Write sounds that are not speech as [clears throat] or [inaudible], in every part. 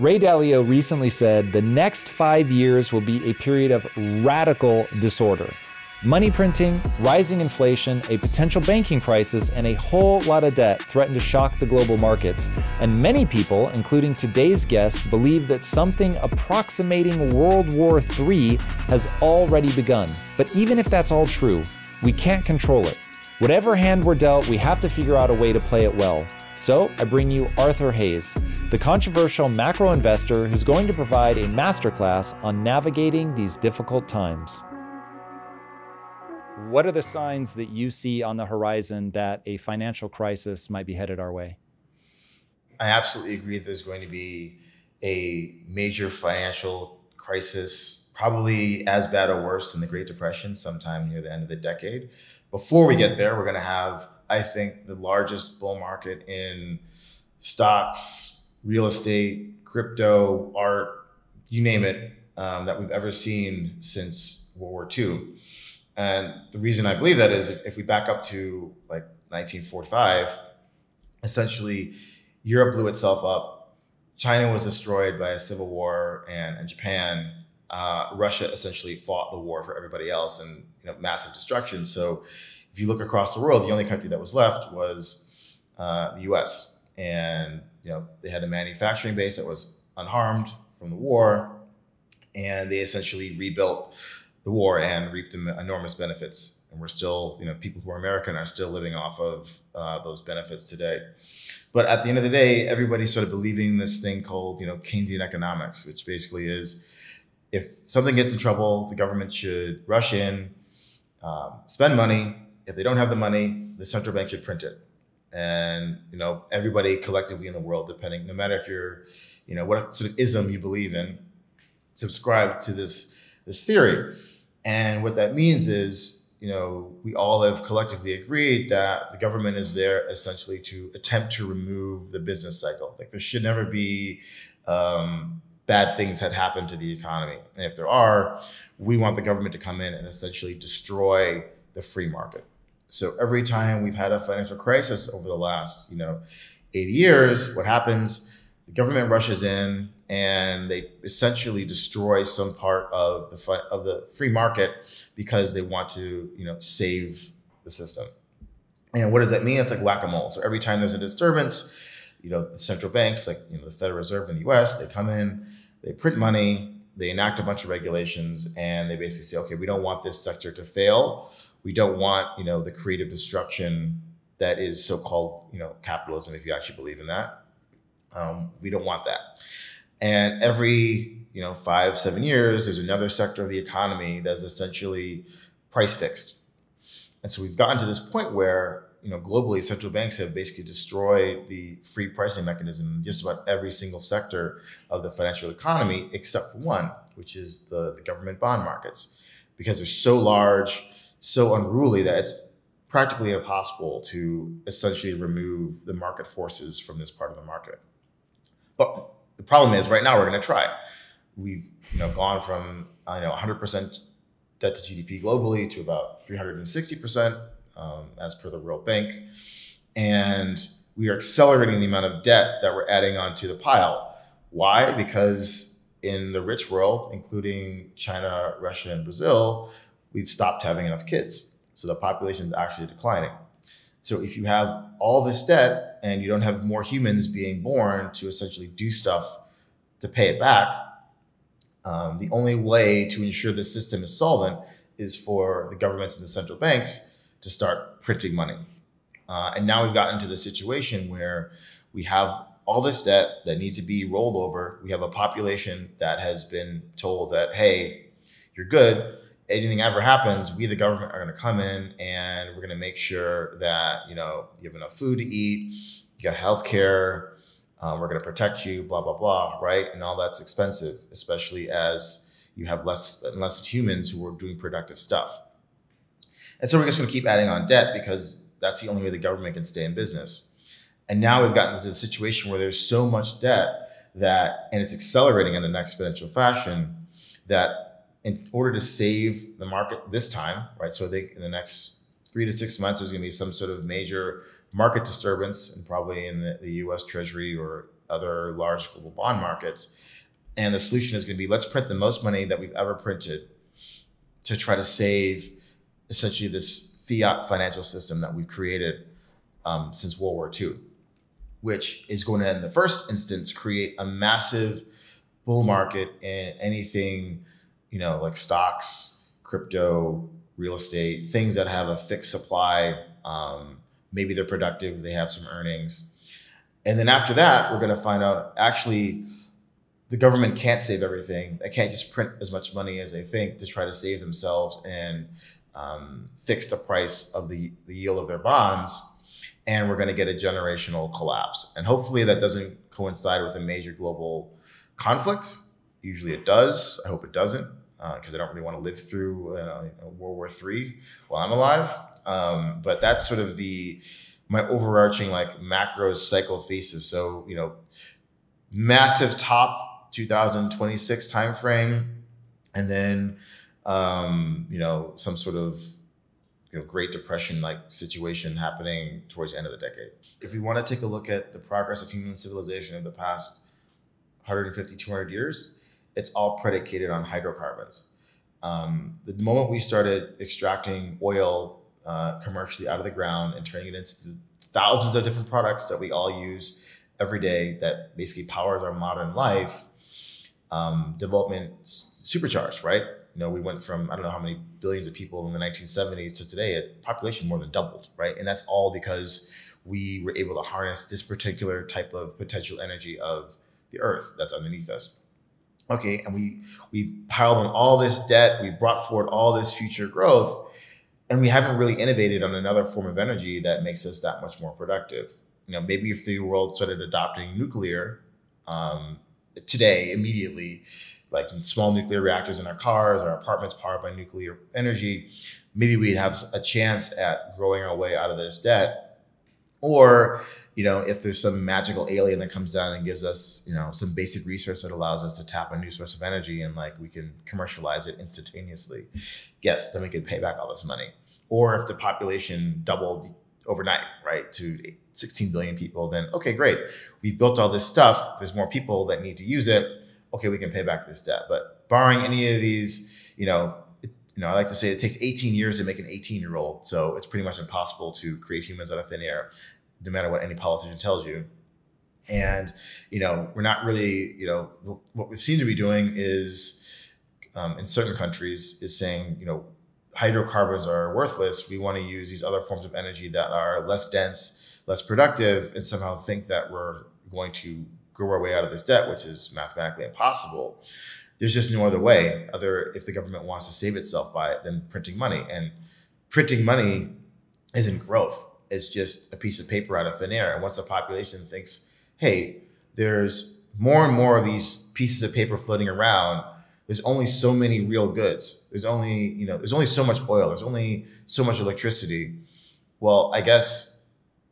Ray Dalio recently said the next five years will be a period of radical disorder. Money printing, rising inflation, a potential banking crisis, and a whole lot of debt threaten to shock the global markets. And many people, including today's guest, believe that something approximating World War III has already begun. But even if that's all true, we can't control it. Whatever hand we're dealt, we have to figure out a way to play it well. So I bring you Arthur Hayes, the controversial macro investor who's going to provide a masterclass on navigating these difficult times. What are the signs that you see on the horizon that a financial crisis might be headed our way? I absolutely agree there's going to be a major financial crisis, probably as bad or worse than the Great Depression sometime near the end of the decade. Before we get there, we're going to have, I think, the largest bull market in stocks, real estate, crypto, art, you name it, um, that we've ever seen since World War II. And the reason I believe that is if, if we back up to like 1945, essentially Europe blew itself up. China was destroyed by a civil war, and, and Japan, uh, Russia essentially fought the war for everybody else, and you know, massive destruction. So, if you look across the world, the only country that was left was uh, the U.S. And you know, they had a manufacturing base that was unharmed from the war, and they essentially rebuilt the war and reaped enormous benefits. And we're still, you know, people who are American are still living off of uh, those benefits today. But at the end of the day, everybody's sort of believing this thing called, you know, Keynesian economics, which basically is if something gets in trouble, the government should rush in, um, spend money. If they don't have the money, the central bank should print it. And, you know, everybody collectively in the world, depending, no matter if you're, you know, what sort of ism you believe in, subscribe to this, this theory. And what that means is, you know, we all have collectively agreed that the government is there essentially to attempt to remove the business cycle. Like there should never be um, bad things that happen to the economy. And if there are, we want the government to come in and essentially destroy the free market. So every time we've had a financial crisis over the last, you know, 80 years, what happens? The government rushes in, and they essentially destroy some part of the of the free market because they want to you know save the system. And what does that mean? It's like whack a mole. So every time there's a disturbance, you know the central banks, like you know the Federal Reserve in the U.S., they come in, they print money, they enact a bunch of regulations, and they basically say, okay, we don't want this sector to fail. We don't want you know the creative destruction that is so-called you know capitalism, if you actually believe in that. Um, we don't want that. And every, you know, five, seven years, there's another sector of the economy that's essentially price fixed. And so we've gotten to this point where, you know, globally, central banks have basically destroyed the free pricing mechanism in just about every single sector of the financial economy, except for one, which is the, the government bond markets, because they're so large, so unruly that it's practically impossible to essentially remove the market forces from this part of the market. But the problem is right now we're going to try. We've you know gone from I know 100% debt to GDP globally to about 360% um, as per the World Bank, and we are accelerating the amount of debt that we're adding onto the pile. Why? Because in the rich world, including China, Russia, and Brazil, we've stopped having enough kids. So the population is actually declining. So if you have all this debt and you don't have more humans being born to essentially do stuff to pay it back, um, the only way to ensure the system is solvent is for the governments and the central banks to start printing money. Uh, and now we've gotten to the situation where we have all this debt that needs to be rolled over. We have a population that has been told that, hey, you're good anything ever happens, we the government are going to come in and we're going to make sure that you know you have enough food to eat, you got health care, um, we're going to protect you, blah blah blah, right? And all that's expensive, especially as you have less and less humans who are doing productive stuff. And so we're just going to keep adding on debt because that's the only way the government can stay in business. And now we've gotten to the situation where there's so much debt that, and it's accelerating in an exponential fashion, that in order to save the market this time, right? So I think in the next three to six months, there's going to be some sort of major market disturbance, and probably in the, the U.S. Treasury or other large global bond markets. And the solution is going to be let's print the most money that we've ever printed to try to save essentially this fiat financial system that we've created um, since World War II, which is going to, in the first instance, create a massive bull market in anything, you know, like stocks, crypto, real estate, things that have a fixed supply. Um, maybe they're productive, they have some earnings. And then after that, we're going to find out actually the government can't save everything. They can't just print as much money as they think to try to save themselves and um, fix the price of the, the yield of their bonds. And we're going to get a generational collapse. And hopefully that doesn't coincide with a major global conflict. Usually it does. I hope it doesn't because uh, I don't really want to live through uh, World War III while I'm alive. Um, but that's sort of the my overarching like macro cycle thesis. So you know, massive top 2026 timeframe, and then um, you know some sort of you know Great Depression like situation happening towards the end of the decade. If we want to take a look at the progress of human civilization of the past 150, 200 years, it's all predicated on hydrocarbons. Um, the moment we started extracting oil uh, commercially out of the ground and turning it into thousands of different products that we all use every day that basically powers our modern life, um, development supercharged, right? You know, we went from I don't know how many billions of people in the 1970s to today, a population more than doubled, right? And that's all because we were able to harness this particular type of potential energy of the earth that's underneath us. Okay, and we we've piled on all this debt, we've brought forward all this future growth, and we haven't really innovated on another form of energy that makes us that much more productive. You know, maybe if the world started adopting nuclear um, today, immediately, like small nuclear reactors in our cars, our apartments powered by nuclear energy, maybe we'd have a chance at growing our way out of this debt. Or you know, if there's some magical alien that comes down and gives us, you know, some basic resource that allows us to tap a new source of energy and like we can commercialize it instantaneously, yes, then we could pay back all this money. Or if the population doubled overnight, right, to 16 billion people, then okay, great. We've built all this stuff. There's more people that need to use it. Okay, we can pay back this debt. But barring any of these, you know, you know, I like to say it takes 18 years to make an 18 year old. So it's pretty much impossible to create humans out of thin air no matter what any politician tells you. And, you know, we're not really, you know, what we've seem to be doing is um, in certain countries is saying, you know, hydrocarbons are worthless. We want to use these other forms of energy that are less dense, less productive, and somehow think that we're going to grow our way out of this debt, which is mathematically impossible. There's just no other way, other if the government wants to save itself by it, than printing money. And printing money isn't growth is just a piece of paper out of thin air. And once the population thinks, hey, there's more and more of these pieces of paper floating around, there's only so many real goods. There's only, you know, there's only so much oil. There's only so much electricity. Well, I guess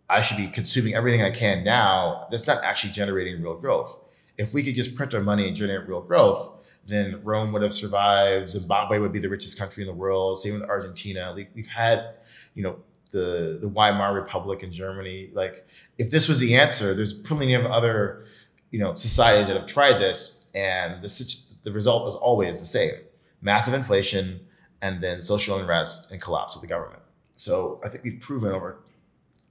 I should be consuming everything I can now. That's not actually generating real growth. If we could just print our money and generate real growth, then Rome would have survived. Zimbabwe would be the richest country in the world. Same with Argentina. We've had, you know, the the Weimar Republic in Germany. Like, if this was the answer, there's plenty of other, you know, societies that have tried this, and the the result was always the same: massive inflation, and then social unrest and collapse of the government. So I think we've proven over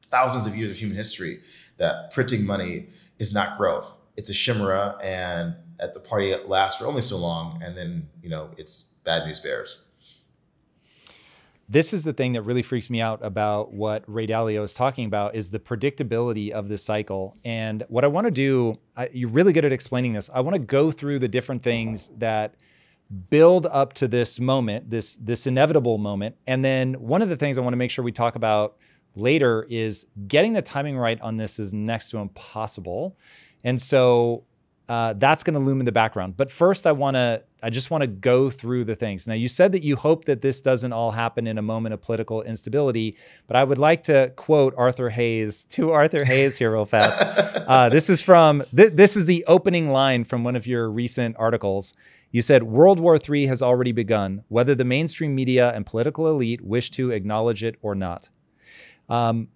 thousands of years of human history that printing money is not growth; it's a chimera, and at the party it lasts for only so long, and then you know it's bad news bears this is the thing that really freaks me out about what Ray Dalio is talking about is the predictability of this cycle. And what I want to do, I, you're really good at explaining this. I want to go through the different things that build up to this moment, this this inevitable moment. And then one of the things I want to make sure we talk about later is getting the timing right on this is next to impossible. And so uh, that's going to loom in the background. But first, I want to, I just want to go through the things. Now, you said that you hope that this doesn't all happen in a moment of political instability, but I would like to quote Arthur Hayes [laughs] to Arthur Hayes here real fast. [laughs] Uh, this is from, th- this is the opening line from one of your recent articles. You said World War III has already begun, whether the mainstream media and political elite wish to acknowledge it or not. Um,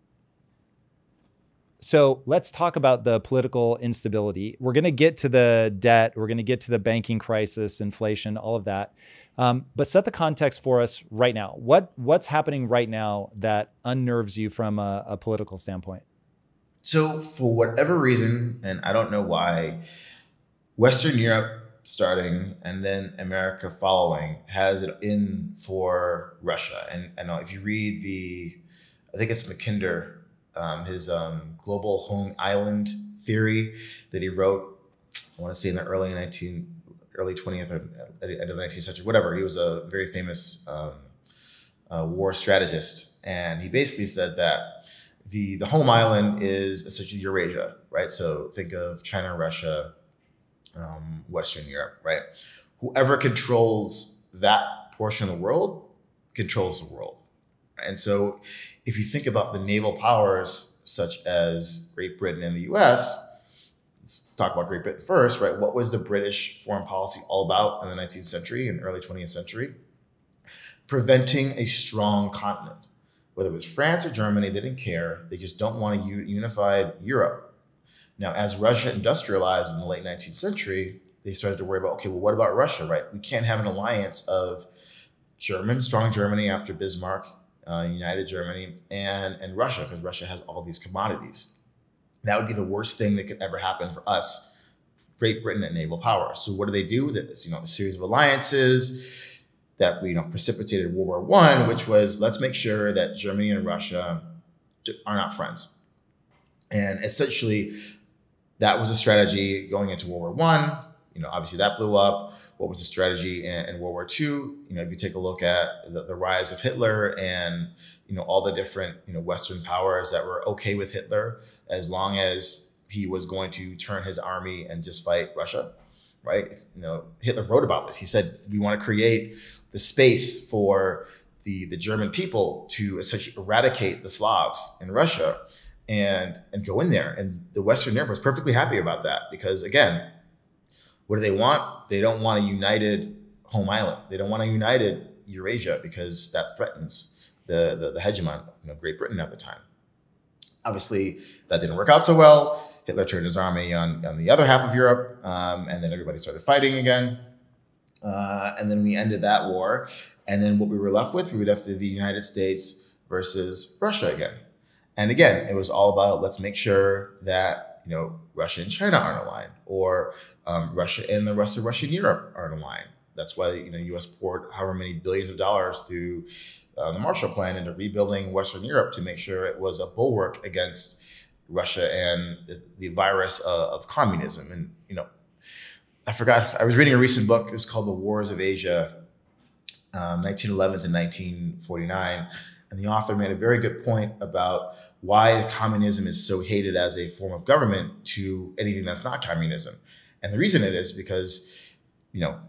So let's talk about the political instability. We're going to get to the debt. We're going to get to the banking crisis, inflation, all of that. Um, but set the context for us right now. What what's happening right now that unnerves you from a, a political standpoint? So for whatever reason, and I don't know why, Western Europe starting and then America following has it in for Russia. And I know if you read the, I think it's Mackinder, um, his um, global home island theory that he wrote, I want to say in the early 19, early 20th or end of the 19th century, whatever. He was a very famous um, uh, war strategist, and he basically said that the the home island is essentially Eurasia, right? So think of China, Russia, um, Western Europe, right? Whoever controls that portion of the world controls the world, and so if you think about the naval powers such as Great Britain and the U.S let's talk about Great Britain first, right? What was the British foreign policy all about in the 19th century and early 20th century? Preventing a strong continent. Whether it was France or Germany, they didn't care. They just don't want a unified Europe. Now, as Russia industrialized in the late 19th century, they started to worry about, okay, well, what about Russia, right? We can't have an alliance of German, strong Germany after Bismarck, uh, United Germany, and, and Russia, because Russia has all these commodities that would be the worst thing that could ever happen for us, Great Britain and naval power. So what do they do? With this, you know, a series of alliances that you know precipitated World War One, which was let's make sure that Germany and Russia are not friends. And essentially, that was a strategy going into World War One. You know, obviously that blew up. What was the strategy in, in World War II? You know, if you take a look at the, the rise of Hitler and you know all the different you know Western powers that were okay with Hitler as long as he was going to turn his army and just fight Russia, right? You know, Hitler wrote about this. He said we want to create the space for the the German people to essentially eradicate the Slavs in Russia and and go in there. And the Western Europe was perfectly happy about that because again, what do they want? They don't want a united home island. They don't want a united Eurasia because that threatens the, the, the hegemon, you know, Great Britain at the time. Obviously, that didn't work out so well. Hitler turned his army on, on the other half of Europe, um, and then everybody started fighting again. Uh, and then we ended that war. And then what we were left with, we were left with the United States versus Russia again. And again, it was all about let's make sure that you know Russia and China aren't aligned, or um, Russia and the rest of Russian Europe aren't aligned. That's why you know U.S. poured however many billions of dollars through uh, the Marshall Plan into rebuilding Western Europe to make sure it was a bulwark against Russia and the, the virus uh, of communism. And you know, I forgot. I was reading a recent book. It was called "The Wars of Asia," um, 1911 to 1949, and the author made a very good point about why communism is so hated as a form of government to anything that's not communism. And the reason it is because, you know,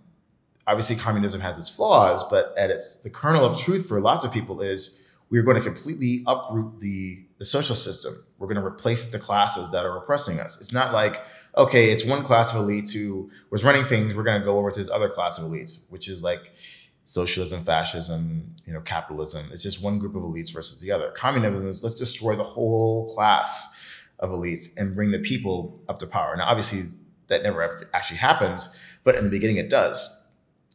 obviously communism has its flaws, but at its the kernel of truth for lots of people is we're going to completely uproot the the social system. We're going to replace the classes that are oppressing us. It's not like okay, it's one class of elites who was running things. We're going to go over to this other class of elites, which is like socialism, fascism, you know, capitalism. It's just one group of elites versus the other. Communism is let's destroy the whole class of elites and bring the people up to power. Now, obviously, that never actually happens, but in the beginning, it does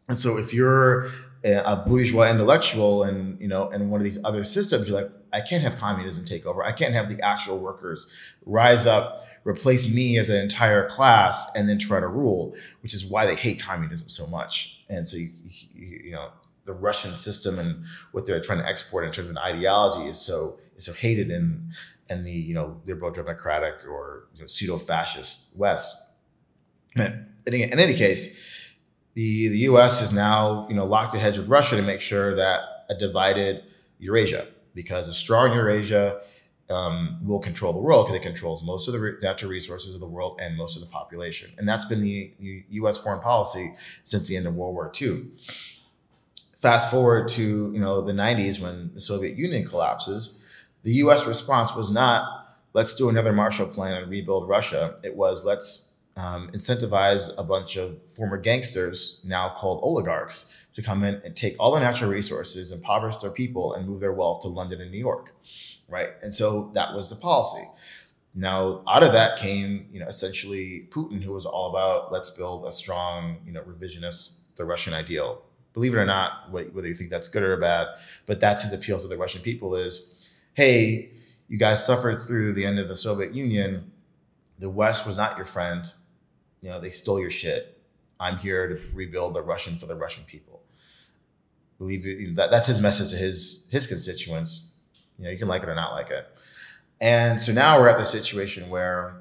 and so if you're a bourgeois intellectual and you know and one of these other systems, you're like, I can't have communism take over. I can't have the actual workers rise up, replace me as an entire class, and then try to rule, which is why they hate communism so much. And so you, you, you know the Russian system and what they're trying to export in terms of an ideology is so is so hated in in the you know liberal democratic or you know, pseudo fascist West. In, in any case, the, the US is now, you know, locked ahead with Russia to make sure that a divided Eurasia, because a strong Eurasia um, will control the world because it controls most of the natural resources of the world and most of the population. And that's been the, the US foreign policy since the end of World War II. Fast forward to, you know, the 90s when the Soviet Union collapses, the US response was not, let's do another Marshall Plan and rebuild Russia. It was, let's um, incentivize a bunch of former gangsters, now called oligarchs, to come in and take all the natural resources, impoverish their people, and move their wealth to London and New York, right? And so that was the policy. Now, out of that came, you know, essentially Putin, who was all about let's build a strong, you know, revisionist, the Russian ideal. Believe it or not, whether you think that's good or bad, but that's his appeal to the Russian people is, hey, you guys suffered through the end of the Soviet Union. The West was not your friend. You know, they stole your shit. I'm here to rebuild the Russian for the Russian people. Believe it, that, that's his message to his his constituents. You know, you can like it or not like it. And so now we're at the situation where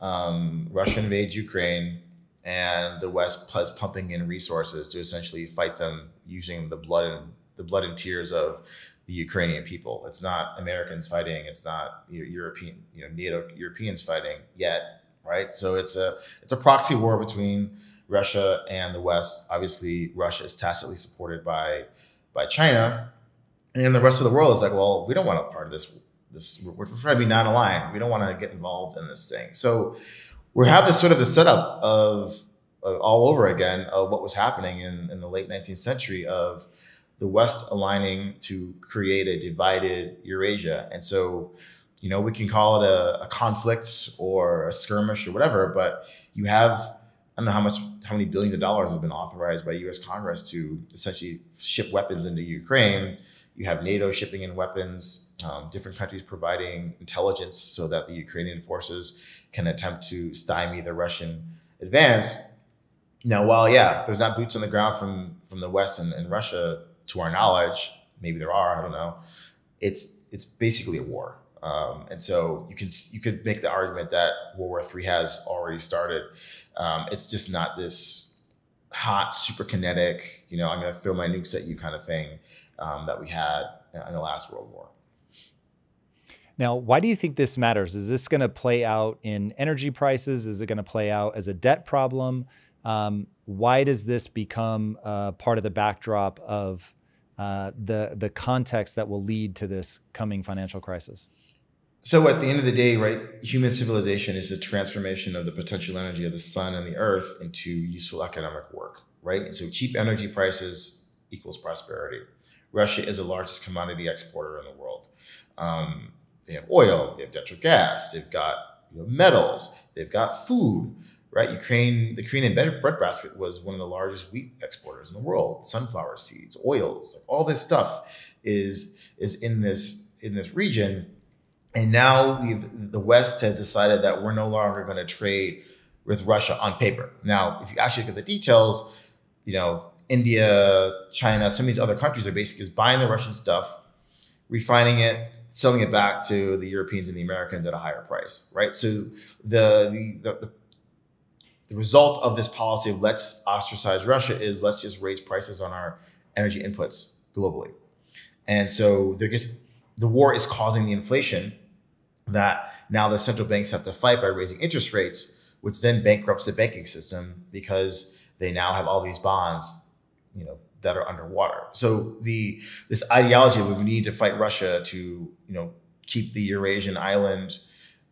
um, Russia invades Ukraine and the West is pumping in resources to essentially fight them using the blood and the blood and tears of the Ukrainian people. It's not Americans fighting. It's not European, you know, NATO Europeans fighting yet, right? So it's a it's a proxy war between Russia and the West. Obviously, Russia is tacitly supported by by China, and the rest of the world is like, well, we don't want a part of this this we're, trying to be non-aligned. We don't want to get involved in this thing. So we have this sort of the setup of, of all over again of what was happening in, in the late 19th century of the West aligning to create a divided Eurasia. And so, you know, we can call it a, a conflict or a skirmish or whatever, but you have I don't know how much, how many billions of dollars have been authorized by U.S. Congress to essentially ship weapons into Ukraine. You have NATO shipping in weapons um, different countries providing intelligence so that the Ukrainian forces can attempt to stymie the Russian advance. Now, while yeah, there's not boots on the ground from from the West and, and Russia, to our knowledge, maybe there are, I don't know. It's it's basically a war, um, and so you can you could make the argument that World War III has already started. Um, it's just not this hot, super kinetic, you know, I'm going to throw my nukes at you kind of thing um, that we had in the last World War. Now, why do you think this matters? Is this going to play out in energy prices? Is it going to play out as a debt problem? Um, why does this become uh, part of the backdrop of uh, the the context that will lead to this coming financial crisis? So, at the end of the day, right, human civilization is the transformation of the potential energy of the sun and the earth into useful economic work, right? And so, cheap energy prices equals prosperity. Russia is the largest commodity exporter in the world. Um, they have oil, they have natural gas, they've got you know, metals, they've got food, right? Ukraine, the Ukrainian breadbasket was one of the largest wheat exporters in the world. Sunflower seeds, oils, like all this stuff is is in this in this region. And now we've the West has decided that we're no longer going to trade with Russia on paper. Now, if you actually look at the details, you know, India, China, some of these other countries are basically just buying the Russian stuff, refining it, selling it back to the Europeans and the Americans at a higher price, right? So the the the, the result of this policy of let's ostracize Russia is let's just raise prices on our energy inputs globally, and so there gets the war is causing the inflation that now the central banks have to fight by raising interest rates, which then bankrupts the banking system because they now have all these bonds, you know, that are underwater. So the this ideology of we need to fight Russia to you know keep the Eurasian island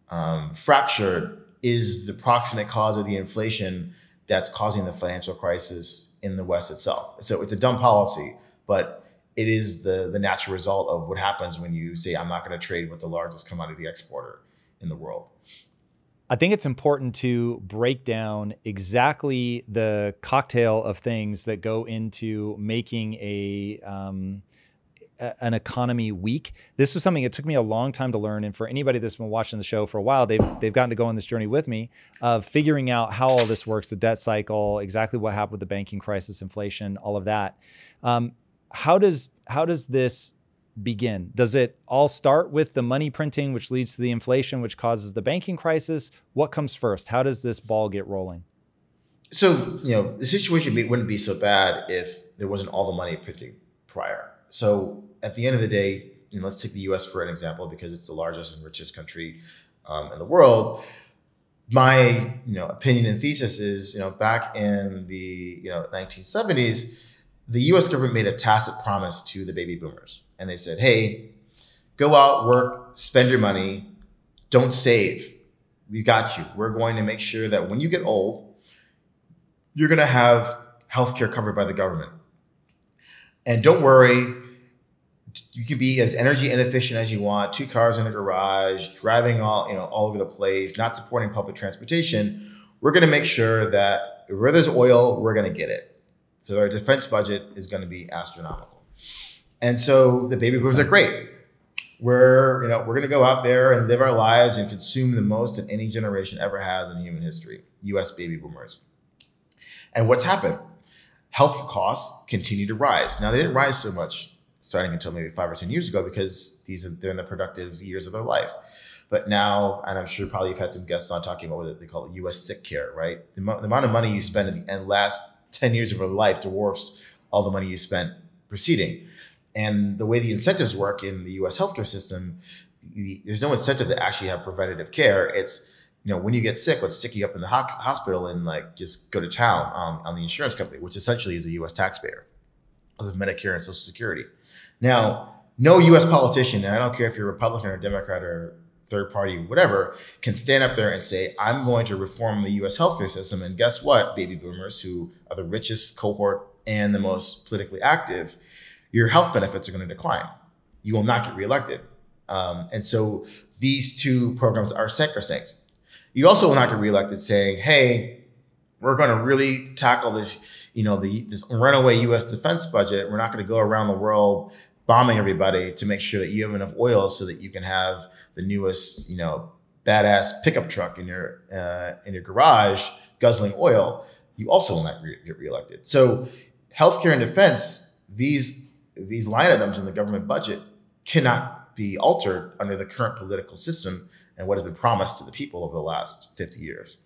um, fractured is the proximate cause of the inflation that's causing the financial crisis in the West itself. So it's a dumb policy, but it is the the natural result of what happens when you say I'm not going to trade with the largest commodity exporter in the world. I think it's important to break down exactly the cocktail of things that go into making a um, an economy weak. This was something it took me a long time to learn, and for anybody that's been watching the show for a while, they've they've gotten to go on this journey with me of figuring out how all this works, the debt cycle, exactly what happened with the banking crisis, inflation, all of that. Um, how does how does this begin? Does it all start with the money printing, which leads to the inflation, which causes the banking crisis? What comes first? How does this ball get rolling? So, you know, the situation wouldn't be so bad if there wasn't all the money printing prior. So, at the end of the day, you know, let's take the US for an example because it's the largest and richest country um, in the world. My, you know, opinion and thesis is, you know, back in the, you know, 1970s, the US government made a tacit promise to the baby boomers and they said, hey, go out, work, spend your money, don't save. We got you. We're going to make sure that when you get old, you're going to have healthcare covered by the government. And don't worry, you can be as energy inefficient as you want, two cars in a garage, driving all, you know, all over the place, not supporting public transportation. We're going to make sure that where there's oil, we're going to get it. So our defense budget is going to be astronomical. And so the baby boomers are great. We're, you know, we're going to go out there and live our lives and consume the most that any generation ever has in human history. US baby boomers. And what's happened? Health costs continue to rise. Now they didn't rise so much starting until maybe five or 10 years ago because these are, they're in the productive years of their life. But now, and I'm sure probably you've had some guests on talking about what they call US sick care, right? The, the amount of money you spend in the last 10 years of your life dwarfs all the money you spent preceding. And the way the incentives work in the US healthcare system, there's no incentive to actually have preventative care. It's, you know, when you get sick, let's stick you up in the hospital and like just go to town on, on the insurance company, which essentially is a US taxpayer of Medicare and Social Security. Now, no US politician, and I don't care if you're Republican or Democrat or third party, whatever, can stand up there and say, I'm going to reform the US healthcare system. And guess what, baby boomers, who are the richest cohort and the most politically active, your health benefits are going to decline. You will not get reelected. Um, and so these two programs are sacrosanct. You also will not get reelected saying, hey, we're going to really tackle this, you know, the, this runaway US defense budget. We're not going to go around the world bombing everybody to make sure that you have enough oil so that you can have the newest, you know, badass pickup truck in your uh, in your garage guzzling oil. You also will not re- get reelected. So, healthcare and defense, these these line items in the government budget cannot be altered under the current political system and what has been promised to the people over the last 50 years.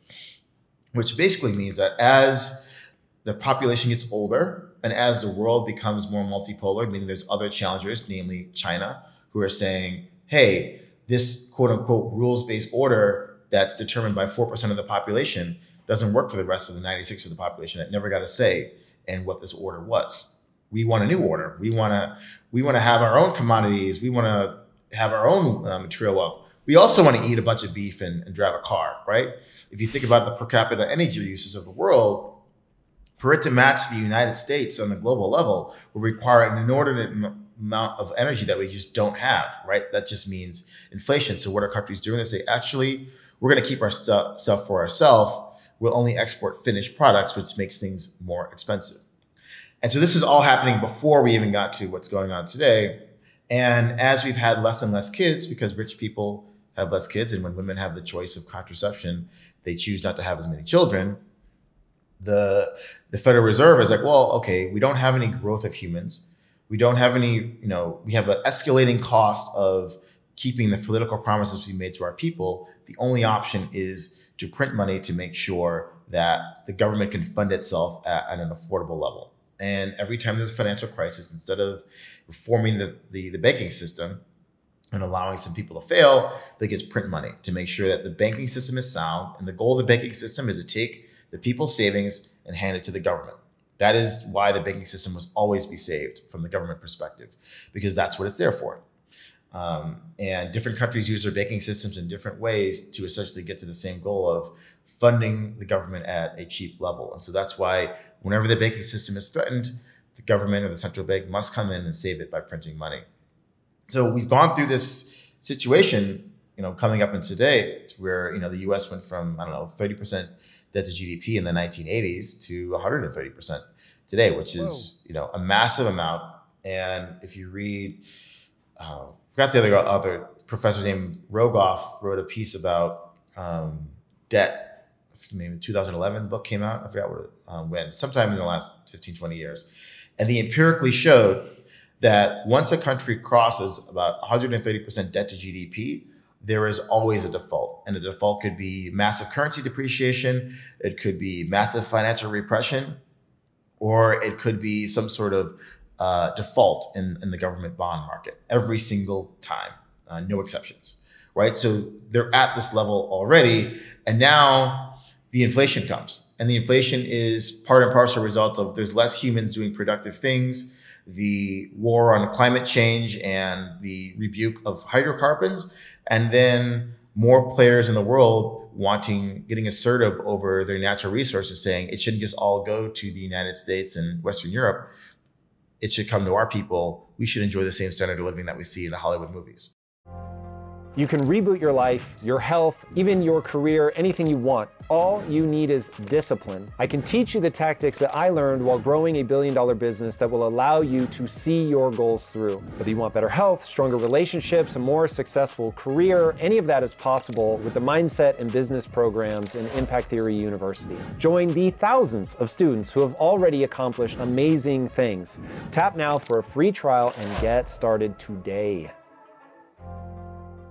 Which basically means that as the population gets older and as the world becomes more multipolar, meaning there's other challengers, namely China, who are saying, hey, this quote unquote rules based order that's determined by 4% of the population doesn't work for the rest of the 96 of the population that never got a say in what this order was. We want a new order. We want to we want to have our own commodities. We want to have our own uh, material wealth. We also want to eat a bunch of beef and, and drive a car, right? If you think about the per capita energy uses of the world, for it to match the United States on the global level will require an inordinate amount of energy that we just don't have, right? That just means inflation. So what are countries doing? Is they say, actually, we're going to keep our stu- stuff for ourselves. We'll only export finished products, which makes things more expensive. And so this is all happening before we even got to what's going on today. And as we've had less and less kids, because rich people have less kids, and when women have the choice of contraception, they choose not to have as many children the the Federal Reserve is like, well, okay, we don't have any growth of humans. We don't have any, you know, we have an escalating cost of keeping the political promises we made to our people. The only option is to print money to make sure that the government can fund itself at, at an affordable level. And every time there's a financial crisis, instead of reforming the, the, the banking system, and allowing some people to fail, they just print money to make sure that the banking system is sound. And the goal of the banking system is to take the people's savings and hand it to the government. That is why the banking system must always be saved from the government perspective, because that's what it's there for. Um, and different countries use their banking systems in different ways to essentially get to the same goal of funding the government at a cheap level. And so that's why whenever the banking system is threatened, the government or the central bank must come in and save it by printing money. So we've gone through this situation, you know, coming up in today where, you know, the US went from, I don't know, 30% debt to GDP in the 1980s to 130% today, which is Whoa. you know a massive amount. And if you read, uh, forgot the other other professor's name, Rogoff wrote a piece about um, debt. Maybe 2011 the book came out. I forgot what um, when, sometime in the last 15, 20 years. And they empirically showed that once a country crosses about 130% debt to GDP, there is always a default. And a default could be massive currency depreciation, it could be massive financial repression, or it could be some sort of uh, default in, in the government bond market every single time, uh, no exceptions, right? So they're at this level already. And now the inflation comes. And the inflation is part and parcel result of there's less humans doing productive things the war on climate change and the rebuke of hydrocarbons and then more players in the world wanting getting assertive over their natural resources saying it shouldn't just all go to the united states and western europe it should come to our people we should enjoy the same standard of living that we see in the Hollywood movies. You can reboot your life, your health, even your career, anything you want. All you need is discipline. I can teach you the tactics that I learned while growing a billion dollar business that will allow you to see your goals through. Whether you want better health, stronger relationships, a more successful career, any of that is possible with the mindset and business programs in Impact Theory University. Join the thousands of students who have already accomplished amazing things. Tap now for a free trial and get started today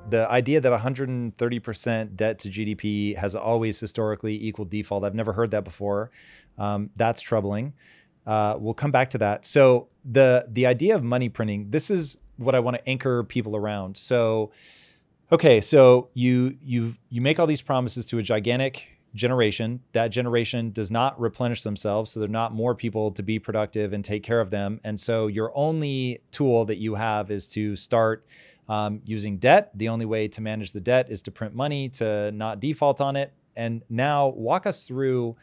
the idea that 130% debt to GDP has always historically equaled default, I've never heard that before. Um, that's troubling. Uh, we'll come back to that. So the the idea of money printing, this is what I want to anchor people around. So, okay, so you you you make all these promises to a gigantic generation. That generation does not replenish themselves, so there are not more people to be productive and take care of them. And so your only tool that you have is to start um, using debt. The only way to manage the debt is to print money to not default on it. And now, walk us through.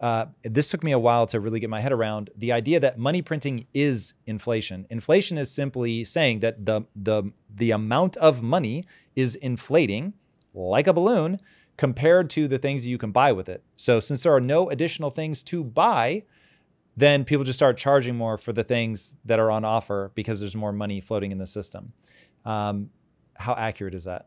Uh, this took me a while to really get my head around the idea that money printing is inflation. Inflation is simply saying that the the the amount of money is inflating like a balloon compared to the things you can buy with it. So since there are no additional things to buy, then people just start charging more for the things that are on offer because there's more money floating in the system. Um, how accurate is that?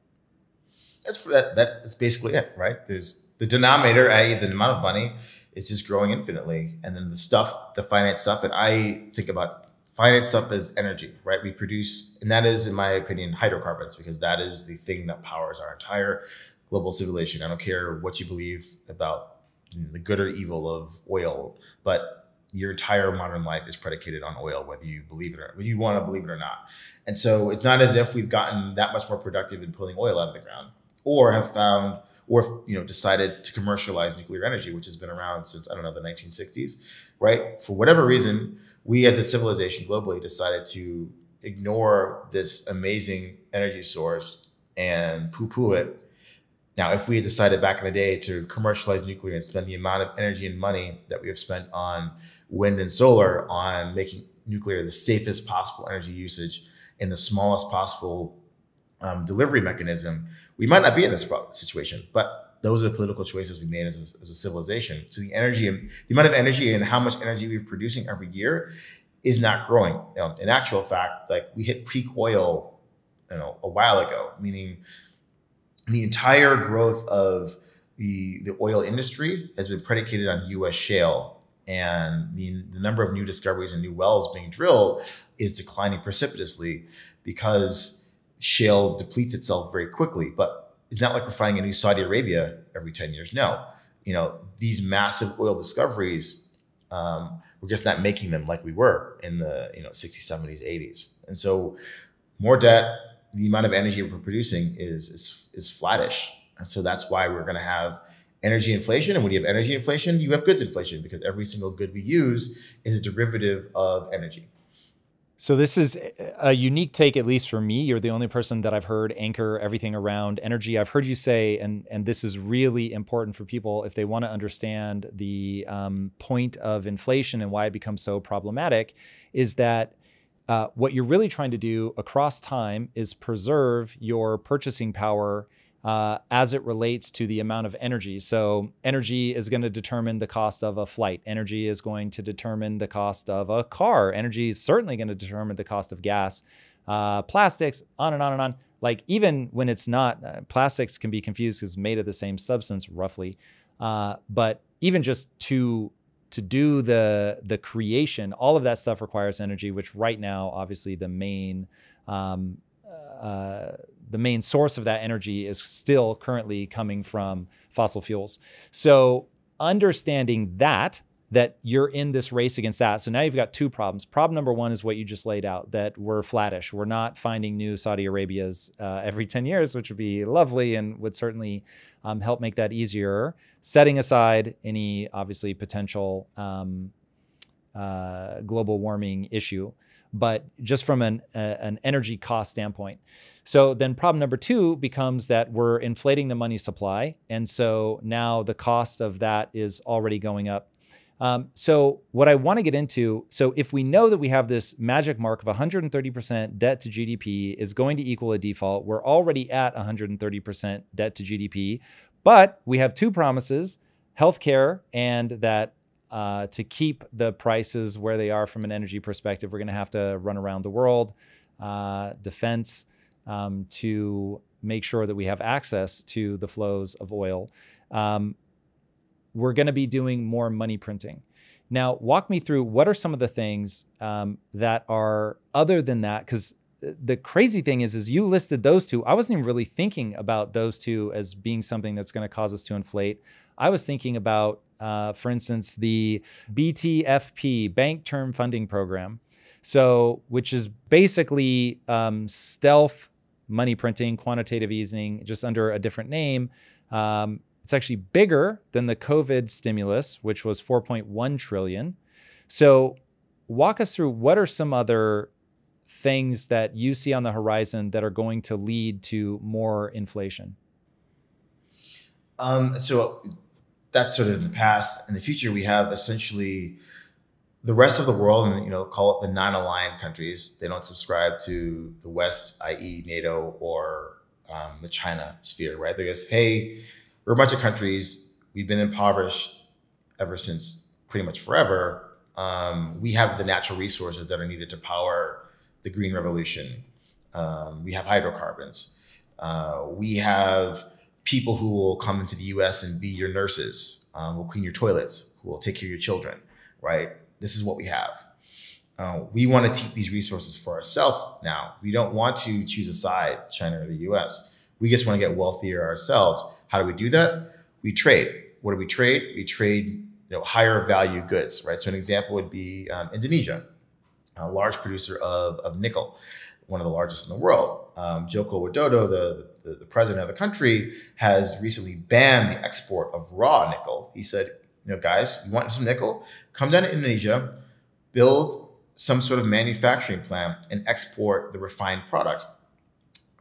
That's that, that's basically it, right? There's the denominator, i.e., the amount of money, is just growing infinitely, and then the stuff, the finance stuff, and I think about finance stuff as energy, right? We produce, and that is, in my opinion, hydrocarbons because that is the thing that powers our entire global civilization. I don't care what you believe about the good or evil of oil, but your entire modern life is predicated on oil, whether you believe it or whether you want to believe it or not. And so it's not as if we've gotten that much more productive in pulling oil out of the ground, or have found, or you know, decided to commercialize nuclear energy, which has been around since I don't know the 1960s, right? For whatever reason, we as a civilization globally decided to ignore this amazing energy source and poo-poo it now, if we had decided back in the day to commercialize nuclear and spend the amount of energy and money that we have spent on wind and solar on making nuclear the safest possible energy usage in the smallest possible um, delivery mechanism, we might not be in this situation. But those are the political choices we made as a, as a civilization. So the energy, and the amount of energy and how much energy we're producing every year is not growing. You know, in actual fact, like we hit peak oil, you know, a while ago, meaning the entire growth of the, the oil industry has been predicated on US shale. And the, the number of new discoveries and new wells being drilled is declining precipitously because shale depletes itself very quickly. But it's not like we're finding a new Saudi Arabia every 10 years. No. You know, these massive oil discoveries, um, we're just not making them like we were in the, you know, 60s, 70s, 80s. And so more debt, the amount of energy we're producing is is is flattish, and so that's why we're going to have energy inflation. And when you have energy inflation, you have goods inflation because every single good we use is a derivative of energy. So this is a unique take, at least for me. You're the only person that I've heard anchor everything around energy. I've heard you say, and and this is really important for people if they want to understand the um, point of inflation and why it becomes so problematic, is that uh, what you're really trying to do across time is preserve your purchasing power uh, as it relates to the amount of energy. So, energy is going to determine the cost of a flight. Energy is going to determine the cost of a car. Energy is certainly going to determine the cost of gas, uh, plastics, on and on and on. Like, even when it's not, uh, plastics can be confused because it's made of the same substance roughly. Uh, but even just to to do the the creation, all of that stuff requires energy, which right now, obviously, the main um, uh, the main source of that energy is still currently coming from fossil fuels. So understanding that that you're in this race against that. So now you've got two problems. Problem number one is what you just laid out that we're flattish. We're not finding new Saudi Arabias uh, every 10 years, which would be lovely and would certainly um, help make that easier. Setting aside any obviously potential um, uh, global warming issue, but just from an, an energy cost standpoint. So then problem number two becomes that we're inflating the money supply. And so now the cost of that is already going up Um, so, what I want to get into so, if we know that we have this magic mark of 130% debt to GDP is going to equal a default, we're already at 130% debt to GDP, but we have two promises healthcare and that uh, to keep the prices where they are from an energy perspective, we're going to have to run around the world, uh, defense, um, to make sure that we have access to the flows of oil. Um, we're going to be doing more money printing. Now, walk me through what are some of the things um, that are other than that? Because the crazy thing is, is you listed those two. I wasn't even really thinking about those two as being something that's going to cause us to inflate. I was thinking about, uh, for instance, the BTFP Bank Term Funding Program. So, which is basically um, stealth money printing, quantitative easing, just under a different name. Um, it's actually bigger than the COVID stimulus, which was 4.1 trillion. So, walk us through what are some other things that you see on the horizon that are going to lead to more inflation? Um, so that's sort of in the past. In the future, we have essentially the rest of the world, and you know, call it the non-aligned countries. They don't subscribe to the West, i.e., NATO or um, the China sphere, right? They just, hey, we're a bunch of countries. We've been impoverished ever since pretty much forever. Um, we have the natural resources that are needed to power the green revolution. Um, we have hydrocarbons. Uh, we have people who will come into the U.S. and be your nurses, um, will clean your toilets, who will take care of your children. Right? This is what we have. Uh, we want to keep these resources for ourselves now. We don't want to choose a side, China or the U.S. We just want to get wealthier ourselves. How do we do that? We trade. What do we trade? We trade you know, higher value goods, right? So an example would be um, Indonesia a large producer of, of nickel, one of the largest in the world. Um, Joko Widodo, the, the, the president of the country, has recently banned the export of raw nickel. He said, you know, guys, you want some nickel? Come down to Indonesia, build some sort of manufacturing plant, and export the refined product.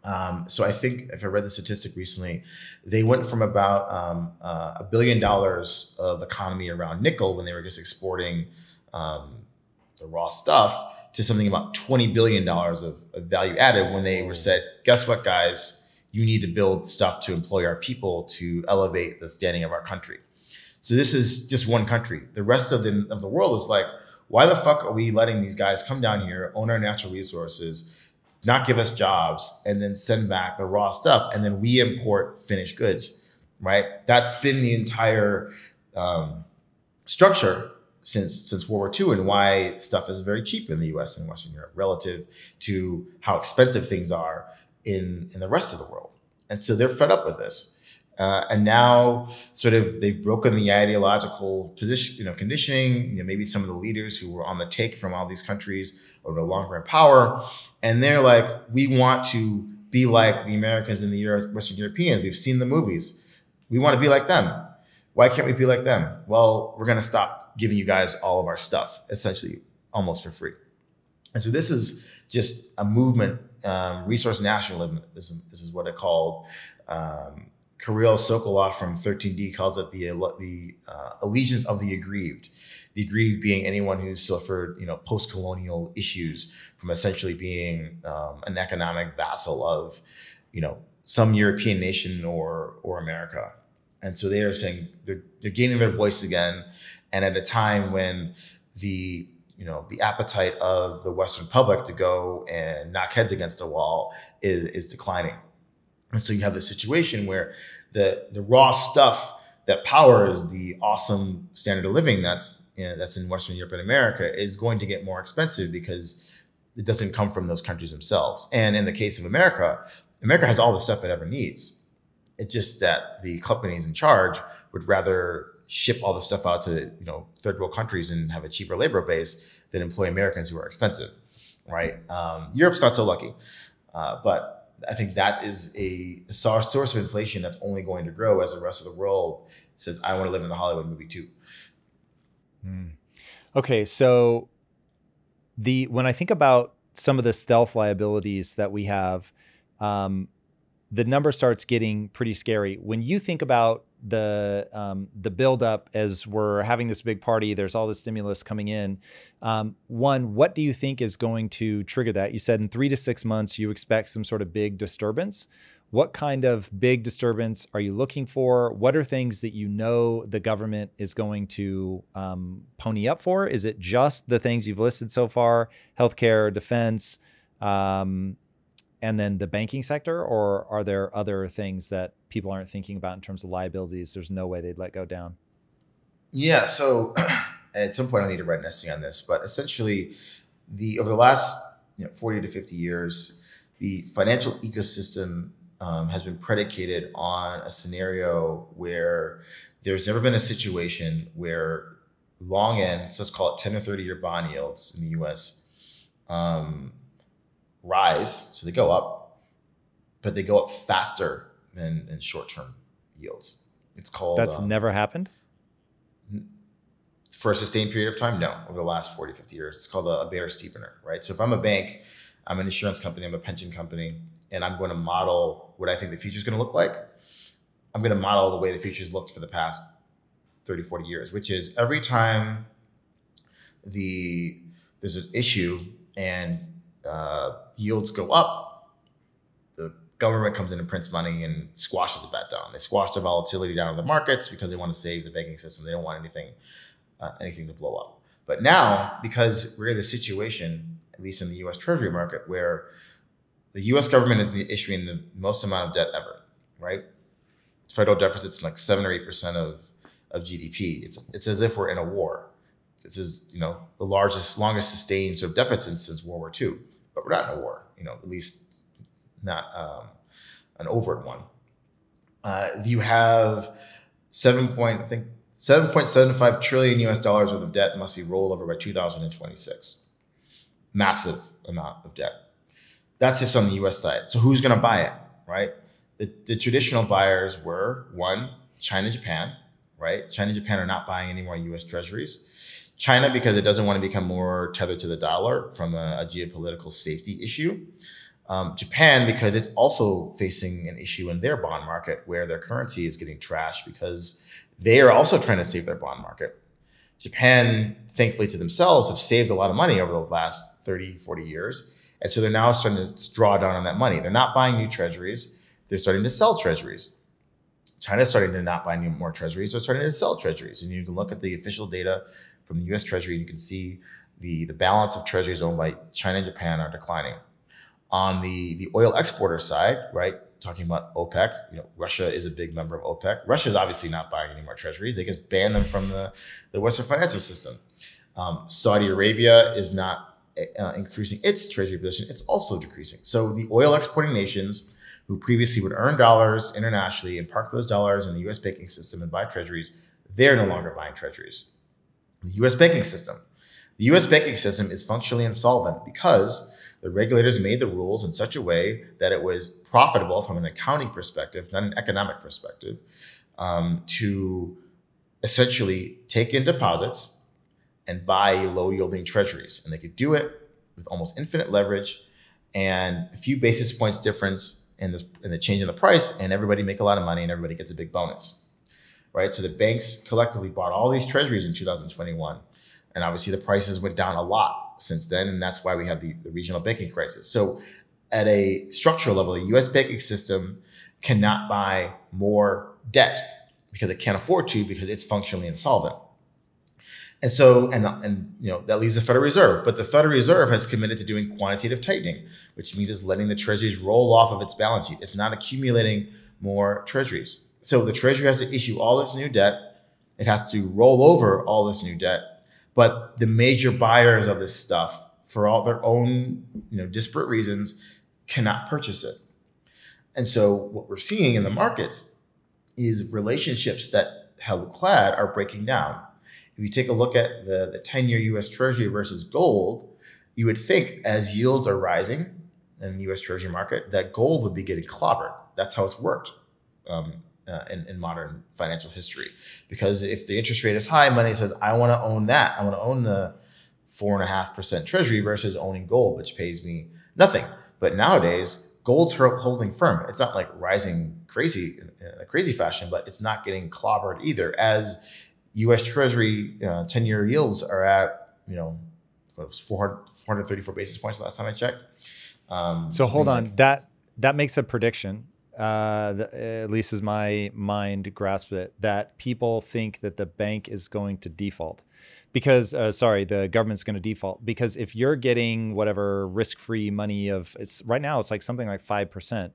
Um, so I think if I read the statistic recently, they went from about um, uh, a billion dollars of economy around nickel when they were just exporting um, the raw stuff to something about $20 billion of, of value added when they were said, guess what, guys? You need to build stuff to employ our people to elevate the standing of our country. So this is just one country. The rest of the, of the world is like, why the fuck are we letting these guys come down here, own our natural resources, not give us jobs, and then send back the raw stuff, and then we import finished goods, right? That's been the entire um, structure since since World War II and why stuff is very cheap in the U.S. and Western Europe relative to how expensive things are in in the rest of the world. And so they're fed up with this. Uh, and now, sort of, they've broken the ideological position, you know, conditioning. You know, maybe some of the leaders who were on the take from all these countries no longer in power, and they're like, we want to be like the Americans and the Euro- Western Europeans. We've seen the movies. We want to be like them. Why can't we be like them? Well, we're going to stop giving you guys all of our stuff essentially almost for free. And so this is just a movement, um, resource nationalism. This is, this is what it called. Um, Kirill Sokoloff from 13D calls it the the uh, allegiance of the aggrieved. The aggrieved being anyone who's suffered, you know, post-colonial issues from essentially being um, an economic vassal of, you know, some European nation or or America. And so they are saying they're, they're gaining their voice again and at a time when the you know the appetite of the Western public to go and knock heads against a wall is is declining, and so you have this situation where the the raw stuff that powers the awesome standard of living that's you know, that's in Western Europe and America is going to get more expensive because it doesn't come from those countries themselves. And in the case of America, America has all the stuff it ever needs. It's just that the companies in charge would rather ship all the stuff out to you know third world countries and have a cheaper labor base than employ Americans who are expensive, right? Um, Europe's not so lucky, uh, but I think that is a, source of inflation that's only going to grow as the rest of the world says, "I want to live in the Hollywood movie too." Mm. Okay, so the when I think about some of the stealth liabilities that we have, um, the number starts getting pretty scary. When you think about the um, the buildup as we're having this big party. There's all this stimulus coming in. Um, one, what do you think is going to trigger that? You said in three to six months you expect some sort of big disturbance. What kind of big disturbance are you looking for? What are things that you know the government is going to um, pony up for? Is it just the things you've listed so far, healthcare, defense, um, and then the banking sector, or are there other things that people aren't thinking about in terms of liabilities? There's no way they'd let go down. Yeah. So [clears throat] at some point, I need to write an essay on this, but essentially, the over the last you know, 40 to 50 years, the financial ecosystem um, has been predicated on a scenario where there's never been a situation where long end, so let's call it 10 or 30 year bond yields in the US, um, rise. So they go up, but they go up faster than, than short term yields. It's called. That's um, never happened? For a sustained period of time? No, over the last 40, 50 years. It's called a, a bear steepener, right? So if I'm a bank, I'm an insurance company, I'm a pension company, and I'm going to model what I think the future is going to look like. I'm going to model the way the future's looked for the past 30, 40 years, which is every time the there's an issue and uh, yields go up, the government comes in and prints money and squashes the bet down. They squash the volatility down in the markets because they want to save the banking system. They don't want anything uh, anything to blow up. But now, because we're in the situation, at least in the U.S. Treasury market, where the U.S. government is issuing the most amount of debt ever, right? Federal deficits like seven or eight percent of of GDP. It's it's as if we're in a war. This is you know the largest, longest sustained sort of deficit since World War II. But we're not in a war, you know, at least not um, an overt one. Uh, you have seven point I think seven point seven five trillion U.S. dollars worth of debt must be rolled over by 2026. Massive amount of debt. That's just on the US side. So who's going to buy it, right? The, the traditional buyers were one, China, Japan, right? China, Japan are not buying any more US treasuries. China, because it doesn't want to become more tethered to the dollar from a, a geopolitical safety issue. Um, Japan, because it's also facing an issue in their bond market where their currency is getting trashed because they are also trying to save their bond market. Japan, thankfully to themselves, have saved a lot of money over the last 30, 40 years. And so they're now starting to draw down on that money. They're not buying new treasuries. They're starting to sell treasuries. China's starting to not buy new more treasuries. They're starting to sell treasuries. And you can look at the official data from the US Treasury you can see the, the balance of treasuries owned by China and Japan are declining. On the, the oil exporter side, right, talking about OPEC, you know, Russia is a big member of OPEC. Russia is obviously not buying any more treasuries. They just banned them from the, the Western financial system. Um, Saudi Arabia is not uh, increasing its treasury position, it's also decreasing. So the oil exporting nations who previously would earn dollars internationally and park those dollars in the US banking system and buy treasuries, they're no longer buying treasuries. The US banking system. The US banking system is functionally insolvent because the regulators made the rules in such a way that it was profitable from an accounting perspective, not an economic perspective, um, to essentially take in deposits and buy low yielding treasuries. And they could do it with almost infinite leverage and a few basis points difference in the, in the change in the price, and everybody make a lot of money and everybody gets a big bonus. Right. So the banks collectively bought all these treasuries in 2021. And obviously the prices went down a lot since then. And that's why we have the, the regional banking crisis. So at a structural level, the US banking system cannot buy more debt because it can't afford to because it's functionally insolvent. And so, and, and you know, that leaves the Federal Reserve. But the Federal Reserve has committed to doing quantitative tightening, which means it's letting the treasuries roll off of its balance sheet. It's not accumulating more treasuries. So the treasury has to issue all this new debt. It has to roll over all this new debt. But the major buyers of this stuff, for all their own, you know, disparate reasons, cannot purchase it. And so what we're seeing in the markets is relationships that held clad are breaking down if you take a look at the, the 10 year US Treasury versus gold, you would think as yields are rising in the US Treasury market, that gold would be getting clobbered. That's how it's worked um, uh, in, in modern financial history. Because if the interest rate is high, money says, I want to own that. I want to own the four and a half percent treasury versus owning gold, which pays me nothing. But nowadays, gold's holding firm. It's not like rising crazy in a crazy fashion, but it's not getting clobbered either. As U.S. Treasury uh, ten-year yields are at you know 400, 434 basis points last time I checked. Um, so hold on, like, that that makes a prediction. Uh, the, at least as my mind grasps it, that people think that the bank is going to default because uh, sorry the government's going to default because if you're getting whatever risk-free money of it's right now it's like something like 5%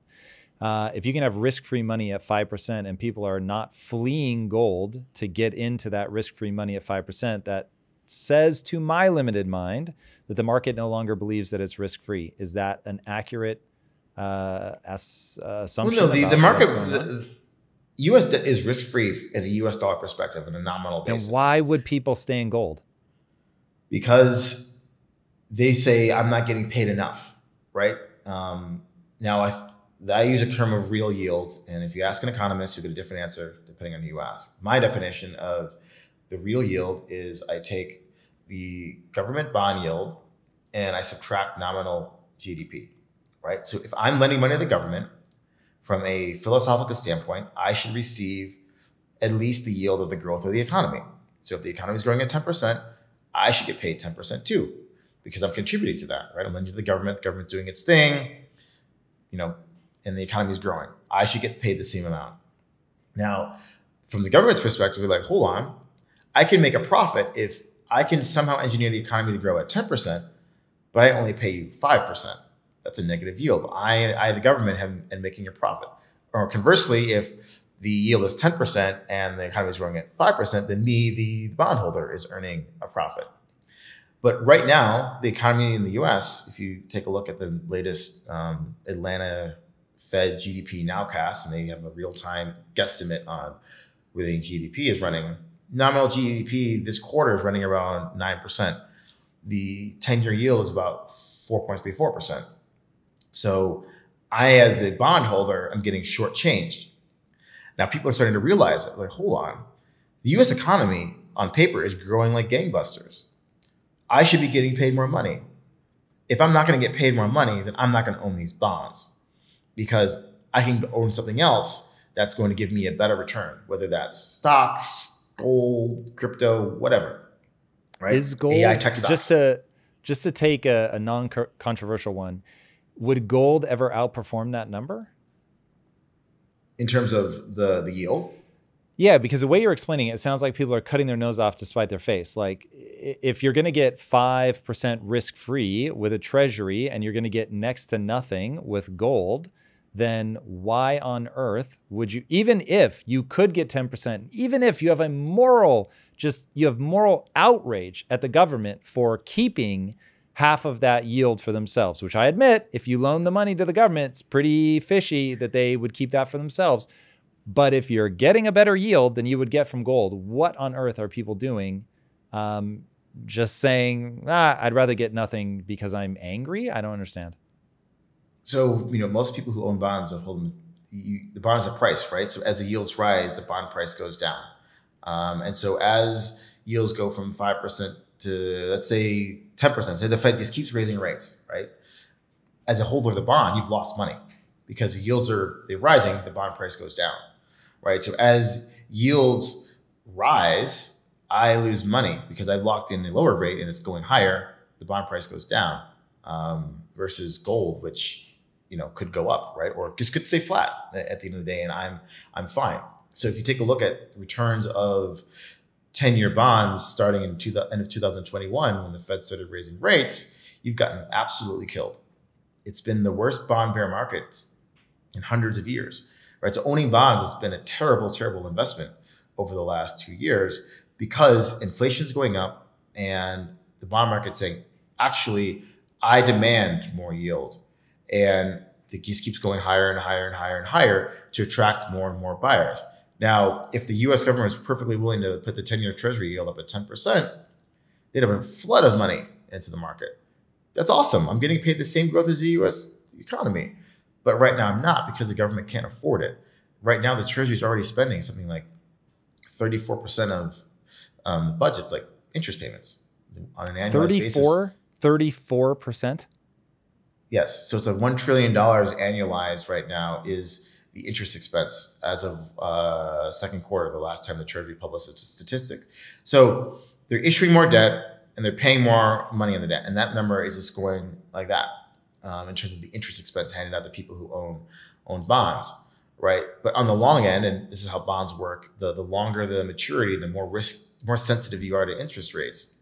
uh, if you can have risk-free money at 5% and people are not fleeing gold to get into that risk-free money at 5% that says to my limited mind that the market no longer believes that it's risk-free. Is that an accurate uh, as, uh, assumption well, no the, the market the, U.S. debt is risk free in a U.S. dollar perspective in a nominal basis. Then why would people stay in gold? Because they say I'm not getting paid enough, right? Um, now I I use a term of real yield, and if you ask an economist, you get a different answer depending on who you ask. My definition of the real yield is I take the government bond yield and I subtract nominal GDP, right? So if I'm lending money to the government from a philosophical standpoint, I should receive at least the yield of the growth of the economy. So if the economy is growing at 10%, I should get paid 10% too, because I'm contributing to that, right? I'm lending to the government, the government's doing its thing, you know, and the economy is growing. I should get paid the same amount. Now, from the government's perspective, we're like, hold on, I can make a profit if I can somehow engineer the economy to grow at 10%, but I only pay you 5% that's a negative yield. I, I the government, have, am making a profit. Or conversely, if the yield is 10% and the economy is growing at 5%, then me, the, the bondholder, is earning a profit. But right now, the economy in the US, if you take a look at the latest um, Atlanta Fed GDP nowcast, and they have a real time guesstimate on where the GDP is running, nominal GDP this quarter is running around 9%. The 10 year yield is about 4.34%. So I, as a bondholder, I'm getting shortchanged. Now people are starting to realize it. Like, hold on, the U.S. economy on paper is growing like gangbusters. I should be getting paid more money. If I'm not going to get paid more money, then I'm not going to own these bonds because I can own something else that's going to give me a better return, whether that's stocks, gold, crypto, whatever. Right? Is gold AI tech stocks. just to just to take a, a non-controversial one? Would gold ever outperform that number? In terms of the the yield? Yeah, because the way you're explaining it, it sounds like people are cutting their nose off to spite their face. Like if you're going to get 5% risk free with a treasury and you're going to get next to nothing with gold, then why on earth would you even if you could get 10%, even if you have a moral just you have moral outrage at the government for keeping half of that yield for themselves, which I admit, if you loan the money to the government, it's pretty fishy that they would keep that for themselves. But if you're getting a better yield than you would get from gold, what on earth are people doing? Um, just saying, ah, I'd rather get nothing because I'm angry? I don't understand. So, you know, most people who own bonds are holding you, the bonds are priced, right? So as the yields rise, the bond price goes down. Um, and so as yields go from 5% to let's say 10%. So the Fed just keeps raising rates, right? As a holder of the bond, you've lost money because the yields are they're rising, the bond price goes down, right? So as yields rise, I lose money because I've locked in a lower rate and it's going higher. The bond price goes down um, versus gold, which you know could go up, right? Or just could stay flat at the end of the day, and I'm I'm fine. So if you take a look at returns of 10 year bonds starting in two, the end of 2021 when the Fed started raising rates, you've gotten absolutely killed. It's been the worst bond bear market in hundreds of years, right? So owning bonds has been a terrible, terrible investment over the last two years because inflation is going up and the bond market saying, actually, I demand more yield. And it just keeps going higher and higher and higher and higher to attract more and more buyers. Now, if the US government was perfectly willing to put the 10 year treasury yield up at 10%, they'd have a flood of money into the market. That's awesome. I'm getting paid the same growth as the US economy. But right now I'm not because the government can't afford it. Right now, the treasury is already spending something like 34% of um, the budget's like interest payments on an annual 34, basis. 34%? Yes. So it's like $1 trillion annualized right now is the interest expense as of uh, second quarter, the last time the Treasury published a statistic. So they're issuing more debt and they're paying more money on the debt. And that number is just going like that um, in terms of the interest expense handed out to people who own own bonds, right? But on the long end, and this is how bonds work, the, the longer the maturity, the more risk, more sensitive you are to interest rates.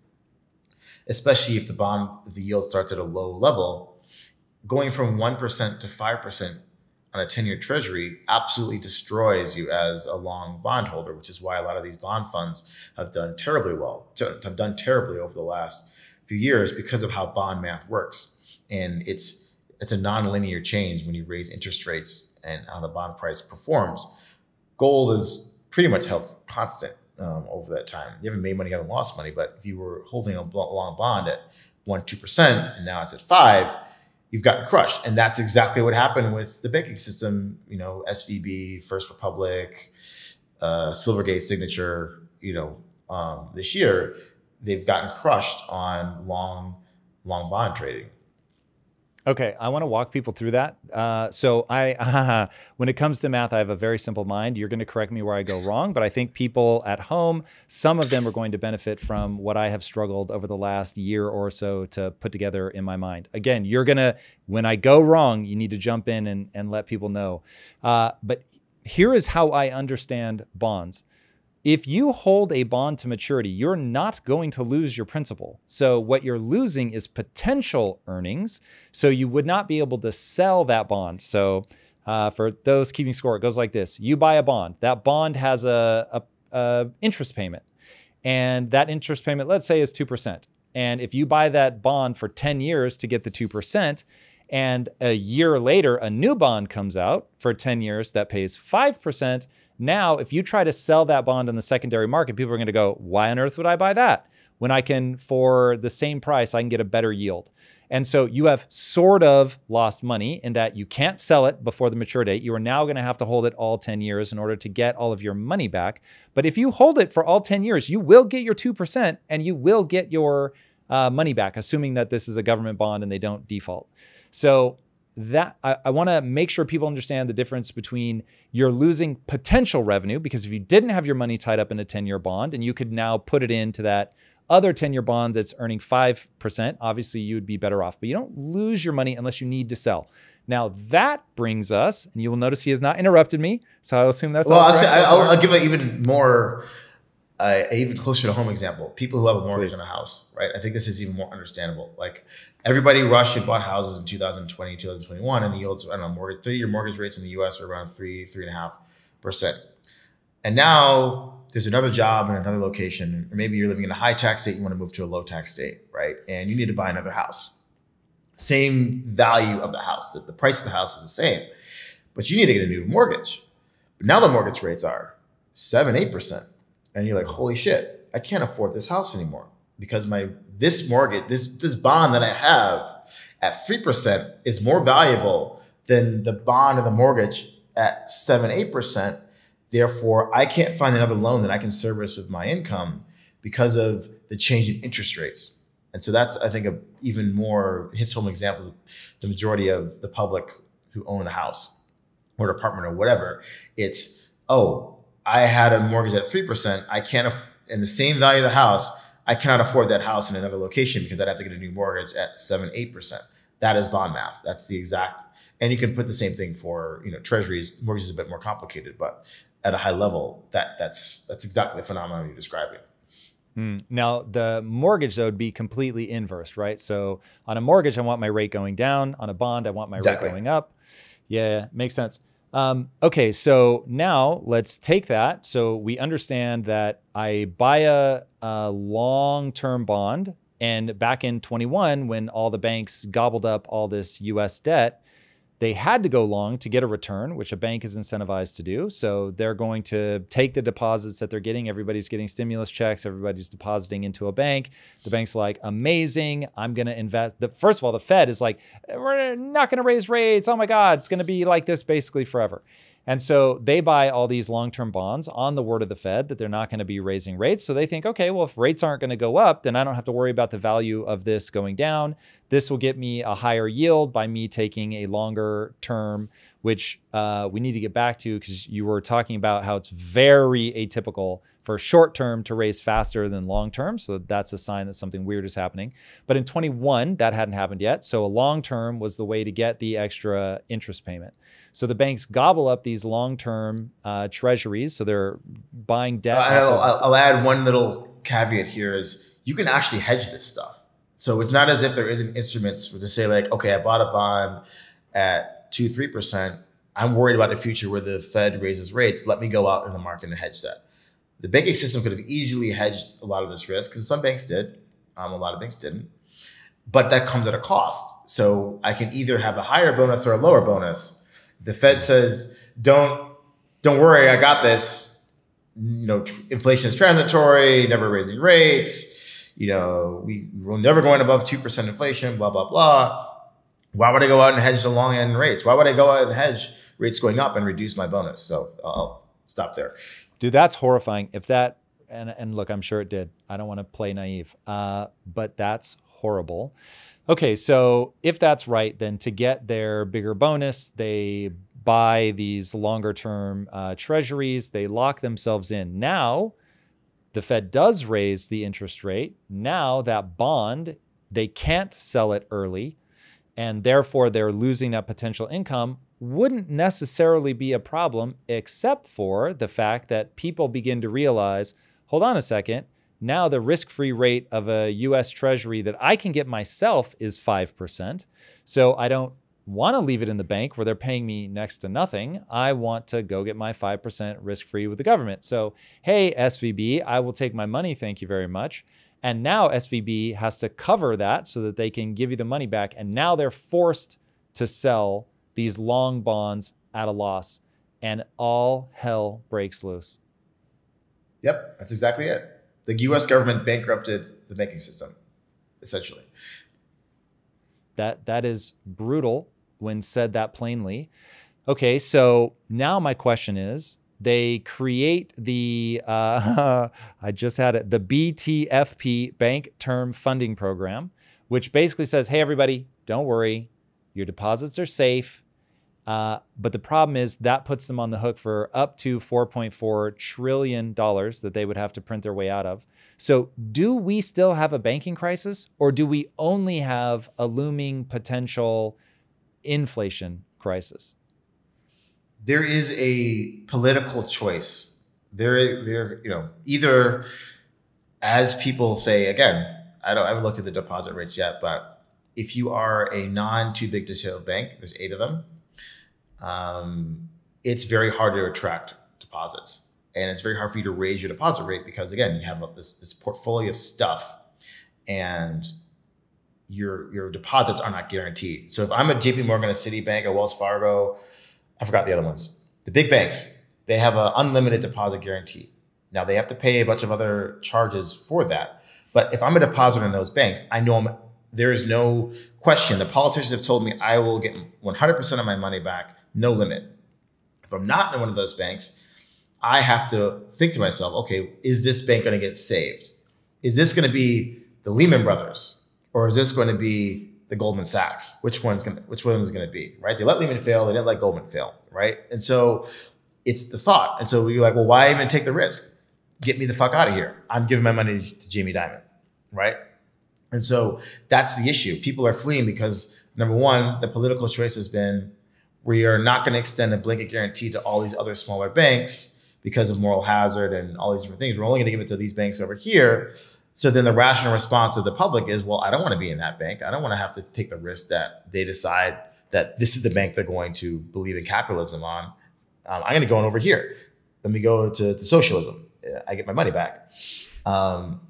Especially if the bond, if the yield starts at a low level, going from 1% to 5% on a 10 year treasury absolutely destroys you as a long bondholder, which is why a lot of these bond funds have done terribly well, have done terribly over the last few years because of how bond math works. And it's it's a non-linear change when you raise interest rates and how the bond price performs. Gold is pretty much held constant um, over that time. You haven't made money, you haven't lost money, but if you were holding a long bond at one, two percent, and now it's at five, you've gotten crushed. And that's exactly what happened with the banking system. You know, SVB, First Republic, uh, Silvergate, Signature. You know, um, this year they've gotten crushed on long, long bond trading. Okay, I want to walk people through that. Uh, so I, uh, [laughs] when it comes to math, I have a very simple mind. You're going to correct me where I go [laughs] wrong, but I think people at home, some of them are going to benefit from what I have struggled over the last year or so to put together in my mind. Again, you're gonna, when I go wrong, you need to jump in and, and let people know. Uh, but here is how I understand bonds if you hold a bond to maturity, you're not going to lose your principal. So, what you're losing is potential earnings. So, you would not be able to sell that bond. So, uh, for those keeping score, it goes like this you buy a bond, that bond has a, a, a interest payment. And that interest payment, let's say, is 2%. And if you buy that bond for 10 years to get the 2%, and a year later, a new bond comes out for 10 years that pays 5%, now, if you try to sell that bond in the secondary market, people are going to go, why on earth would I buy that? When I can, for the same price, I can get a better yield. And so you have sort of lost money in that you can't sell it before the mature date. You are now going to have to hold it all 10 years in order to get all of your money back. But if you hold it for all 10 years, you will get your 2% and you will get your uh, money back, assuming that this is a government bond and they don't default. So that I, I want to make sure people understand the difference between you're losing potential revenue because if you didn't have your money tied up in a 10-year bond and you could now put it into that other 10-year bond that's earning 5%, obviously you would be better off. But you don't lose your money unless you need to sell. Now that brings us, and you will notice he has not interrupted me, so I'll assume that's well. I'll, say, I'll, I'll, give an even more, uh, even closer to home example. People who have a mortgage Please. on a house, right? I think this is even more understandable. Like everybody rushed and bought houses in 2020, 2021, and the yields, I don't know, mortgage, 30 year mortgage rates in the US are around three, three and a half percent. And now there's another job in another location, or maybe you're living in a high tax state, you want to move to a low tax state, right? And you need to buy another house. Same value of the house, the, the price of the house is the same, but you need to get a new mortgage. But now the mortgage rates are seven, 8%. And you're like, holy shit, I can't afford this house anymore because my this mortgage, this this bond that I have at three percent is more valuable than the bond of the mortgage at seven, eight percent. Therefore, I can't find another loan that I can service with my income because of the change in interest rates. And so that's, I think, a even more hits home example. The majority of the public who own a house or an apartment or whatever, it's oh, I had a mortgage at three percent. I can't, aff- and the same value of the house, I cannot afford that house in another location because I'd have to get a new mortgage at seven, eight percent. That is bond math. That's the exact. And you can put the same thing for you know treasuries. Mortgages is a bit more complicated, but at a high level, that that's that's exactly the phenomenon you're describing. Hmm. Now, the mortgage, though, would be completely inverse, right? So on a mortgage, I want my rate going down. On a bond, I want my exactly. rate going up. Yeah, makes sense. Um, okay, so now let's take that. So we understand that I buy a, a long term bond. And back in 21, when all the banks gobbled up all this US debt, they had to go long to get a return, which a bank is incentivized to do. So they're going to take the deposits that they're getting. Everybody's getting stimulus checks. Everybody's depositing into a bank. The bank's like, amazing. I'm going to invest. The, first of all, the Fed is like, we're not going to raise rates. Oh my God, it's going to be like this basically forever. And so they buy all these long term bonds on the word of the Fed that they're not going to be raising rates. So they think, okay, well, if rates aren't going to go up, then I don't have to worry about the value of this going down. This will get me a higher yield by me taking a longer term, which uh, we need to get back to because you were talking about how it's very atypical for short term to raise faster than long term. So that's a sign that something weird is happening. But in 21, that hadn't happened yet. So a long term was the way to get the extra interest payment. So the banks gobble up these long term uh, treasuries. So they're buying debt. Uh, I'll, I'll add one little caveat here is you can actually hedge this stuff. So it's not as if there isn't instruments to say like, okay, I bought a bond at two, three percent. I'm worried about the future where the Fed raises rates. Let me go out in the market and hedge that the banking system could have easily hedged a lot of this risk, and some banks did. Um, a lot of banks didn't. But that comes at a cost. So I can either have a higher bonus or a lower bonus. The Fed says, "Don't, don't worry, I got this." You know, tr- inflation is transitory. Never raising rates. You know, we, we're never going above two percent inflation. Blah blah blah. Why would I go out and hedge the long end rates? Why would I go out and hedge rates going up and reduce my bonus? So I'll stop there. Dude, that's horrifying. If that, and, and look, I'm sure it did. I don't want to play naive, uh, but that's horrible. Okay, so if that's right, then to get their bigger bonus, they buy these longer term uh, treasuries, they lock themselves in. Now, the Fed does raise the interest rate. Now, that bond, they can't sell it early, and therefore they're losing that potential income wouldn't necessarily be a problem, except for the fact that people begin to realize hold on a second, now the risk free rate of a US Treasury that I can get myself is 5%. So I don't want to leave it in the bank where they're paying me next to nothing. I want to go get my 5% risk free with the government. So, hey, SVB, I will take my money. Thank you very much. And now SVB has to cover that so that they can give you the money back. And now they're forced to sell these long bonds at a loss, and all hell breaks loose. Yep, that's exactly it. The US government bankrupted the banking system, essentially. That that is brutal when said that plainly. Okay, so now my question is they create the uh, [laughs] I just had it the BTFP Bank Term Funding Program, which basically says, "Hey everybody, don't worry, your deposits are safe. Uh, but the problem is that puts them on the hook for up to $4.4 trillion that they would have to print their way out of. So, do we still have a banking crisis or do we only have a looming potential inflation crisis? There is a political choice. There, there, you know, either as people say, again, I don't I haven't looked at the deposit rates yet, but if you are a non too big to fail bank, there's eight of them. Um, it's very hard to attract deposits, and it's very hard for you to raise your deposit rate because again, you have this this portfolio of stuff, and your your deposits are not guaranteed. So if I'm a JP Morgan, a Citibank, a Wells Fargo, I forgot the other ones. The big banks, they have an unlimited deposit guarantee. Now they have to pay a bunch of other charges for that. But if I'm a depositor in those banks, I know I'm there is no question. The politicians have told me I will get 100% of my money back, no limit. If I'm not in one of those banks, I have to think to myself, okay, is this bank going to get saved? Is this going to be the Lehman Brothers or is this going to be the Goldman Sachs? Which one's going to, which one is to be, right? They let Lehman fail. They didn't let Goldman fail, right? And so it's the thought. And so you're like, well, why even take the risk? Get me the fuck out of here. I'm giving my money to Jamie Dimon, right? And so that's the issue. People are fleeing because number one, the political choice has been we are not going to extend a blanket guarantee to all these other smaller banks because of moral hazard and all these different things. We're only going to give it to these banks over here. So then the rational response of the public is, well, I don't want to be in that bank. I don't want to have to take the risk that they decide that this is the bank they're going to believe in capitalism on. Um, I'm going to go on over here. Let me go to, to socialism. I get my money back. Um,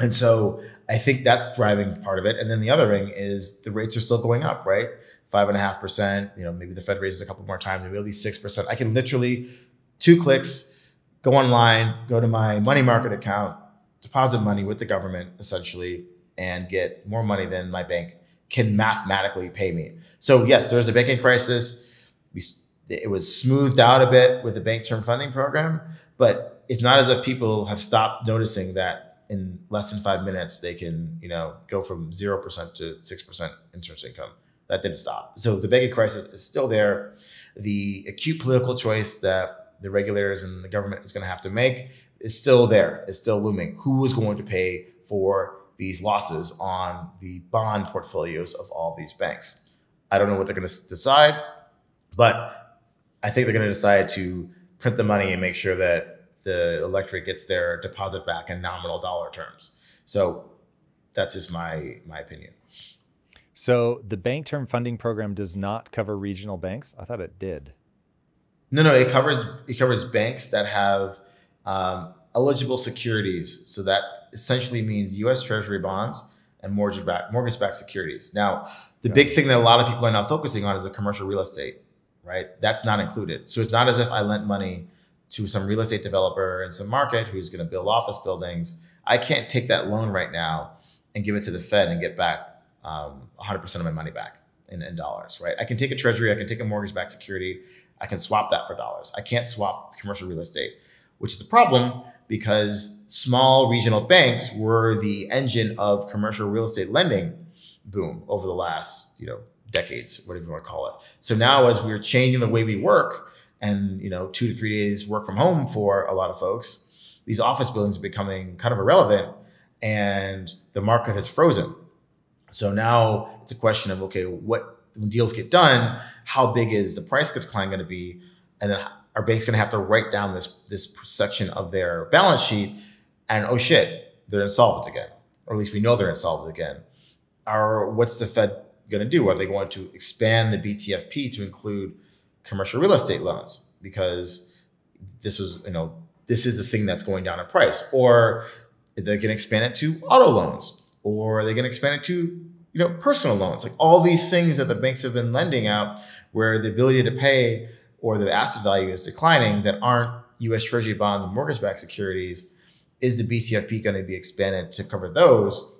and so I think that's driving part of it. And then the other thing is the rates are still going up, right? Five and a half percent. You know, maybe the Fed raises a couple more times, maybe it'll be six percent. I can literally two clicks, go online, go to my money market account, deposit money with the government essentially, and get more money than my bank can mathematically pay me. So yes, there's a banking crisis. We it was smoothed out a bit with the bank term funding program, but it's not as if people have stopped noticing that in less than five minutes they can, you know, go from zero percent to six percent interest income. That didn't stop. So the banking crisis is still there. The acute political choice that the regulators and the government is going to have to make is still there. It's still looming. Who is going to pay for these losses on the bond portfolios of all these banks? I don't know what they're going to decide, but I think they're going to decide to print the money and make sure that the electorate gets their deposit back in nominal dollar terms. So that's just my my opinion. So the bank term funding program does not cover regional banks. I thought it did. No, no, it covers it covers banks that have um, eligible securities. So that essentially means U.S. Treasury bonds and mortgage back mortgage backed securities. Now, the big thing that a lot of people are now focusing on is the commercial real estate, right? That's not included. So it's not as if I lent money to some real estate developer in some market who's going to build office buildings. I can't take that loan right now and give it to the Fed and get back um, 100% of my money back in, in dollars, right? I can take a treasury, I can take a mortgage backed security, I can swap that for dollars. I can't swap commercial real estate, which is a problem because small regional banks were the engine of commercial real estate lending boom over the last, you know, decades, whatever you want to call it. So now as we're changing the way we work and, you know, two to three days work from home for a lot of folks, these office buildings are becoming kind of irrelevant and the market has frozen. So now it's a question of, okay, what when deals get done, how big is the price decline going to be? And then are banks going to have to write down this this section of their balance sheet? And oh shit, they're insolvent again, or at least we know they're insolvent again. Are what's the Fed going to do? Are they going to expand the BTFP to include commercial real estate loans because this was you know this is the thing that's going down in price, or they can expand it to auto loans, or they going to expand it to you know, personal loans, like all these things that the banks have been lending out where the ability to pay or the asset value is declining that aren't US Treasury bonds and mortgage backed securities, is the BTFP going to be expanded to cover those?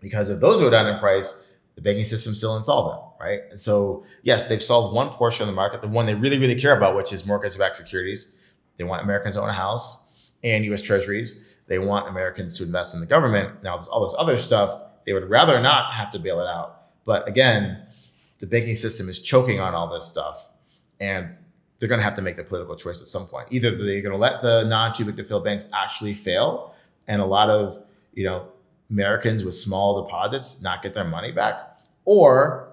Because if those go down in price, the banking system's still insolvent, right? And so, yes, they've solved one portion of the market, the one they really, really care about, which is mortgage backed securities. They want Americans to own a house and US Treasuries. They want Americans to invest in the government. Now, there's all this other stuff they would rather not have to bail it out. But again, the banking system is choking on all this stuff. And they're going to have to make the political choice at some point. Either they're going to let the non too big to fail banks actually fail, and a lot of you know Americans with small deposits not get their money back, or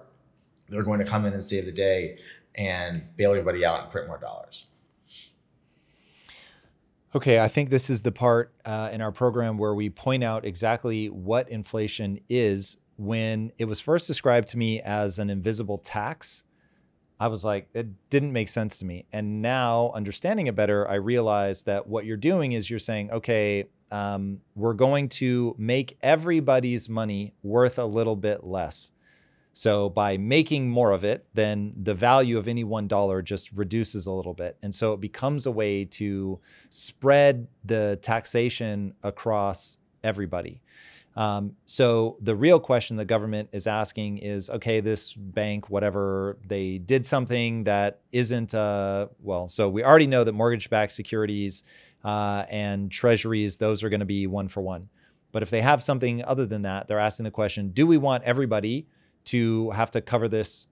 they're going to come in and save the day and bail everybody out and print more dollars. Okay, I think this is the part uh, in our program where we point out exactly what inflation is. When it was first described to me as an invisible tax, I was like, it didn't make sense to me. And now, understanding it better, I realize that what you're doing is you're saying, okay, um, we're going to make everybody's money worth a little bit less. So by making more of it, then the value of any one dollar just reduces a little bit. And so it becomes a way to spread the taxation across everybody. Um, so the real question the government is asking is, okay, this bank, whatever, they did something that isn't, uh, well, so we already know that mortgage-backed securities uh, and treasuries, those are going to be one for one. But if they have something other than that, they're asking the question, do we want everybody to have to cover this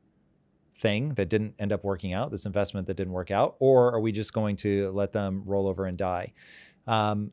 thing that didn't end up working out, this investment that didn't work out, or are we just going to let them roll over and die? Um,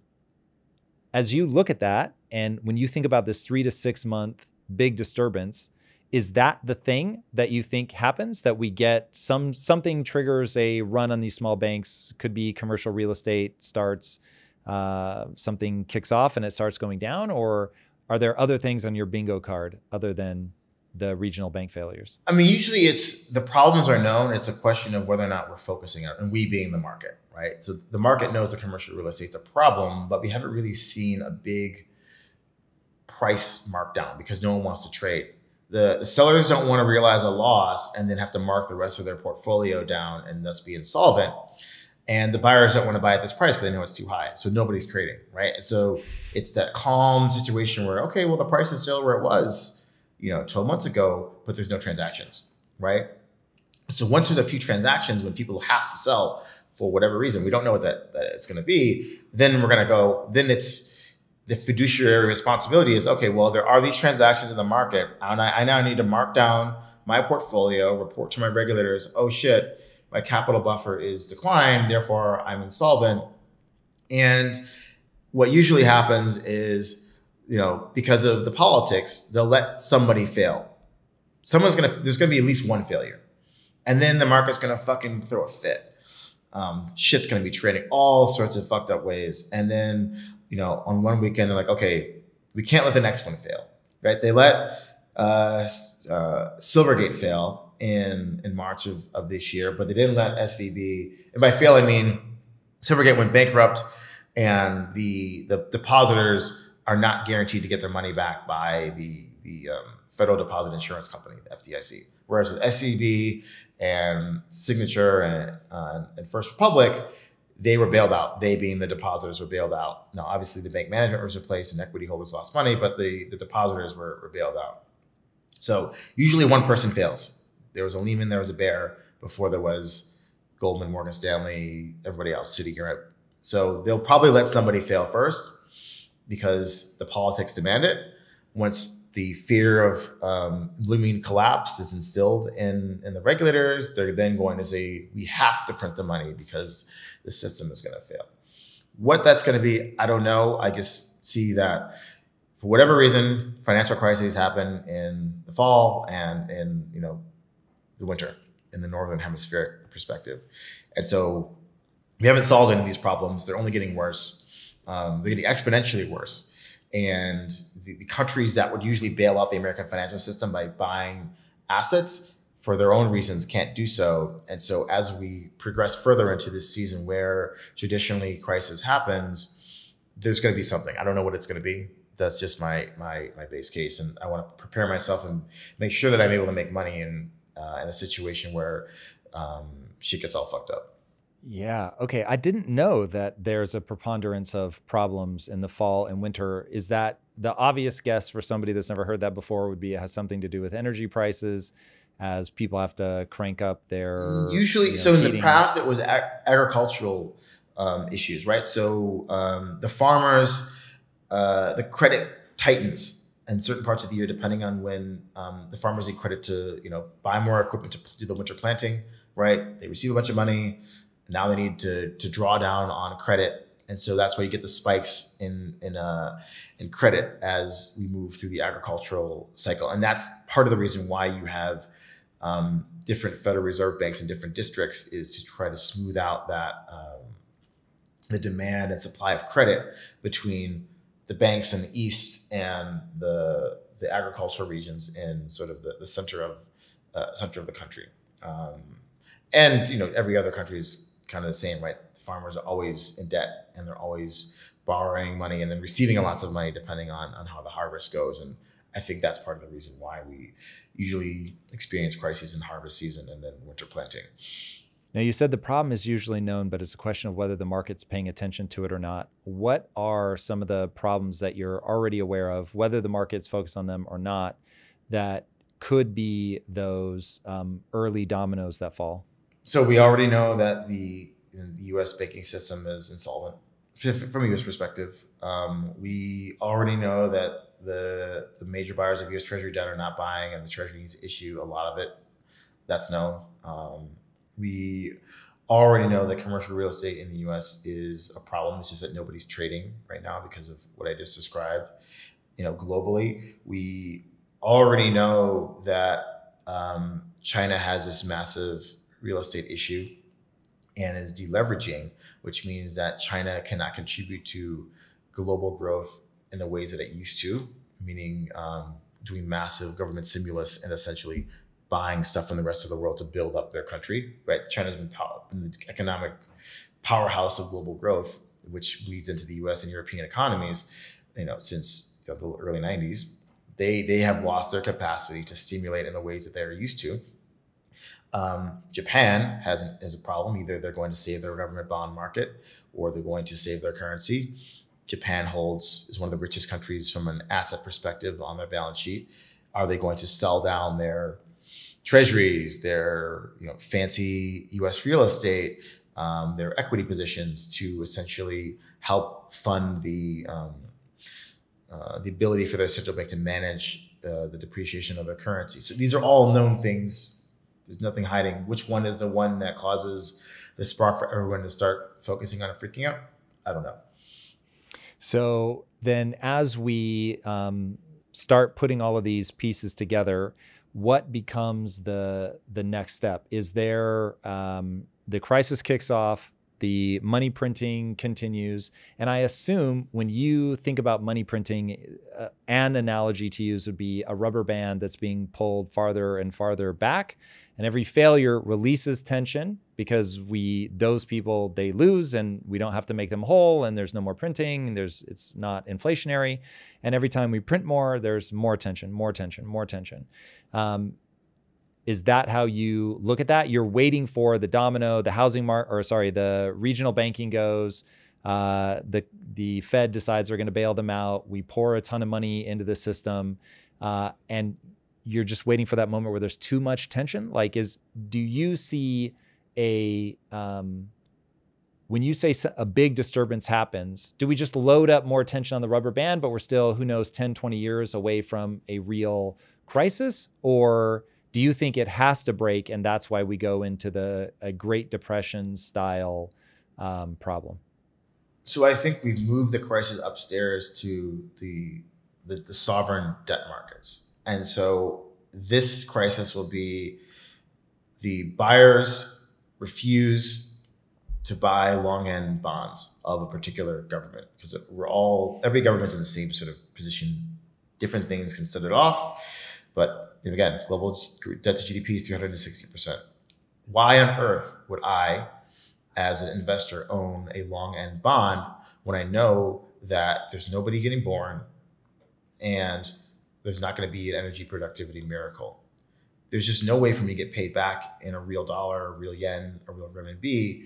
as you look at that, and when you think about this three to six month big disturbance, is that the thing that you think happens that we get some something triggers a run on these small banks? Could be commercial real estate starts, uh, something kicks off and it starts going down, or are there other things on your bingo card other than the regional bank failures? I mean, usually it's the problems are known. It's a question of whether or not we're focusing on, and we being the market, right? So the market knows the commercial real estate's a problem, but we haven't really seen a big price markdown because no one wants to trade. The, the sellers don't want to realize a loss and then have to mark the rest of their portfolio down and thus be insolvent. And the buyers don't want to buy at this price because they know it's too high. So nobody's trading, right? So it's that calm situation where, okay, well, the price is still where it was you know 12 months ago but there's no transactions right So once there's a few transactions when people have to sell for whatever reason, we don't know what that, that it's going to be. Then we're going to go. Then it's the fiduciary responsibility is okay. Well, there are these transactions in the market, and I, I now need to mark down my portfolio, report to my regulators. Oh shit, my capital buffer is declined, therefore I'm insolvent. And what usually happens is, you know, because of the politics, they'll let somebody fail. Someone's gonna, there's gonna be at least one failure. And then the market's gonna fucking throw a fit. Um, shit's gonna be trading all sorts of fucked up ways. And then, you know, on one weekend, they're like, okay, we can't let the next one fail, right? They let uh, uh, Silvergate fail in in March of, of this year, but they didn't let SVB. And by fail, I mean Silvergate went bankrupt, and the the depositors are not guaranteed to get their money back by the the um, Federal Deposit Insurance Company, the FDIC. Whereas with SVB and Signature and, uh, and First Republic, they were bailed out. They being the depositors were bailed out. Now, obviously, the bank management was replaced and equity holders lost money, but the, the depositors were, were bailed out. So usually one person fails. There was a Lehman, there was a Bear before there was Goldman, Morgan Stanley, everybody else, Citigroup. So they'll probably let somebody fail first because the politics demand it. Once the fear of um, looming collapse is instilled in, in the regulators, they're then going to say, we have to print the money because the system is going to fail. What that's going to be, I don't know. I just see that for whatever reason, financial crises happen in the fall and in you know the winter in the northern hemispheric perspective, and so we haven't solved any of these problems. They're only getting worse. Um, they're getting exponentially worse, and the, the countries that would usually bail out the American financial system by buying assets for their own reasons can't do so. And so as we progress further into this season where traditionally crisis happens, there's going to be something. I don't know what it's going to be that's just my my my base case, and I want to prepare myself and make sure that I'm able to make money in uh, in a situation where um, shit gets all fucked up. Yeah. Okay. I didn't know that there's a preponderance of problems in the fall and winter. Is that the obvious guess for somebody that's never heard that before would be it has something to do with energy prices as people have to crank up their usually you know, so in the past it was ag- agricultural um, issues right so um, the farmers uh, the credit tightens in certain parts of the year, depending on when um, the farmers need credit to, you know, buy more equipment to do the winter planting. Right? They receive a bunch of money. Now they need to to draw down on credit, and so that's why you get the spikes in in uh, in credit as we move through the agricultural cycle, and that's part of the reason why you have um, different Federal Reserve banks in different districts is to try to smooth out that um, the demand and supply of credit between the banks in the east and the the agricultural regions in sort of the, the center of uh, center of the country. Um, and you know every other country is kind of the same, right? Farmers are always in debt and they're always borrowing money and then receiving lots of money depending on on how the harvest goes. And I think that's part of the reason why we usually experience crises in harvest season and then winter planting. Now, you said the problem is usually known, but it's a question of whether the market's paying attention to it or not. What are some of the problems that you're already aware of, whether the market's focused on them or not, that could be those um, early dominoes that fall? So, we already know that the, the US banking system is insolvent from a US perspective. Um, we already know that the, the major buyers of US Treasury debt are not buying, and the Treasury needs to issue a lot of it. That's known. Um, we already know that commercial real estate in the US is a problem. It's just that nobody's trading right now because of what I just described. You know, globally, we already know that um, China has this massive real estate issue and is deleveraging, which means that China cannot contribute to global growth in the ways that it used to, meaning um, doing massive government stimulus and essentially buying stuff from the rest of the world to build up their country. Right, China's been, power, been the economic powerhouse of global growth, which leads into the U.S. and European economies. You know, since the early '90s, they they have lost their capacity to stimulate in the ways that they're used to. Um, Japan has, an, a problem. Either they're going to save their government bond market or they're going to save their currency. Japan holds is one of the richest countries from an asset perspective on their balance sheet. Are they going to sell down their treasuries, their you know fancy U.S. real estate, um, their equity positions to essentially help fund the um, uh, the ability for their central bank to manage uh, the depreciation of their currency. So these are all known things. There's nothing hiding. Which one is the one that causes the spark for everyone to start focusing on freaking out? I don't know. So then, as we um, start putting all of these pieces together, what becomes the the next step? Is there um, the crisis kicks off? the money printing continues. And I assume when you think about money printing, uh, an analogy to use would be a rubber band that's being pulled farther and farther back. And every failure releases tension because we those people they lose and we don't have to make them whole and there's no more printing there's it's not inflationary. And every time we print more there's more tension more tension more tension. Um, is that how you look at that? You're waiting for the domino the housing market or sorry the regional banking goes uh, the the fed decides they're going to bail them out. We pour a ton of money into the system uh, and you're just waiting for that moment where there's too much tension? Like is do you see a um, when you say a big disturbance happens do we just load up more tension on the rubber band but we're still who knows 10 20 years away from a real crisis? Or do you think it has to break and that's why we go into the a great depression style um, problem? So i think we've moved the crisis upstairs to the, the, the sovereign debt markets and so this crisis will be the buyers refuse to buy long end bonds of a particular government because we're all every government's in the same sort of position. Different things can set it off but again global debt to gdp is 360% why on earth would i as an investor own a long end bond when i know that there's nobody getting born and there's not going to be an energy productivity miracle. There's just no way for me to get paid back in a real dollar, a real yen, a real renminbi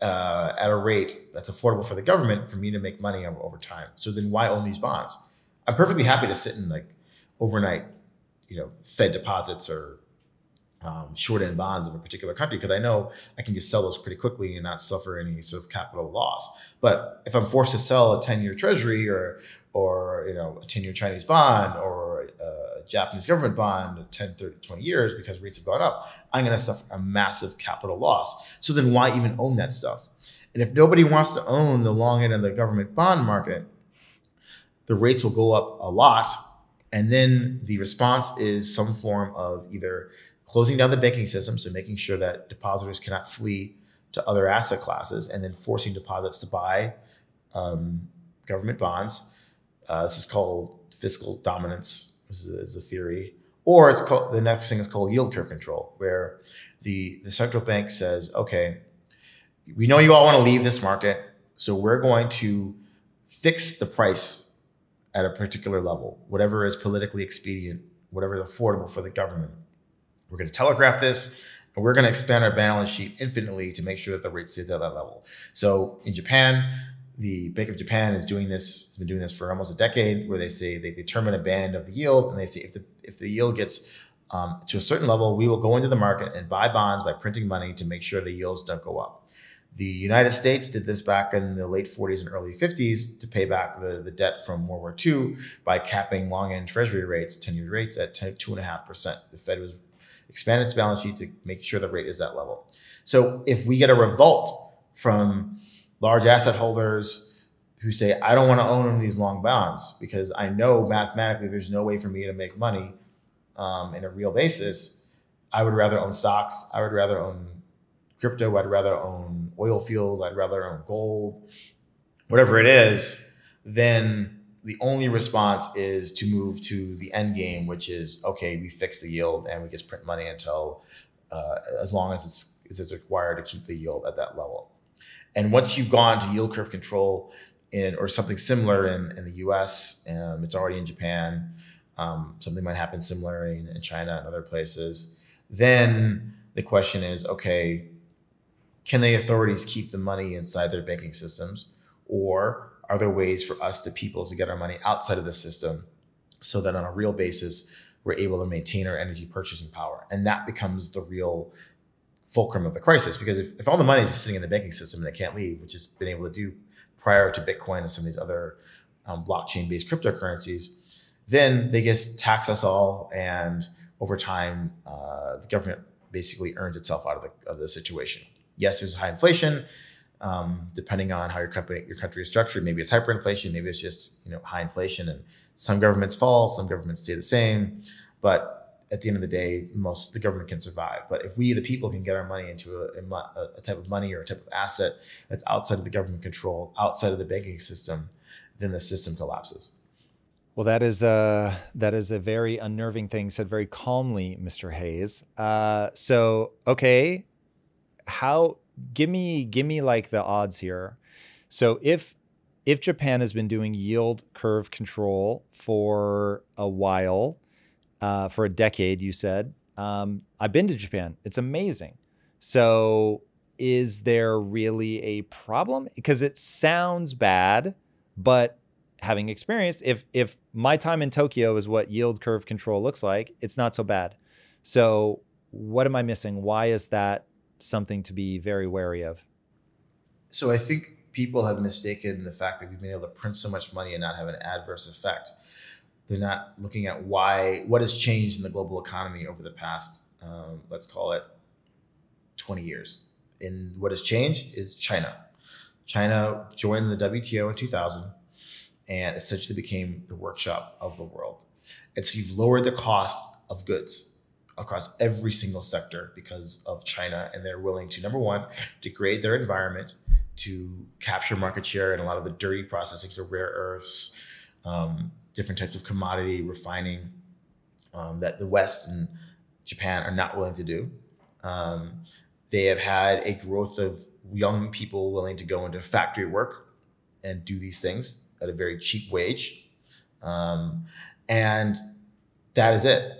uh, at a rate that's affordable for the government for me to make money over time. So then why own these bonds? I'm perfectly happy to sit in like overnight, you know, Fed deposits or um, short end bonds of a particular country because I know I can just sell those pretty quickly and not suffer any sort of capital loss. But if I'm forced to sell a 10 year treasury or or you know a 10 year Chinese bond or a Japanese government bond 10, 30, 20 years because rates have gone up, I'm going to suffer a massive capital loss. So then why even own that stuff? And if nobody wants to own the long end of the government bond market, the rates will go up a lot. And then the response is some form of either closing down the banking system, so making sure that depositors cannot flee to other asset classes, and then forcing deposits to buy um, government bonds. Uh, this is called fiscal dominance. This is, a theory, or it's called the next thing is called yield curve control, where the the central bank says, okay, we know you all want to leave this market, so we're going to fix the price at a particular level, whatever is politically expedient, whatever is affordable for the government we're going to telegraph this and we're going to expand our balance sheet infinitely to make sure that the rate stays at that level. So in Japan, the Bank of Japan is doing this, has been doing this for almost a decade, where they say they determine a band of the yield, and they say if the if the yield gets um, to a certain level, we will go into the market and buy bonds by printing money to make sure the yields don't go up. The United States did this back in the late 40s and early 50s to pay back the, the debt from World War II by capping long end treasury rates, 10 year rates at 2.5%. The Fed was expand its balance sheet to make sure the rate is that level. So if we get a revolt from large asset holders who say, I don't want to own these long bonds because I know mathematically there's no way for me to make money um, in a real basis, I would rather own stocks. I would rather own crypto. I'd rather own oil field. I'd rather own gold, whatever it is, then the only response is to move to the end game, which is okay, we fix the yield and we just print money until uh, as long as it's, as it's required to keep the yield at that level. And once you've gone to yield curve control in or something similar in, in the US, um, it's already in Japan, um, something might happen similar in, in China and other places, then the question is okay, can the authorities keep the money inside their banking systems? Or are there ways for us, the people, to get our money outside of the system so that on a real basis, we're able to maintain our energy purchasing power. And that becomes the real fulcrum of the crisis. Because if, if all the money is sitting in the banking system and they can't leave, which has been able to do prior to Bitcoin and some of these other um, blockchain based cryptocurrencies, then they just tax us all. And over time, uh, the government basically earns itself out of the, of the situation. Yes, there's high inflation. Um, depending on how your company, your country is structured, maybe it's hyperinflation, maybe it's just you know high inflation, and some governments fall, some governments stay the same. But at the end of the day, most the government can survive. But if we, the people, can get our money into a, a, type of money or a type of asset that's outside of the government control, outside of the banking system, then the system collapses. Well, that is a that is a very unnerving thing said very calmly, Mr. Hayes. Uh, so okay, how? Give me give me like the odds here. So if if Japan has been doing yield curve control for a while, uh, for a decade, you said, um, I've been to Japan. It's amazing. So is there really a problem? Because it sounds bad, but having experienced, if if my time in Tokyo is what yield curve control looks like, it's not so bad. So what am I missing? Why is that something to be very wary of? So I think people have mistaken the fact that we've been able to print so much money and not have an adverse effect. They're not looking at why what has changed in the global economy over the past, um, let's call it, 20 years. And what has changed is China. China joined the WTO in 2000 and essentially became the workshop of the world. And so you've lowered the cost of goods across every single sector because of China, and they're willing to number one degrade their environment to capture market share in a lot of the dirty processing, so rare earths, um, different types of commodity refining um, that the West and Japan are not willing to do. Um, they have had a growth of young people willing to go into factory work and do these things at a very cheap wage. Um, and that is it.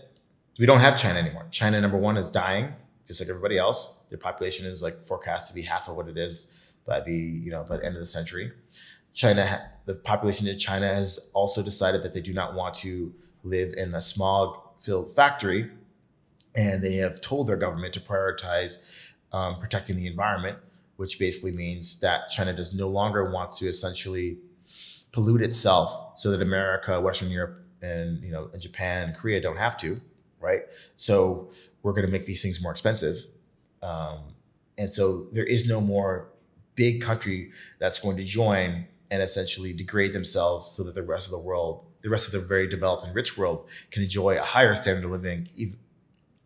We don't have China anymore. China, number one, is dying, just like everybody else. Their population is like forecast to be half of what it is by the you know by the end of the century. China, the population in China has also decided that they do not want to live in a smog-filled factory, and they have told their government to prioritize um, protecting the environment, which basically means that China does no longer want to essentially pollute itself so that America, Western Europe, and you know, and Japan and Korea don't have to, right? So we're going to make these things more expensive, um, and so there is no more big country that's going to join and essentially degrade themselves so that the rest of the world, the rest of the very developed and rich world, can enjoy a higher standard of living,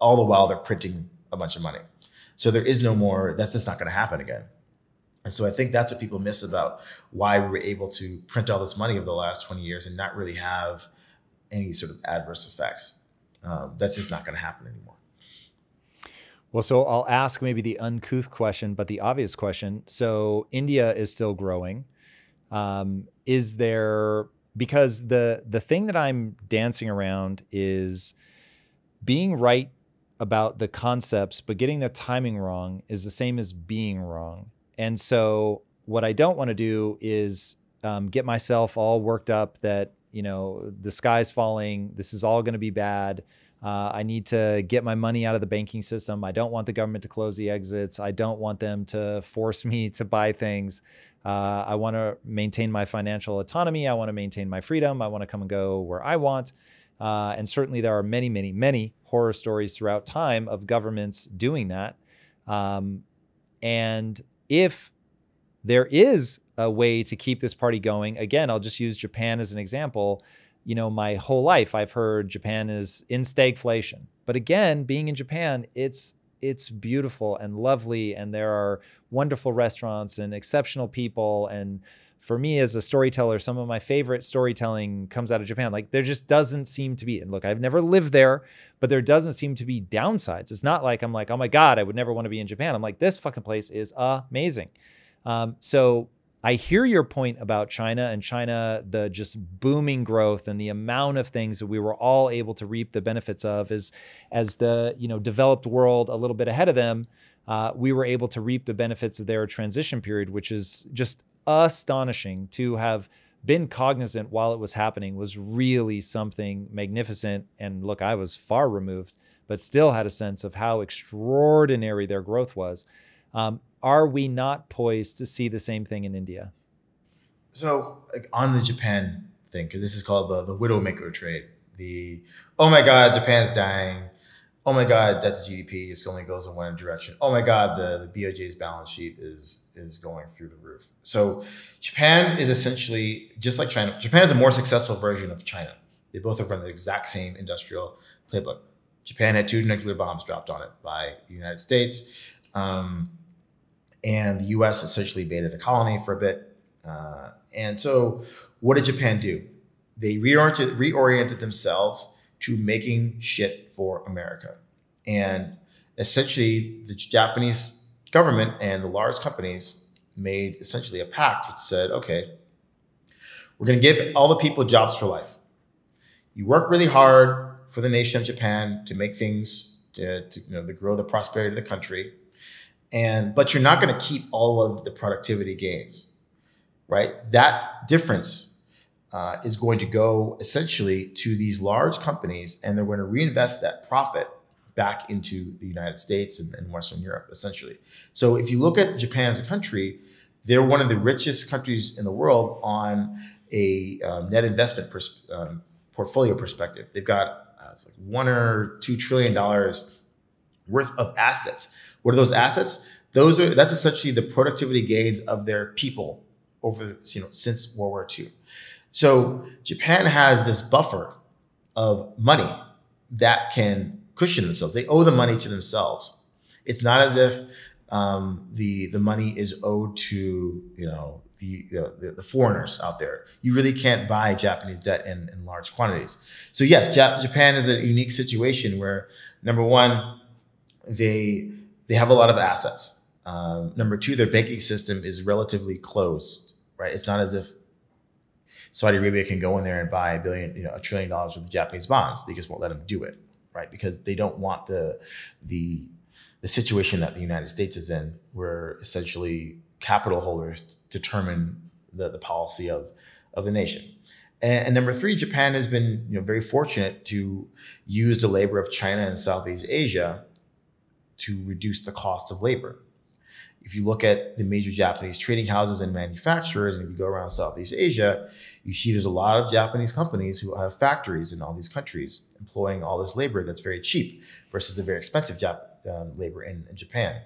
all the while they're printing a bunch of money. So there is no more. That's just not going to happen again. And so I think that's what people miss about why we were able to print all this money over the last 20 years and not really have any sort of adverse effects. Um, that's just not going to happen anymore. Well, so I'll ask maybe the uncouth question, but the obvious question. So India is still growing. Um, is there because the the thing that I'm dancing around is being right about the concepts, but getting the timing wrong is the same as being wrong. And so what I don't want to do is um, get myself all worked up that, you know, the sky's falling. This is all going to be bad. Uh, I need to get my money out of the banking system. I don't want the government to close the exits. I don't want them to force me [laughs] to buy things. Uh, I want to maintain my financial autonomy. I want to maintain my freedom. I want to come and go where I want. Uh, and certainly there are many, many, many horror stories throughout time of governments doing that. Um, and if there is a way to keep this party going, again, I'll just use Japan as an example. You know, my whole life I've heard Japan is in stagflation. But again, being in Japan, it's it's beautiful and lovely and there are wonderful restaurants and exceptional people and for me as a storyteller, some of my favorite storytelling comes out of Japan. Like there just doesn't seem to be, and look, I've never lived there, but there doesn't seem to be downsides. It's not like I'm like, oh my God, I would never want to be in Japan. I'm like, this fucking place is amazing. Um, so I hear your point about China and China, the just booming growth and the amount of things that we were all able to reap the benefits of as, as the you know developed world a little bit ahead of them. Uh, we were able to reap the benefits of their transition period, which is just astonishing to have been cognizant while it was happening was really something magnificent. And look, I was far removed, but still had a sense of how extraordinary their growth was. Um, are we not poised to see the same thing in India? So, like on the Japan thing, because this is called the, the widowmaker trade. The oh my God, Japan's dying. Oh my God, debt to GDP is only goes in one direction. Oh my God, the, the BOJ's balance sheet is is going through the roof. So Japan is essentially just like China. Japan is a more successful version of China. They both have run the exact same industrial playbook. Japan had two nuclear bombs dropped on it by the United States. Um, and the US essentially made it a colony for a bit. Uh, and so, what did Japan do? They reoriented, reoriented themselves to making shit for America. And essentially, the Japanese government and the large companies made essentially a pact which said, okay, we're going to give all the people jobs for life. You work really hard for the nation of Japan to make things to, to you know to grow the prosperity of the country, and but you're not going to keep all of the productivity gains, right? That difference uh, is going to go essentially to these large companies, and they're going to reinvest that profit back into the United States and, and Western Europe, essentially. So if you look at Japan as a country, they're one of the richest countries in the world on a um, net investment pers- um, portfolio perspective. They've got uh, like one or two trillion dollars worth of assets. What are those assets? Those are that's essentially the productivity gains of their people over you know since World War II. So Japan has this buffer of money that can cushion themselves. They owe the money to themselves. It's not as if um, the the money is owed to you know the, the, the foreigners out there. You really can't buy Japanese debt in, in large quantities. So yes, Jap- Japan is a unique situation where number one, they they have a lot of assets. Um, number two, their banking system is relatively closed. Right, it's not as if Saudi Arabia can go in there and buy a billion, you know, a trillion dollars worth of Japanese bonds. They just won't let them do it, right? Because they don't want the the the situation that the United States is in, where essentially capital holders determine the, the policy of, of the nation. And, and, number three, Japan has been you know, very fortunate to use the labor of China and Southeast Asia to reduce the cost of labor. If you look at the major Japanese trading houses and manufacturers, and if you go around Southeast Asia, you see there's a lot of Japanese companies who have factories in all these countries employing all this labor that's very cheap versus the very expensive Jap- um, labor in, in Japan.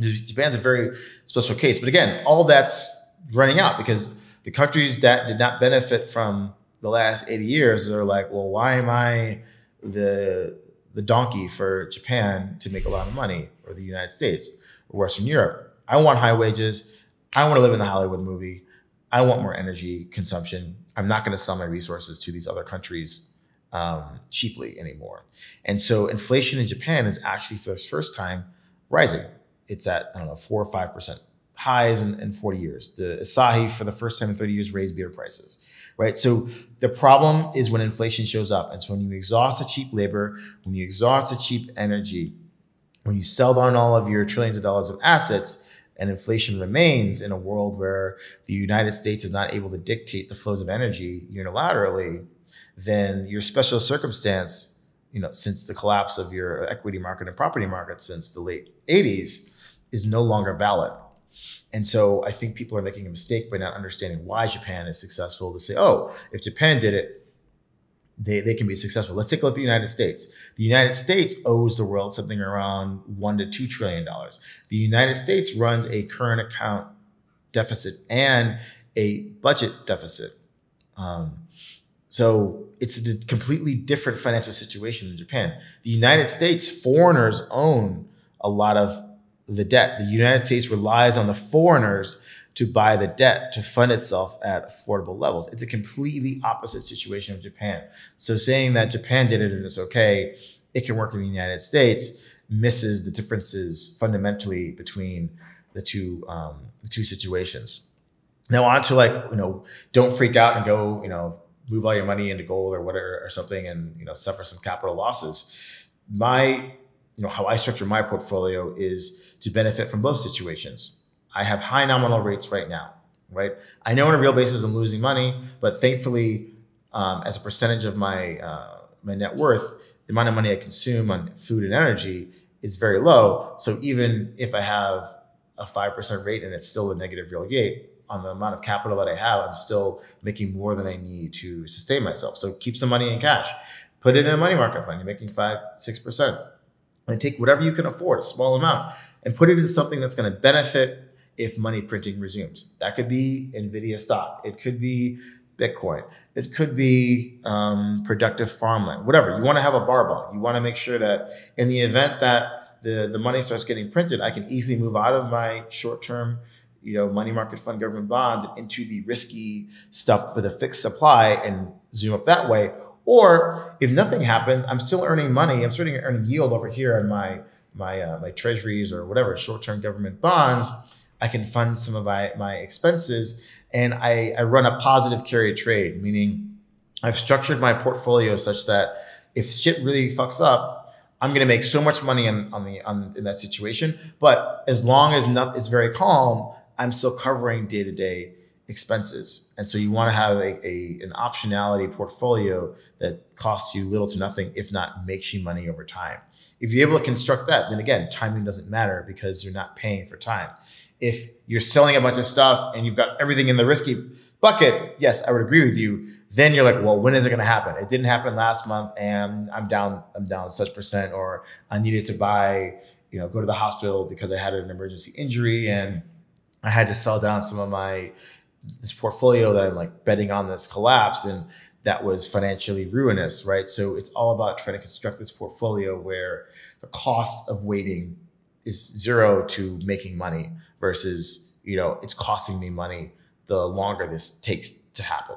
Japan's a very special case. But again, all that's running out because the countries that did not benefit from the last 80 years are like, well, why am I the the donkey for Japan to make a lot of money or the United States or Western Europe? I want high wages. I want to live in the Hollywood movie. I want more energy consumption. I'm not going to sell my resources to these other countries um, cheaply anymore. And so inflation in Japan is actually for the first time rising. It's at, I don't know, four or 5% highs in, in 40 years. The Asahi for the first time in 30 years raised beer prices, right? So the problem is when inflation shows up. And so when you exhaust the cheap labor, when you exhaust the cheap energy, when you sell down all of your trillions of dollars of assets, and inflation remains in a world where the United States is not able to dictate the flows of energy unilaterally, then your special circumstance, you know, since the collapse of your equity market and property market since the late 80s is no longer valid. And so I think people are making a mistake by not understanding why Japan is successful to say, oh, if Japan did it, they, they can be successful. Let's take a look at the United States. The United States owes the world something around one to two trillion dollars. The United States runs a current account deficit and a budget deficit. Um, so it's a completely different financial situation in Japan. The United States, foreigners own a lot of the debt. The United States relies on the foreigners to buy the debt to fund itself at affordable levels. It's a completely opposite situation of Japan. So saying that Japan did it and it's okay, it can work in the United States misses the differences fundamentally between the two um, the two situations. Now on to like you know, don't freak out and go you know move all your money into gold or whatever or something and you know suffer some capital losses my you know how i structure my portfolio is to benefit from both situations i have high nominal rates right now right? I know on a real basis I'm losing money, but thankfully, um, as a percentage of my uh, my net worth, the amount of money I consume on food and energy is very low. So even if I have a five percent rate and it's still a negative real gate on the amount of capital that I have, I'm still making more than I need to sustain myself. So keep some money in cash, put it in a money market fund. You're making five, six percent, and take whatever you can afford, a small amount, and put it in something that's going to benefit if money printing resumes. That could be Nvidia stock. It could be Bitcoin. It could be um, productive farmland. Whatever you want to have a barbell. You want to make sure that in the event that the the money starts getting printed, I can easily move out of my short term you know, money market fund government bonds into the risky stuff for the fixed supply and zoom up that way. Or if nothing happens, I'm still earning money. I'm starting earning yield over here on my my uh, my treasuries or whatever short term government bonds. I can fund some of my my expenses, and I, I run a positive carry trade, meaning I've structured my portfolio such that if shit really fucks up, I'm going to make so much money on, on the on in that situation. But as long as not, it's very calm, I'm still covering day to day expenses. And so you want to have a, a, an optionality portfolio that costs you little to nothing, if not makes you money over time. If you're able to construct that, then again, timing doesn't matter because you're not paying for time. If you're selling a bunch of stuff and you've got everything in the risky bucket, yes, I would agree with you. Then you're like, well, when is it going to happen? It didn't happen last month and I'm down, I'm down such percent, or I needed to buy, you know, go to the hospital because I had an emergency injury and I had to sell down some of my this portfolio that I'm like betting on this collapse and that was financially ruinous, right? So it's all about trying to construct this portfolio where the cost of waiting is zero to making money versus, you know, it's costing me money the longer this takes to happen.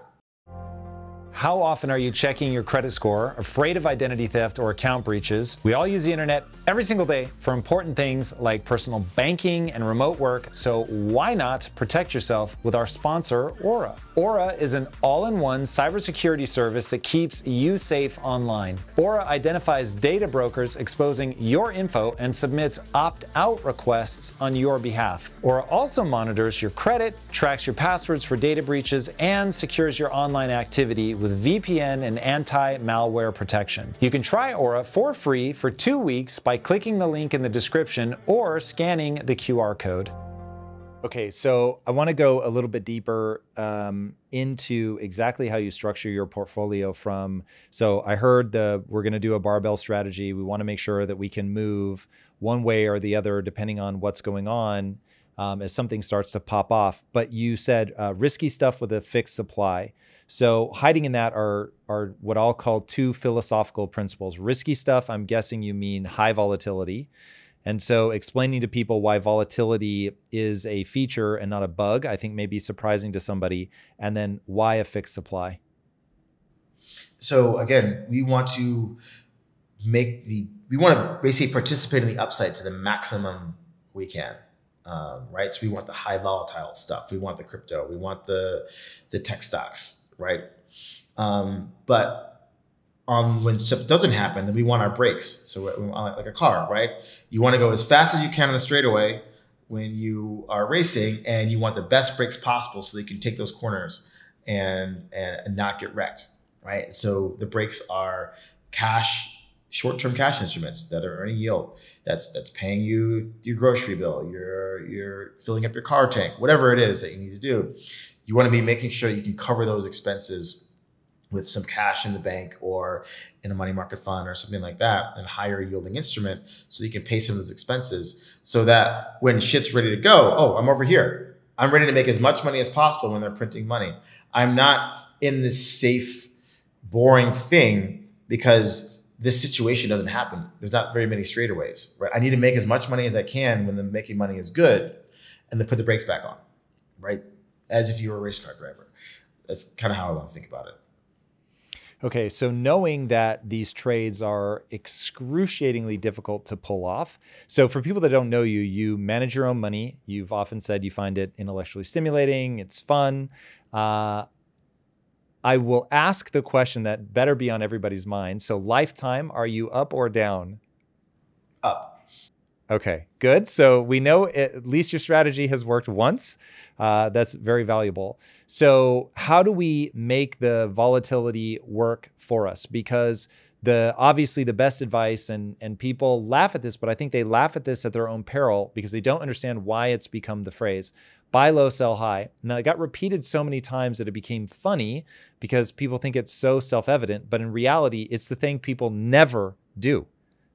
How often are you checking your credit score, afraid of identity theft or account breaches? We all use the internet every single day for important things like personal banking and remote work, so why not protect yourself with our sponsor, Aura? Aura is an all in one cybersecurity service that keeps you safe online. Aura identifies data brokers exposing your info and submits opt out requests on your behalf. Aura also monitors your credit, tracks your passwords for data breaches, and secures your online activity with VPN and anti malware protection. You can try Aura for free for two weeks by clicking the link in the description or scanning the QR code. Okay, so I want to go a little bit deeper um, into exactly how you structure your portfolio. From so I heard the we're going to do a barbell strategy. We want to make sure that we can move one way or the other depending on what's going on um, as something starts to pop off. But you said uh, risky stuff with a fixed supply. So hiding in that are are what I'll call two philosophical principles. Risky stuff. I'm guessing you mean high volatility. And so explaining to people why volatility is a feature and not a bug, I think may be surprising to somebody. And then why a fixed supply? So again, we want to make the, we want to basically participate in the upside to the maximum we can. Um, right. So we want the high volatile stuff. We want the crypto. We want the, the tech stocks. Right. Um, but on when stuff doesn't happen, then we want our brakes. So uh, like a car, right? You want to go as fast as you can on the straightaway when you are racing, and you want the best brakes possible so you can take those corners and and not get wrecked, right? So the brakes are cash, short-term cash instruments that are earning yield. That's that's paying you your grocery bill, you're you're filling up your car tank, whatever it is that you need to do. You want to be making sure you can cover those expenses with some cash in the bank or in a money market fund or something like that, and higher yielding instrument so you can pay some of those expenses so that when shit's ready to go, oh, I'm over here. I'm ready to make as much money as possible when they're printing money. I'm not in this safe, boring thing because this situation doesn't happen. There's not very many straightaways, right? I need to make as much money as I can when the making money is good and then put the brakes back on, right? As if you were a race car driver. That's kind of how I want to think about it. Okay, so knowing that these trades are excruciatingly difficult to pull off. So, for people that don't know you, you manage your own money. You've often said you find it intellectually stimulating, it's fun. Uh, I will ask the question that better be on everybody's mind. So, lifetime, are you up or down? Up. Okay, good. So we know at least your strategy has worked once. Uh, that's very valuable. So how do we make the volatility work for us? Because the obviously the best advice and and people laugh at this, but I think they laugh at this at their own peril because they don't understand why it's become the phrase buy low, sell high. Now it got repeated so many times that it became funny because people think it's so self-evident, but in reality, it's the thing people never do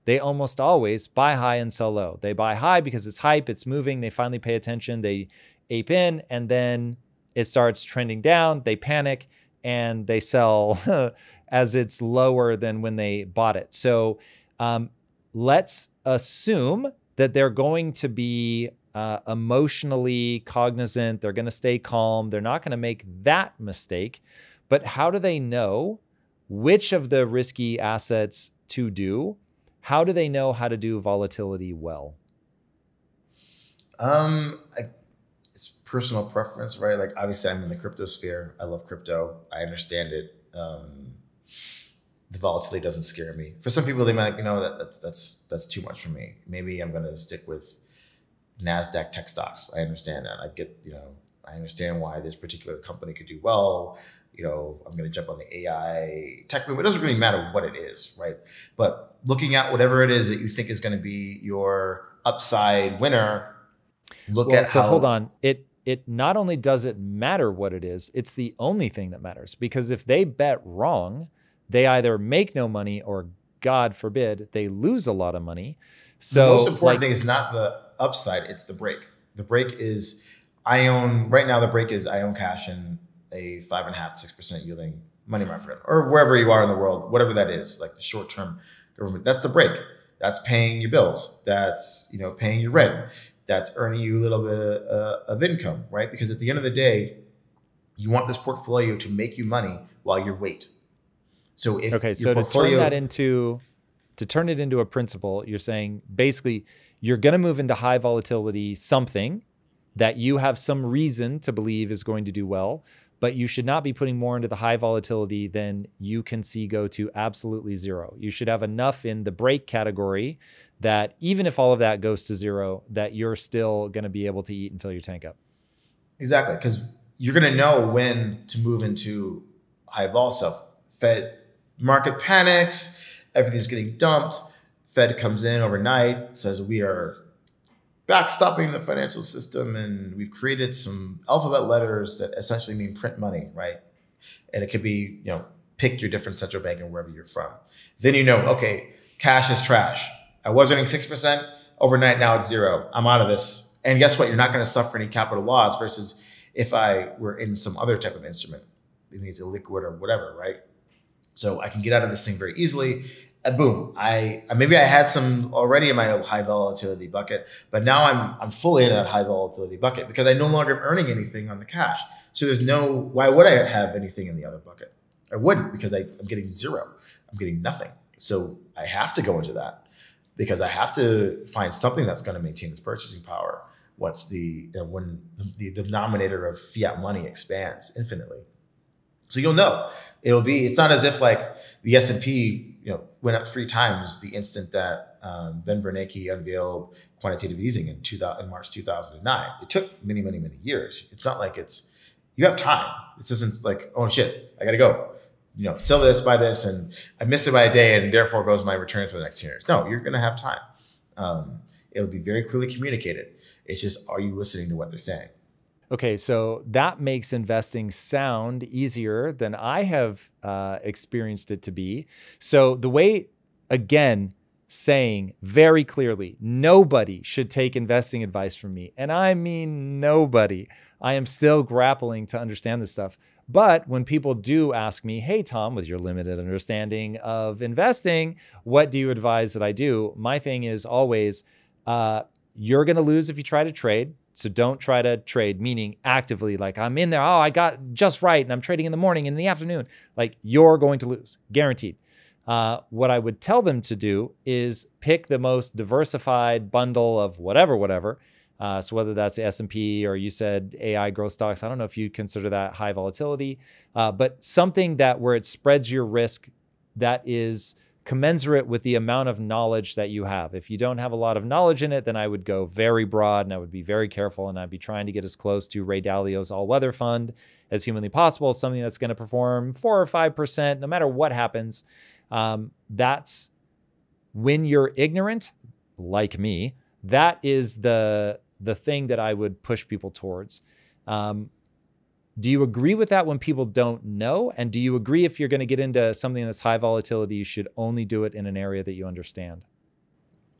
they almost always buy high and sell low. They buy high because it's hype, it's moving, they finally pay attention, they ape in, and then it starts trending down, they panic, and they sell [laughs] as it's lower than when they bought it. So um, let's assume that they're going to be uh, emotionally cognizant, they're going to stay calm, they're not going to make that mistake. But how do they know which of the risky assets to do? How do they know how to do volatility well? Um, I, it's personal preference, right? Like obviously, I'm in the crypto sphere. I love crypto. I understand it. Um, the volatility doesn't scare me. For some people, they might, you know, that, that's that's that's too much for me. Maybe I'm going to stick with Nasdaq tech stocks. I understand that. I get, you know, I understand why this particular company could do well you know, I'm going to jump on the AI tech boom. It doesn't really matter what it is, right? But looking at whatever it is that you think is going to be your upside winner, look well, at so how. hold on. It it not only does it matter what it is, it's the only thing that matters because if they bet wrong, they either make no money or God forbid they lose a lot of money. So the most important like, thing is not the upside; it's the brake. The brake is I own right now. The brake is I own cash and a five and a half, six percent yielding money market fund, or wherever you are in the world, whatever that is, like the short term government. That's the brake. That's paying your bills. That's you know paying your rent. That's earning you a little bit of, uh, of income, right? Because at the end of the day, you want this portfolio to make you money while you wait. So if okay, so to turn that into to turn it into a principle, you're saying basically you're going to move into high volatility something that you have some reason to believe is going to do well but you should not be putting more into the high volatility than you can see go to absolutely zero. You should have enough in the brake category that even if all of that goes to zero, that you're still going to be able to eat and fill your tank up. Exactly, because you're going to know when to move into high vol stuff. Fed market panics, everything's getting dumped. Fed comes in overnight, says we are backstopping the financial system and we've created some alphabet letters that essentially mean print money, right? And it could be, you know, pick your different central bank and wherever you're from. Then you know, okay, cash is trash. I was earning 6%, overnight now it's zero. I'm out of this. And guess what? You're not going to suffer any capital loss versus if I were in some other type of instrument. Maybe it's a liquid or whatever, right? So I can get out of this thing very easily Uh, boom, I maybe I had some already in my high volatility bucket, but now I'm I'm fully in that high volatility bucket because I no longer am earning anything on the cash. So there's no why would I have anything in the other bucket? I wouldn't because I, I'm getting zero. I'm getting nothing. So I have to go into that because I have to find something that's going to maintain its purchasing power. What's the uh, when the, the denominator of fiat money expands infinitely? So you'll know it'll be. It's not as if like the S and P you know, went up three times the instant that um, Ben Bernanke unveiled quantitative easing in, 2000, in March 2009. It took many, many, many years. It's not like it's, you have time. This isn't like, oh shit, I gotta go. You know, sell this, buy this, and I miss it by a day, and therefore goes my return for the next 10 years. No, you're gonna have time. Um, it'll be very clearly communicated. It's just, are you listening to what they're saying? Okay, so that makes investing sound easier than I have uh, experienced it to be. So, the way, again, saying very clearly, nobody should take investing advice from me. And I mean, nobody. I am still grappling to understand this stuff. But when people do ask me, hey, Tom, with your limited understanding of investing, what do you advise that I do? My thing is always, uh, you're going to lose if you try to trade. So don't try to trade, meaning actively, like I'm in there, oh, I got just right, and I'm trading in the morning in the afternoon. Like you're going to lose, guaranteed. Uh, what I would tell them to do is pick the most diversified bundle of whatever, whatever. Uh, so whether that's the S&P or you said AI growth stocks, I don't know if you consider that high volatility, uh, but something that where it spreads your risk that is commensurate with the amount of knowledge that you have. If you don't have a lot of knowledge in it, then I would go very broad and I would be very careful and I'd be trying to get as close to Ray Dalio's all weather fund as humanly possible, something that's going to perform four or 5%, no matter what happens. Um, that's when you're ignorant, like me, that is the, the thing that I would push people towards. Um, do you agree with that when people don't know? And do you agree if you're going to get into something that's high volatility, you should only do it in an area that you understand?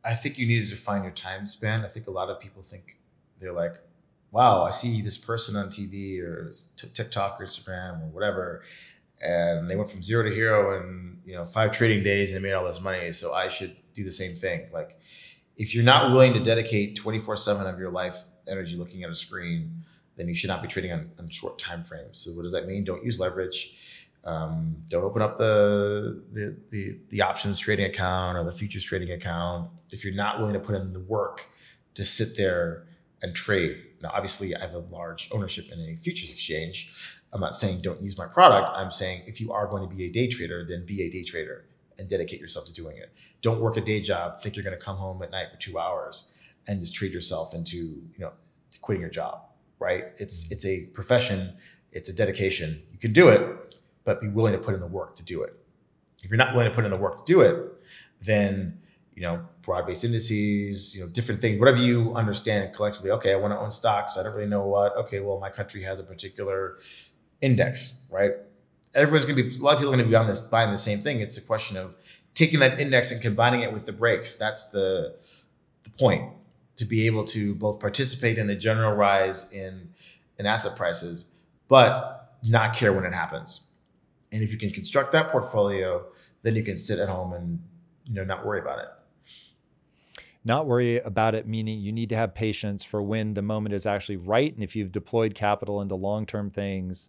I think you need to define your time span. I think a lot of people think they're like, wow, I see this person on TV or TikTok or Instagram or whatever, and they went from zero to hero in you know five trading days and made all this money. So I should do the same thing. Like, if you're not willing to dedicate 24 seven of your life energy looking at a screen, then you should not be trading on, on short time frames. So what does that mean? Don't use leverage. Um, don't open up the, the, the the options trading account or the futures trading account if you're not willing to put in the work to sit there and trade. Now, obviously, I have a large ownership in a futures exchange. I'm not saying don't use my product. I'm saying if you are going to be a day trader, then be a day trader and dedicate yourself to doing it. Don't work a day job. Think you're going to come home at night for two hours and just trade yourself into you know quitting your job right? It's it's a profession, it's a dedication. You can do it, but be willing to put in the work to do it. If you're not willing to put in the work to do it, then you know broad-based indices, you know different things, whatever you understand collectively. Okay, I want to own stocks. I don't really know what. Okay, well my country has a particular index, right? Everyone's gonna be a lot of people are gonna be on this buying the same thing. It's a question of taking that index and combining it with the breaks. That's the the point to be able to both participate in the general rise in in asset prices, but not care when it happens. And if you can construct that portfolio, then you can sit at home and you know not worry about it. Not worry about it, meaning you need to have patience for when the moment is actually right. And if you've deployed capital into long term things,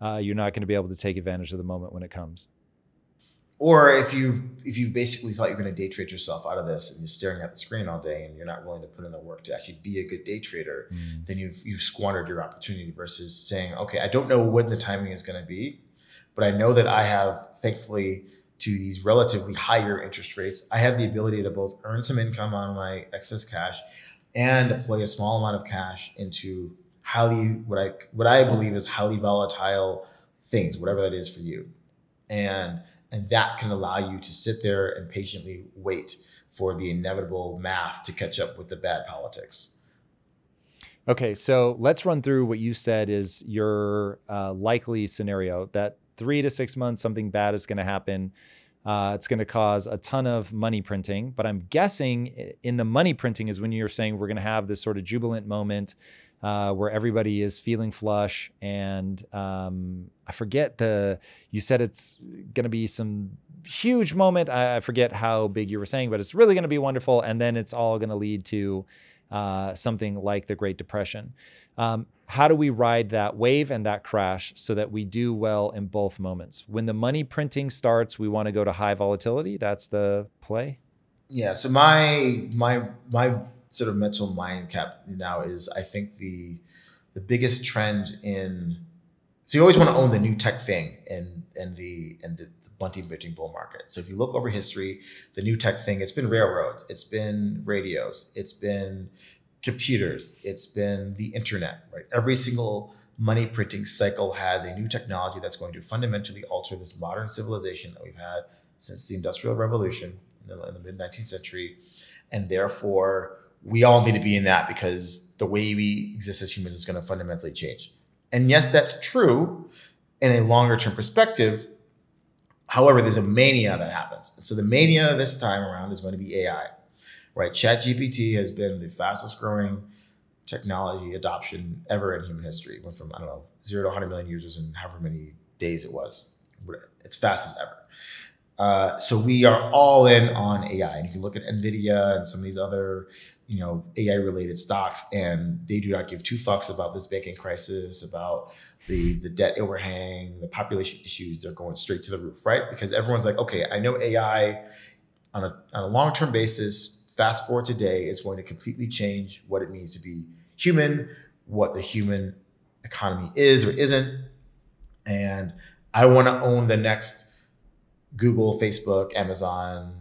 uh, you're not going to be able to take advantage of the moment when it comes or if you've if you've basically thought you're going to day trade yourself out of this and you're staring at the screen all day and you're not willing to put in the work to actually be a good day trader mm. then you've you've squandered your opportunity versus saying okay i don't know when the timing is going to be but i know that i have thankfully to these relatively higher interest rates i have the ability to both earn some income on my excess cash and deploy a small amount of cash into highly what i what i believe is highly volatile things whatever that is for you and and that can allow you to sit there and patiently wait for the inevitable math to catch up with the bad politics. Okay, so let's run through what you said is your uh, likely scenario that three to six months, something bad is going to happen. Uh, it's going to cause a ton of money printing. But I'm guessing in the money printing is when you're saying we're going to have this sort of jubilant moment uh, where everybody is feeling flush. And um, I forget the, you said it's going to be some huge moment. I, I, forget how big you were saying, but it's really going to be wonderful. And then it's all going to lead to uh, something like the Great Depression. Um, how do we ride that wave and that crash so that we do well in both moments? When the money printing starts, we want to go to high volatility. That's the play. Yeah. So my my my sort of mental mind cap now is I think the the biggest trend in so you always want to own the new tech thing in in the in the, the bunting bitching bull market. So if you look over history, the new tech thing, it's been railroads, it's been radios, it's been computers, it's been the internet, right? Every single money printing cycle has a new technology that's going to fundamentally alter this modern civilization that we've had since the Industrial Revolution in the, in the mid 19th century. And therefore, we all need to be in that because the way we exist as humans is going to fundamentally change. And yes, that's true in a longer term perspective. However, there's a mania that happens. So the mania this time around is going to be AI, right? ChatGPT has been the fastest growing technology adoption ever in human history. It went from, I don't know, zero to 100 million users in however many days it was. It's fast as ever. Uh, so we are all in on AI. And you can look at NVIDIA and some of these other you know AI related stocks, and they do not give two fucks about this banking crisis, about the the debt overhang, the population issues. They're going straight to the roof, right? Because everyone's like, okay, I know AI on a on a long term basis. Fast forward today is going to completely change what it means to be human, what the human economy is or isn't, and I want to own the next Google, Facebook, Amazon,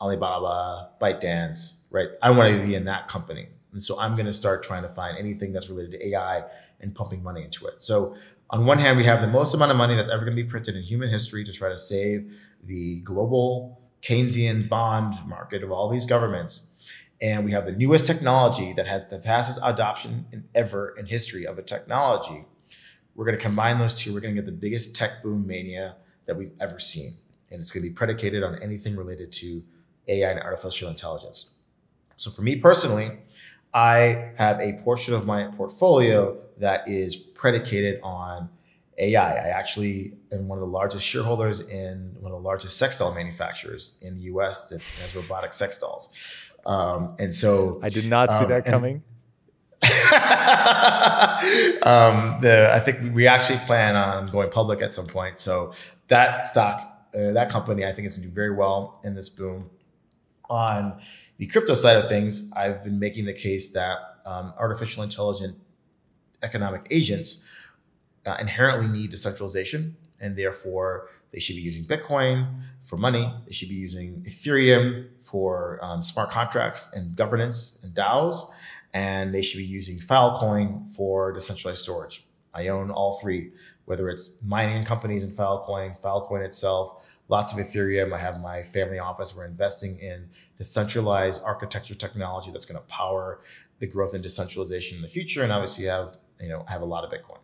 Alibaba, ByteDance, right? I want to be in that company. And so I'm going to start trying to find anything that's related to AI and pumping money into it. So on one hand, we have the most amount of money that's ever going to be printed in human history to try to save the global Keynesian bond market of all these governments. And we have the newest technology that has the fastest adoption in ever in history of a technology. We're going to combine those two. We're going to get the biggest tech boom mania that we've ever seen. And it's going to be predicated on anything related to AI and artificial intelligence. So for me personally, I have a portion of my portfolio that is predicated on AI. I actually am one of the largest shareholders in one of the largest sex doll manufacturers in the US that has robotic sex dolls. Um, and so I did not see um, that coming. [laughs] um, the, I think we actually plan on going public at some point. So that stock, uh, that company, I think is going to do very well in this boom. On the crypto side of things, I've been making the case that um, artificial intelligent economic agents uh, inherently need decentralization, and therefore they should be using Bitcoin for money. They should be using Ethereum for um, smart contracts and governance and DAOs, and they should be using Filecoin for decentralized storage. I own all three, whether it's mining companies in Filecoin, Filecoin itself, lots of Ethereum. I have my family office. We're investing in decentralized architecture technology that's going to power the growth and decentralization in the future. And obviously, have you know I have a lot of Bitcoin,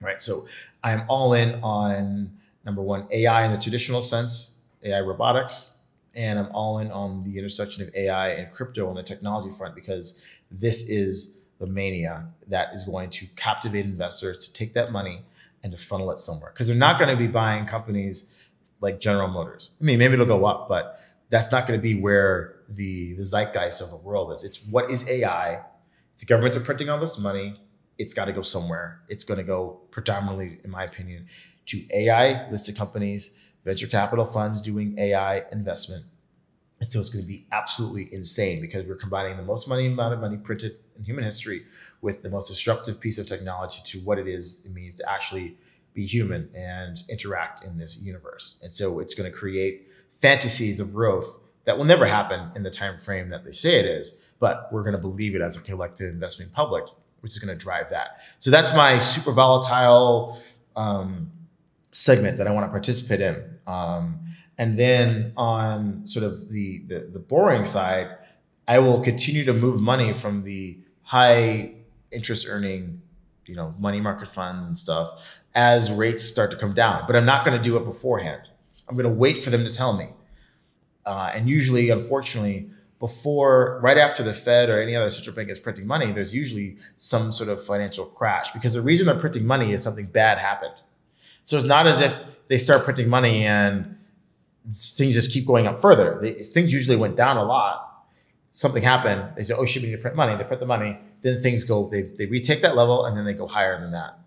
right? So I'm all in on number one AI in the traditional sense, AI robotics, and I'm all in on the intersection of AI and crypto on the technology front because this is the mania that is going to captivate investors to take that money and to funnel it somewhere because they're not going to be buying companies like General Motors. I mean, maybe it'll go up, but that's not going to be where the, the zeitgeist of the world is. It's what is AI? The governments are printing all this money. It's got to go somewhere. It's going to go predominantly, in my opinion, to AI listed companies, venture capital funds doing AI investment. And so it's going to be absolutely insane because we're combining the most money amount of money printed in human history with the most disruptive piece of technology to what it is it means to actually be human and interact in this universe. And so it's going to create fantasies of growth that will never happen in the time frame that they say it is, but we're going to believe it as a collective investment public, which is going to drive that. So that's my super volatile um, segment that I want to participate in. Um, and then on sort of the, the the boring side, I will continue to move money from the high interest earning you know money market funds and stuff as rates start to come down. But I'm not going to do it beforehand. I'm going to wait for them to tell me. Uh, and usually, unfortunately, before, right after the Fed or any other central bank is printing money, there's usually some sort of financial crash because the reason they're printing money is something bad happened. So it's not as if they start printing money and things just keep going up further. They, things usually went down a lot. Something happened. They say, oh, should we need to print money? They print the money. Then things go, they, they retake that level and then they go higher than that.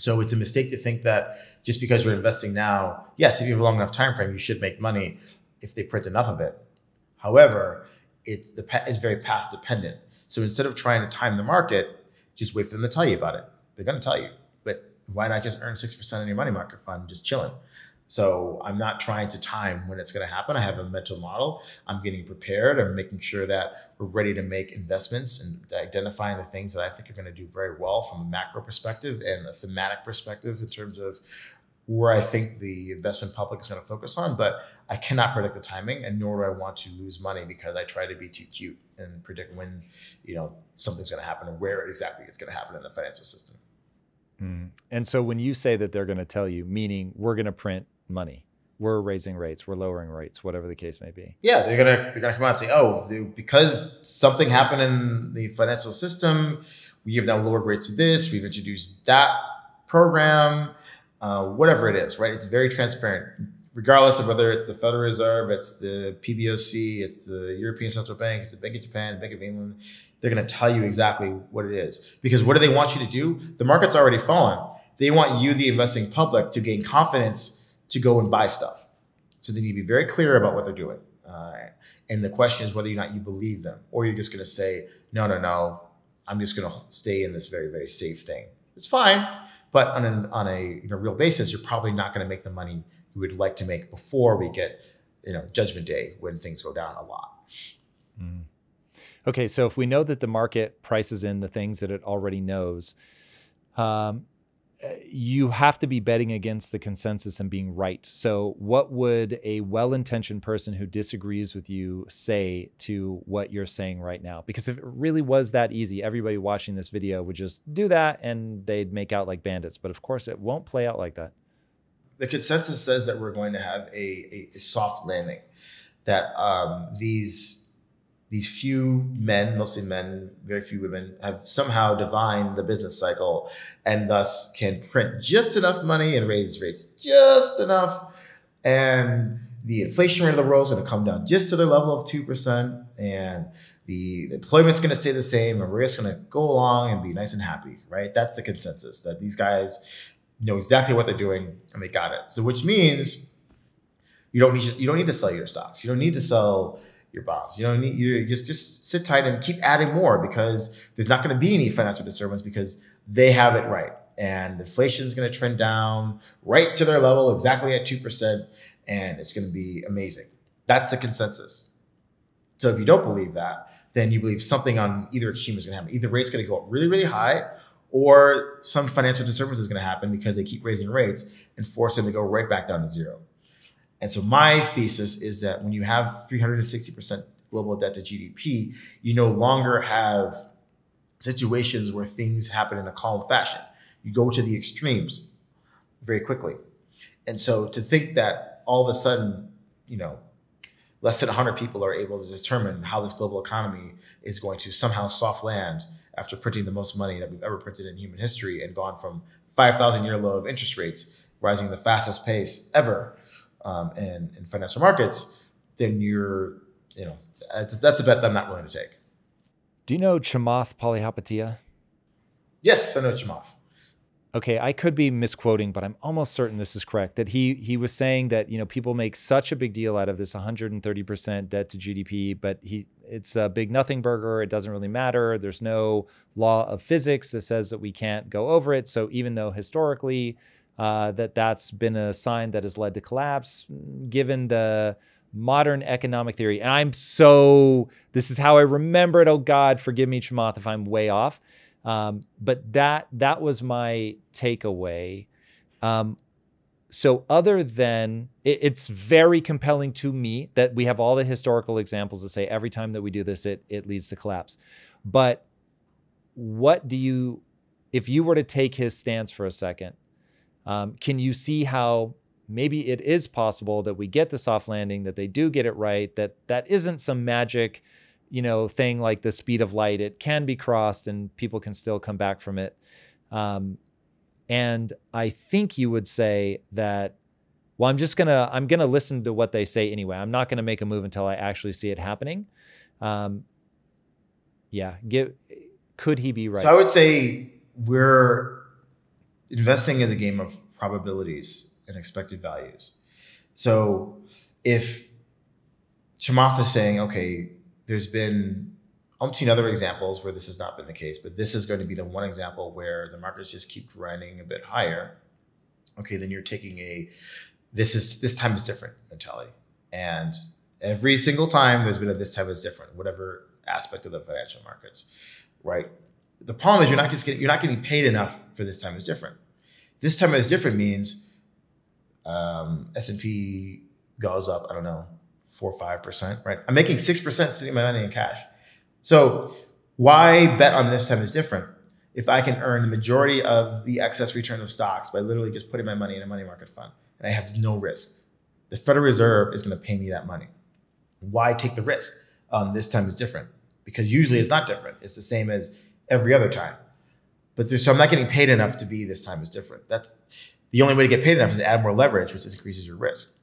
So it's a mistake to think that just because you're investing now, yes, if you have a long enough time frame, you should make money if they print enough of it. However, it's the it's very path dependent. So instead of trying to time the market, just wait for them to tell you about it. They're going to tell you, but why not just earn six percent in your money market fund, just chilling? So I'm not trying to time when it's going to happen. I have a mental model. I'm getting prepared. I'm making sure that we're ready to make investments and identifying the things that I think are going to do very well from a macro perspective and a thematic perspective in terms of where I think the investment public is going to focus on. But I cannot predict the timing, and nor do I want to lose money because I try to be too cute and predict when you know something's going to happen and where exactly it's going to happen in the financial system. Mm. And so when you say that they're going to tell you, meaning we're going to print money. We're raising rates, we're lowering rates, whatever the case may be. Yeah, they're gonna they're gonna come out and say, oh, because something happened in the financial system, we have now lowered rates to this, we've introduced that program, uh, whatever it is, right? It's very transparent, regardless of whether it's the Federal Reserve, it's the PBOC, it's the European Central Bank, it's the Bank of Japan, Bank of England. They're going to tell you exactly what it is. Because what do they want you to do? The market's already fallen. They want you, the investing public, to gain confidence to go and buy stuff. So they need to be very clear about what they're doing. Uh, and the question is whether or not you believe them, or you're just going to say, no, no, no, I'm just going to stay in this very, very safe thing. It's fine, but on, an, on a you know, real basis, you're probably not going to make the money you would like to make before we get, you know, judgment day when things go down a lot. Mm. Okay, so if we know that the market prices in the things that it already knows, um, you have to be betting against the consensus and being right. So, what would a well intentioned person who disagrees with you say to what you're saying right now? Because if it really was that easy, everybody watching this video would just do that and they'd make out like bandits. But of course, it won't play out like that. The consensus says that we're going to have a, a soft landing, that um, these these few men, mostly men, very few women, have somehow divined the business cycle and thus can print just enough money and raise rates just enough. And the inflation rate of the world is going to come down just to the level of 2%. And the, the employment's going to stay the same. And we're just going to go along and be nice and happy, right? That's the consensus that these guys know exactly what they're doing and they got it. So, which means you don't need, you don't need to sell your stocks. You don't need to sell your bonds. You know, you just just sit tight and keep adding more because there's not going to be any financial disturbance because they have it right, and inflation is going to trend down right to their level exactly at two percent, and it's going to be amazing. That's the consensus. So if you don't believe that, then you believe something on either extreme is going to happen. Either rate's going to go up really really high, or some financial disturbance is going to happen because they keep raising rates and force them to go right back down to zero. And so my thesis is that when you have 360% global debt to GDP, you no longer have situations where things happen in a calm fashion. You go to the extremes very quickly. And so to think that all of a sudden, you know, less than 100 people are able to determine how this global economy is going to somehow soft land after printing the most money that we've ever printed in human history and gone from 5,000 year low of interest rates rising the fastest pace ever um, in, in financial markets, then you're, you know, that's, that's a bet that I'm not willing to take. Do you know Chamath Palihapitiya? Yes, I know Chamath. Okay, I could be misquoting, but I'm almost certain this is correct. That he he was saying that you know people make such a big deal out of this 130% debt to GDP, but he it's a big nothing burger. It doesn't really matter. There's no law of physics that says that we can't go over it. So even though historically uh, that that's been a sign that has led to collapse, given the modern economic theory. And I'm so, this is how I remember it. Oh God, forgive me, Chamath, if I'm way off. Um, but that that was my takeaway. Um, so other than it, it's very compelling to me that we have all the historical examples that say every time that we do this, it it leads to collapse. But what do you, if you were to take his stance for a second, um, can you see how maybe it is possible that we get the soft landing, that they do get it right, that that isn't some magic, you know, thing like the speed of light. It can be crossed and people can still come back from it. Um, and I think you would say that, well, I'm just gonna I'm gonna listen to what they say anyway. I'm not gonna make a move until I actually see it happening. Um, yeah, give, could he be right? So I would say we're investing is a game of probabilities and expected values. So if Chamath is saying, okay, there's been umpteen other examples where this has not been the case, but this is going to be the one example where the markets just keep grinding a bit higher. Okay, then you're taking a this is this time is different mentality. And every single time there's been a this time is different, whatever aspect of the financial markets, right? The problem is you're not just getting, you're not getting paid enough for this time is different. This time is different means um, S&P goes up, I don't know, four or 5%, right? I'm making 6% sitting my money in cash. So why bet on this time is different? If I can earn the majority of the excess return of stocks by literally just putting my money in a money market fund and I have no risk, the Federal Reserve is going to pay me that money. Why take the risk? Um, this time is different because usually it's not different. It's the same as every other time. But there's, so I'm not getting paid enough to be this time is different. That the only way to get paid enough is to add more leverage, which increases your risk.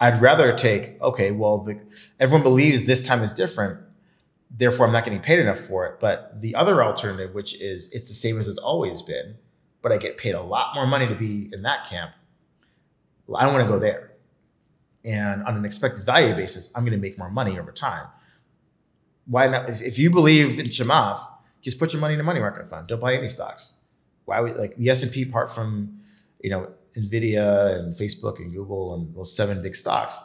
I'd rather take, okay, well, the, everyone believes this time is different. Therefore, I'm not getting paid enough for it. But the other alternative, which is it's the same as it's always been, but I get paid a lot more money to be in that camp. Well, I don't want to go there. And on an expected value basis, I'm going to make more money over time. Why not? If you believe in Chamath, just put your money in a money market fund. Don't buy any stocks. Why would like the S and P part from, you know, Nvidia and Facebook and Google and those seven big stocks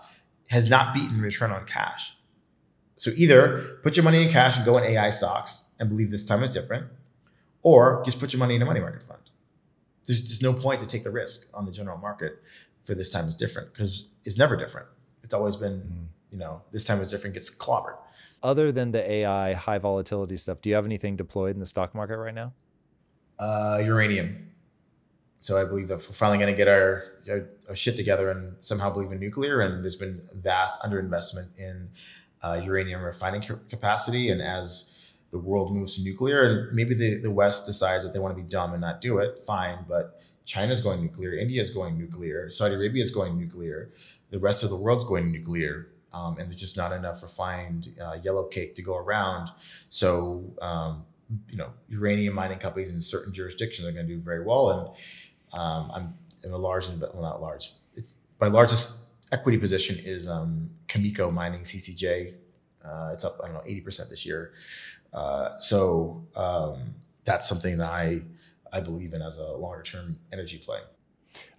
has not beaten return on cash. So either put your money in cash and go in AI stocks and believe this time is different, or just put your money in a money market fund. There's just no point to take the risk on the general market for this time is different because it's never different. It's always been, mm. you know, this time is different, gets clobbered. Other than the AI high volatility stuff, do you have anything deployed in the stock market right now? Uh, uranium. So I believe that we're finally going to get our, our, our, shit together and somehow believe in nuclear. And there's been vast underinvestment in uh, uranium refining capacity. And as the world moves to nuclear, and maybe the, the West decides that they want to be dumb and not do it, fine. But China's going nuclear, India's going nuclear, Saudi Arabia is going nuclear, the rest of the world's going nuclear. Um, and there's just not enough refined uh, yellow cake to go around. So, um, you know, uranium mining companies in certain jurisdictions are going to do very well. And um, I'm in a large, well, not large, it's my largest equity position is um, Cameco Mining, CCJ. Uh, it's up, I don't know, 80% this year. Uh, so um, that's something that I, I believe in as a longer term energy play.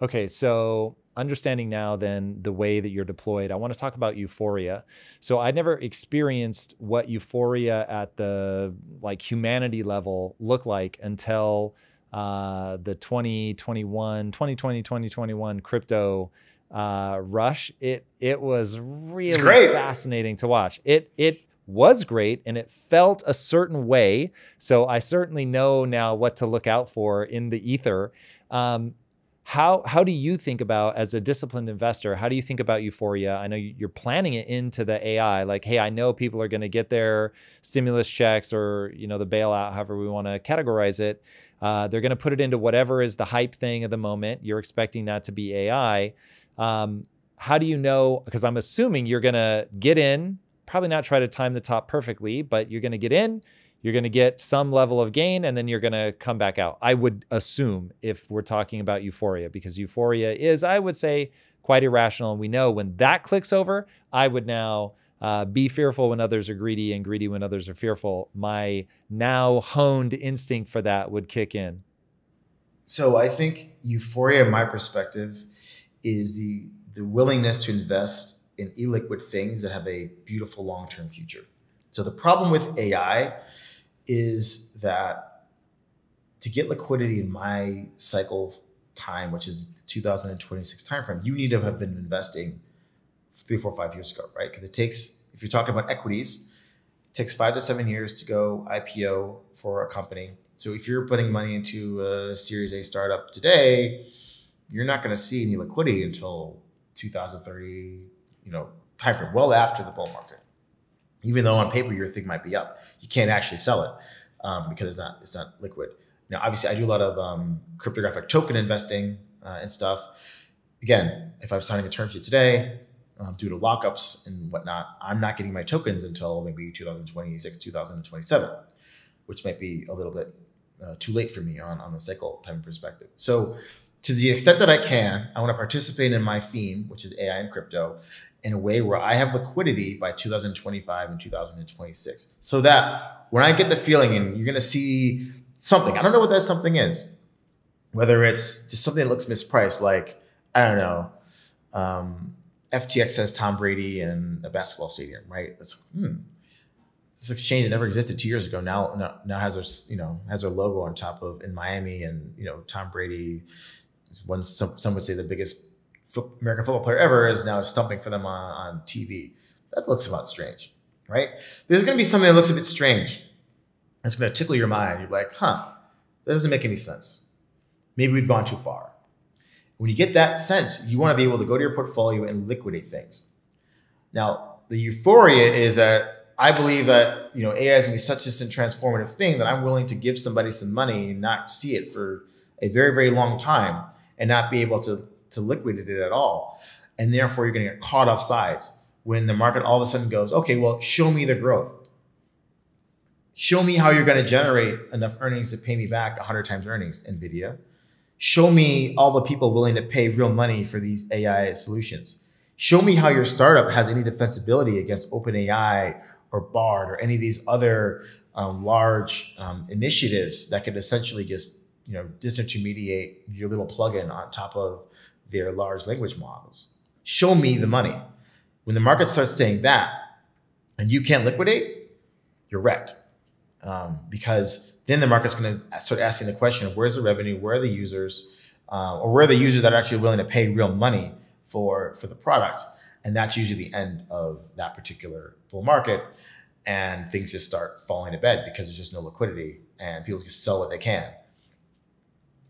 Okay, so understanding now then the way that you're deployed, I want to talk about euphoria. So I never experienced what euphoria at the like humanity level looked like until uh, the 2021, 2020, 2021 crypto uh, rush. It it was really fascinating to watch. It it was great and it felt a certain way. So I certainly know now what to look out for in the ether. Um, how how do you think about as a disciplined investor? How do you think about euphoria? I know you're planning it into the AI. Like, hey, I know people are going to get their stimulus checks or you know the bailout, however we want to categorize it. Uh, they're going to put it into whatever is the hype thing of the moment. You're expecting that to be AI. Um, how do you know? Because I'm assuming you're going to get in, probably not try to time the top perfectly, but you're going to get in you're going to get some level of gain and then you're going to come back out. I would assume if we're talking about euphoria, because euphoria is, I would say, quite irrational. And we know when that clicks over, I would now uh, be fearful when others are greedy and greedy when others are fearful. My now honed instinct for that would kick in. So I think euphoria, in my perspective, is the the willingness to invest in illiquid things that have a beautiful long term future. So the problem with AI is that to get liquidity in my cycle time, which is the 2026 timeframe, you need to have been investing three, four, five years ago, right? Because it takes, if you're talking about equities, it takes five to seven years to go IPO for a company. So if you're putting money into a Series A startup today, you're not going to see any liquidity until 2030, you know, timeframe, well after the bull market even though on paper your thing might be up, you can't actually sell it um, because it's not it's not liquid. Now, obviously, I do a lot of um, cryptographic token investing uh, and stuff. Again, if I'm signing a term sheet today, um, due to lockups and whatnot, I'm not getting my tokens until maybe 2026, 2027, which might be a little bit uh, too late for me on, on the cycle time perspective. So, to the extent that I can, I want to participate in my theme, which is AI and crypto, in a way where I have liquidity by 2025 and 2026. So that when I get the feeling and you're going to see something, I don't know what that something is, whether it's just something that looks mispriced, like, I don't know, um, FTX has Tom Brady in a basketball stadium, right? It's, hmm, this exchange that never existed two years ago now, now, now has our, you know, has our logo on top of in Miami and, you know, Tom Brady one, some, some would say the biggest American football player ever is now stumping for them on, on TV. That looks about strange, right? There's going to be something that looks a bit strange. It's going to tickle your mind. You're like, huh, that doesn't make any sense. Maybe we've gone too far. When you get that sense, you want to be able to go to your portfolio and liquidate things. Now, the euphoria is that I believe that you know AI is going to be such a transformative thing that I'm willing to give somebody some money and not see it for a very, very long time and not be able to to liquidate it at all. And therefore, you're going to get caught off sides when the market all of a sudden goes, okay, well, show me the growth. Show me how you're going to generate enough earnings to pay me back 100 times earnings, NVIDIA. Show me all the people willing to pay real money for these AI solutions. Show me how your startup has any defensibility against OpenAI or Bard or any of these other um, large um, initiatives that could essentially just you know disintermediate your little plugin on top of their large language models. Show me the money. When the market starts saying that, and you can't liquidate, you're wrecked. Um, because then the market's going to start asking the question of where's the revenue, where are the users, uh, or where are the users that are actually willing to pay real money for for the product, and that's usually the end of that particular bull market, and things just start falling to bed because there's just no liquidity and people just sell what they can,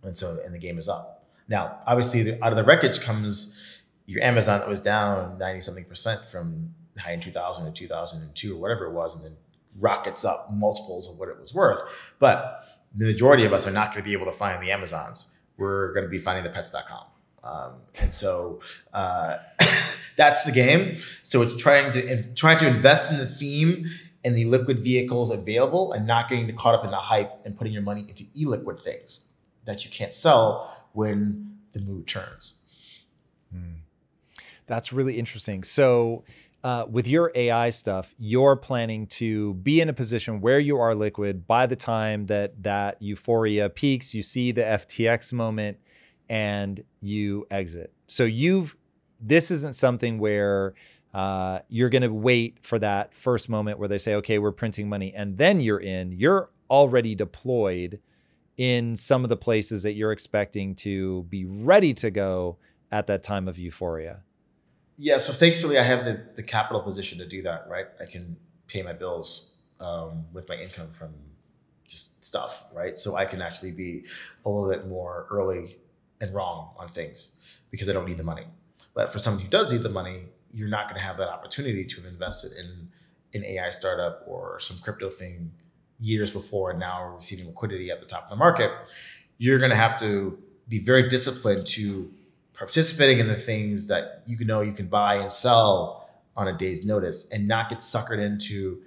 and so and the game is up. Now, obviously, the, out of the wreckage comes your Amazon that was down ninety something percent from high in 2000 to 2002 or whatever it was, and then rockets up multiples of what it was worth. But the majority of us are not going to be able to find the Amazons. We're going to be finding the pets.com. Um, and so uh, [coughs] that's the game. So it's trying to trying to invest in the theme and the liquid vehicles available and not getting caught up in the hype and putting your money into illiquid things that you can't sell when the mood turns. Hmm. That's really interesting. So uh, with your AI stuff, you're planning to be in a position where you are liquid by the time that that euphoria peaks. You see the FTX moment, and you exit. So you've this isn't something where uh, you're going to wait for that first moment where they say, "Okay, we're printing money," and then you're in. You're already deployed in some of the places that you're expecting to be ready to go at that time of euphoria. Yeah, so thankfully I have the, the capital position to do that, right? I can pay my bills um, with my income from just stuff, right? So I can actually be a little bit more early and wrong on things because I don't need the money. But for someone who does need the money, you're not going to have that opportunity to invest it in an AI startup or some crypto thing years before and now are receiving liquidity at the top of the market. You're going to have to be very disciplined to participating in the things that you know you can buy and sell on a day's notice and not get suckered into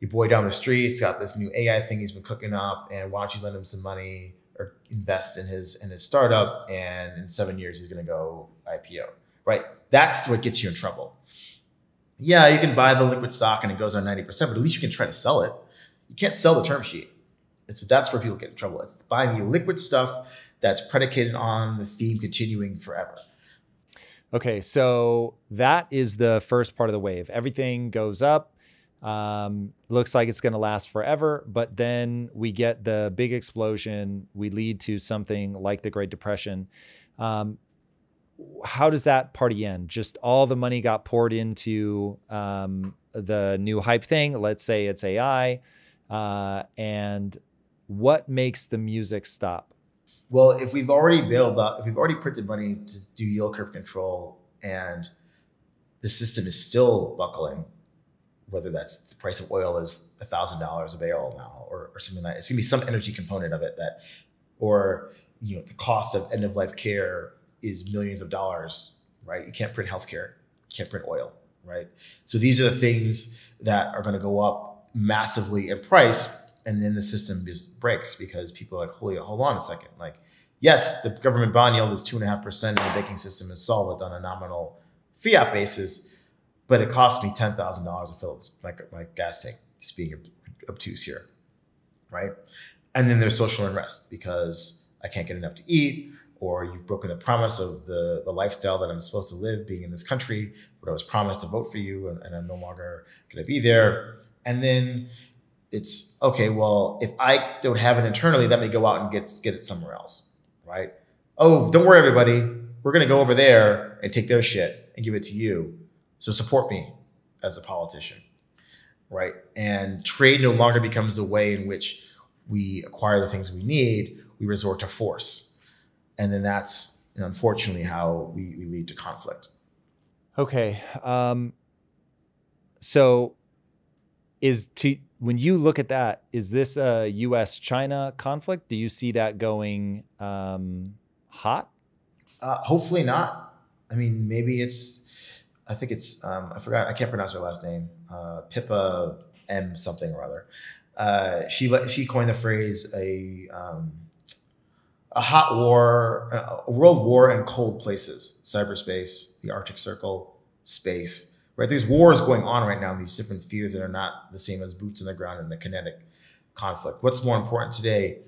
your boy down the street's got this new AI thing he's been cooking up and why don't you lend him some money or invest in his in his startup and in seven years he's going to go IPO right that's what gets you in trouble yeah you can buy the liquid stock and it goes on 90% but at least you can try to sell it you can't sell the term sheet and so that's where people get in trouble it's buying the liquid stuff that's predicated on the theme continuing forever. Okay, so that is the first part of the wave. Everything goes up. Um, looks like it's going to last forever, but then we get the big explosion. We lead to something like the Great Depression. Um, how does that party end? Just all the money got poured into um, the new hype thing. Let's say it's AI. Uh, and what makes the music stop? Well, if we've already bailed out, if we've already printed money to do yield curve control and the system is still buckling, whether that's the price of oil is a thousand dollars a barrel now or, or something like that, it's gonna be some energy component of it that, or you know, the cost of end of life care is millions of dollars, right? You can't print healthcare, you can't print oil, right? So these are the things that are gonna go up massively in price and then the system just breaks because people are like, holy, hold on a second. Like, yes, the government bond yield is two and a half percent, and the banking system is solvent on a nominal fiat basis, but it cost me ten thousand dollars to fill my, my gas tank. Just being obtuse here, right? And then there's social unrest because I can't get enough to eat, or you've broken the promise of the the lifestyle that I'm supposed to live, being in this country, but I was promised to vote for you, and, and I'm no longer going to be there. And then it's okay. Well, if I don't have it internally, let me go out and get get it somewhere else, right? Oh, don't worry, everybody. We're gonna go over there and take their shit and give it to you. So support me as a politician, right? And trade no longer becomes the way in which we acquire the things we need. We resort to force, and then that's unfortunately how we, we lead to conflict. Okay. Um, so is to when you look at that, is this a U.S. China conflict? Do you see that going um, hot? Uh, hopefully not. I mean, maybe it's. I think it's. Um, I forgot. I can't pronounce her last name. Uh, Pippa M something or other. Uh, she she coined the phrase a um, a hot war, a world war in cold places, cyberspace, the Arctic Circle, space right? There's wars going on right now in these different spheres that are not the same as boots on the ground in the kinetic conflict. What's more important today,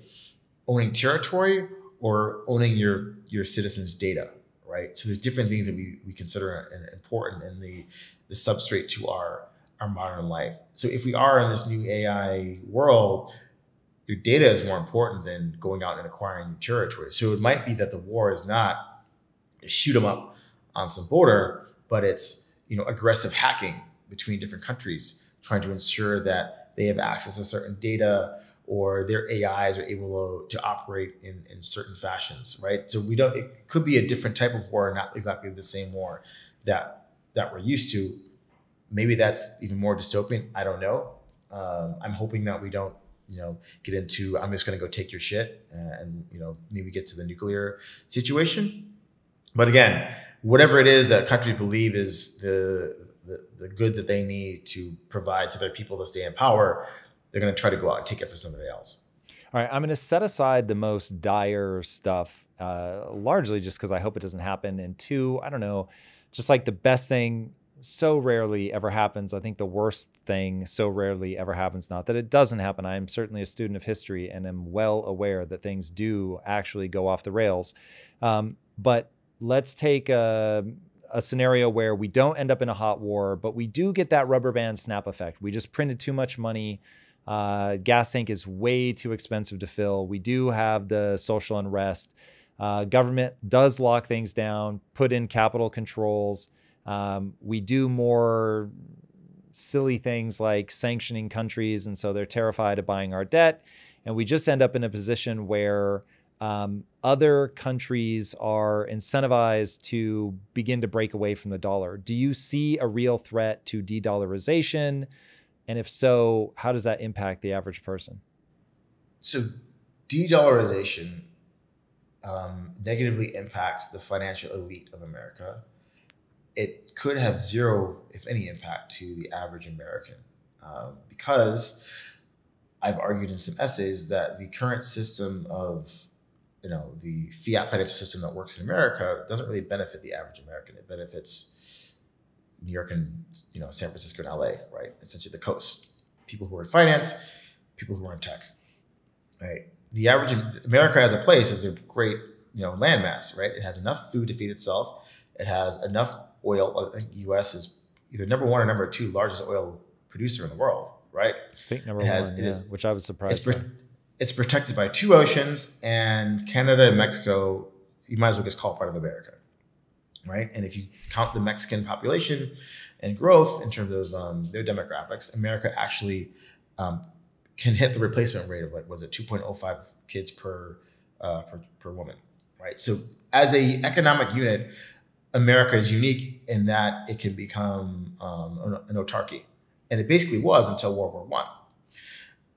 owning territory or owning your your citizens' data, right? So there's different things that we, we consider important in the, the substrate to our, our modern life. So if we are in this new AI world, your data is more important than going out and acquiring territory. So it might be that the war is not shoot them up on some border, but it's you know aggressive hacking between different countries, trying to ensure that they have access to certain data or their AIs are able to, to operate in, in certain fashions, right? So we don't. It could be a different type of war, not exactly the same war that that we're used to. Maybe that's even more dystopian. I don't know. Um, I'm hoping that we don't you know get into i'm just going to go take your shit and you know maybe get to the nuclear situation but again whatever it is that countries believe is the the, the good that they need to provide to their people to stay in power they're going to try to go out and take it for somebody else all right i'm going to set aside the most dire stuff uh, largely just because i hope it doesn't happen and two i don't know just like the best thing so rarely ever happens. I think the worst thing so rarely ever happens. Not that it doesn't happen. I am certainly a student of history and am well aware that things do actually go off the rails. Um, but let's take a, a scenario where we don't end up in a hot war, but we do get that rubber band snap effect. We just printed too much money. Uh, gas tank is way too expensive to fill. We do have the social unrest. Uh, government does lock things down, put in capital controls. Um, we do more silly things like sanctioning countries, and so they're terrified of buying our debt. And we just end up in a position where um, other countries are incentivized to begin to break away from the dollar. Do you see a real threat to de dollarization? And if so, how does that impact the average person? So, de dollarization um, negatively impacts the financial elite of America it could have zero, if any, impact to the average American um, because I've argued in some essays that the current system of you know the fiat financial system that works in America doesn't really benefit the average American. It benefits New York and you know San Francisco and LA, right? Essentially the coast. People who are in finance, people who are in tech, right? The average America as a place is a great you know landmass, right? It has enough food to feed itself. It has enough oil. I think U.S. is either number one or number two largest oil producer in the world, right? I think number has, one, yeah, is, which I was surprised. It's, it's, protected by two oceans, and Canada and Mexico. You might as well just call part of America, right? And if you count the Mexican population and growth in terms of um, their demographics, America actually um, can hit the replacement rate of like was it 2.05 kids per, uh, per per woman, right? So as a economic unit, America is unique in that it can become um, an autarky, and it basically was until World War One.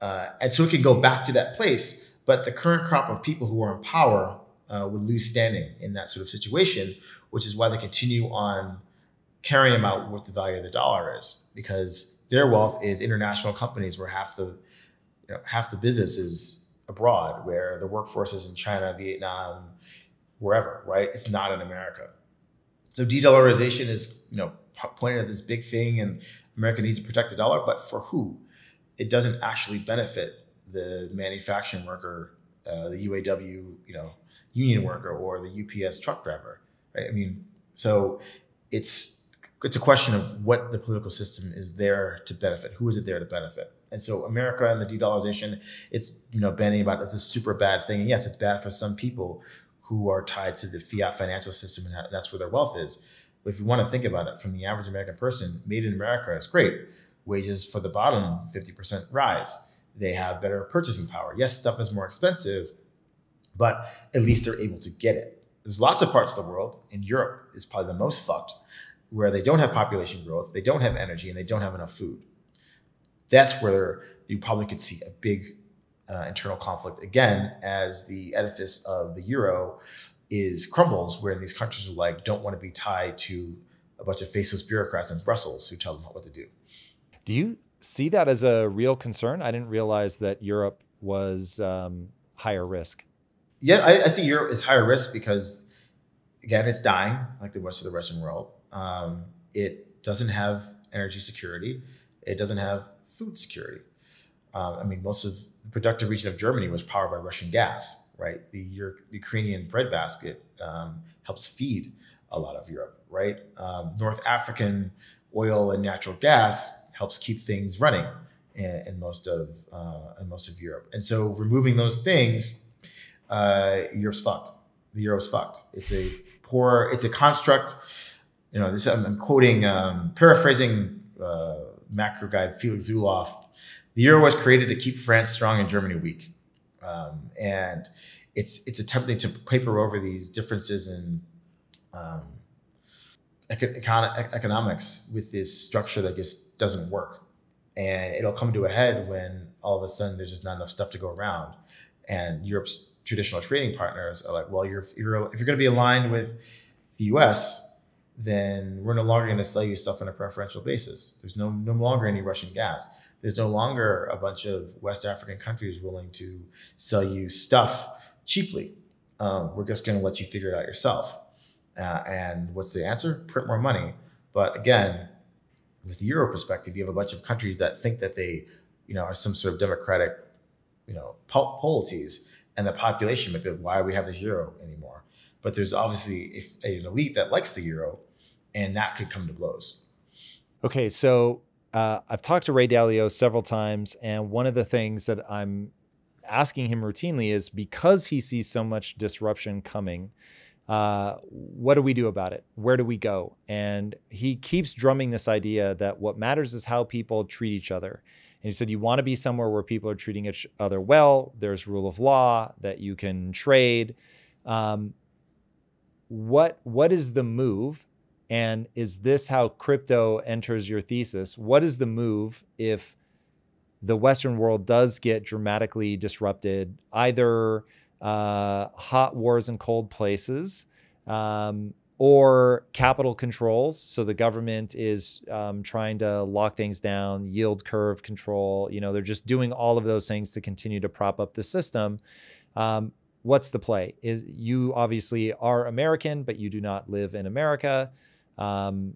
Uh, and so it can go back to that place, but the current crop of people who are in power uh, would lose standing in that sort of situation, which is why they continue on carrying about what the value of the dollar is, because their wealth is international companies where half the you know, half the business is abroad, where the workforce is in China, Vietnam, wherever, right? It's not in America. So de-dollarization is, you know, pointed at this big thing and America needs to protect the dollar, but for who? It doesn't actually benefit the manufacturing worker, uh, the UAW, you know, union worker or the UPS truck driver, right? I mean, so it's it's a question of what the political system is there to benefit. Who is it there to benefit? And so America and the de-dollarization, it's you know banning about it's a super bad thing. And yes, it's bad for some people who are tied to the fiat financial system and that's where their wealth is. But if you want to think about it from the average American person, made in America is great. Wages for the bottom 50% rise. They have better purchasing power. Yes, stuff is more expensive, but at least they're able to get it. There's lots of parts of the world, and Europe is probably the most fucked, where they don't have population growth, they don't have energy, and they don't have enough food. That's where you probably could see a big uh, internal conflict again as the edifice of the euro is crumbles where these countries are like don't want to be tied to a bunch of faceless bureaucrats in brussels who tell them what to do do you see that as a real concern? I didn't realize that europe was um, higher risk. Yeah I, I, think europe is higher risk because again it's dying like the rest of the western world. Um, it doesn't have energy security. It doesn't have food security. Um, I mean, most of the productive region of Germany was powered by Russian gas, right? The, Euro- the Ukrainian breadbasket um, helps feed a lot of Europe, right? Um, North African oil and natural gas helps keep things running in, in most of uh, in most of Europe. And so, removing those things, uh, Europe's fucked. The euro's fucked. It's a poor. It's a construct. You know, this I'm, I'm quoting, um, paraphrasing uh, macro guy Felix Zulauf. The euro was created to keep France strong and Germany weak, um, and it's it's attempting to paper over these differences in um, econ- economics with this structure that just doesn't work. And it'll come to a head when all of a sudden there's just not enough stuff to go around. And Europe's traditional trading partners are like, well, you're, you're if you're going to be aligned with the US, then we're no longer going to sell you stuff on a preferential basis. There's no, no longer any Russian gas. There's no longer a bunch of West African countries willing to sell you stuff cheaply. Um, we're just going to let you figure it out yourself. Uh, and what's the answer? Print more money. But again, with the euro perspective, you have a bunch of countries that think that they, you know, are some sort of democratic, you know, polities, and the population might be like, why do we have this euro anymore? But there's obviously if an elite that likes the euro, and that could come to blows. Okay, so uh, I've talked to Ray Dalio several times, and one of the things that I'm asking him routinely is because he sees so much disruption coming uh, what do we do about it? Where do we go? And he keeps drumming this idea that what matters is how people treat each other. And he said, you want to be somewhere where people are treating each other well, there's rule of law, that you can trade. Um, what what is the move? And is this how crypto enters your thesis? What is the move if the Western world does get dramatically disrupted, either uh, hot wars in cold places, um, or capital controls. So the government is um, trying to lock things down, yield curve control. You know, they're just doing all of those things to continue to prop up the system. Um, what's the play? Is you obviously are American, but you do not live in America. Um,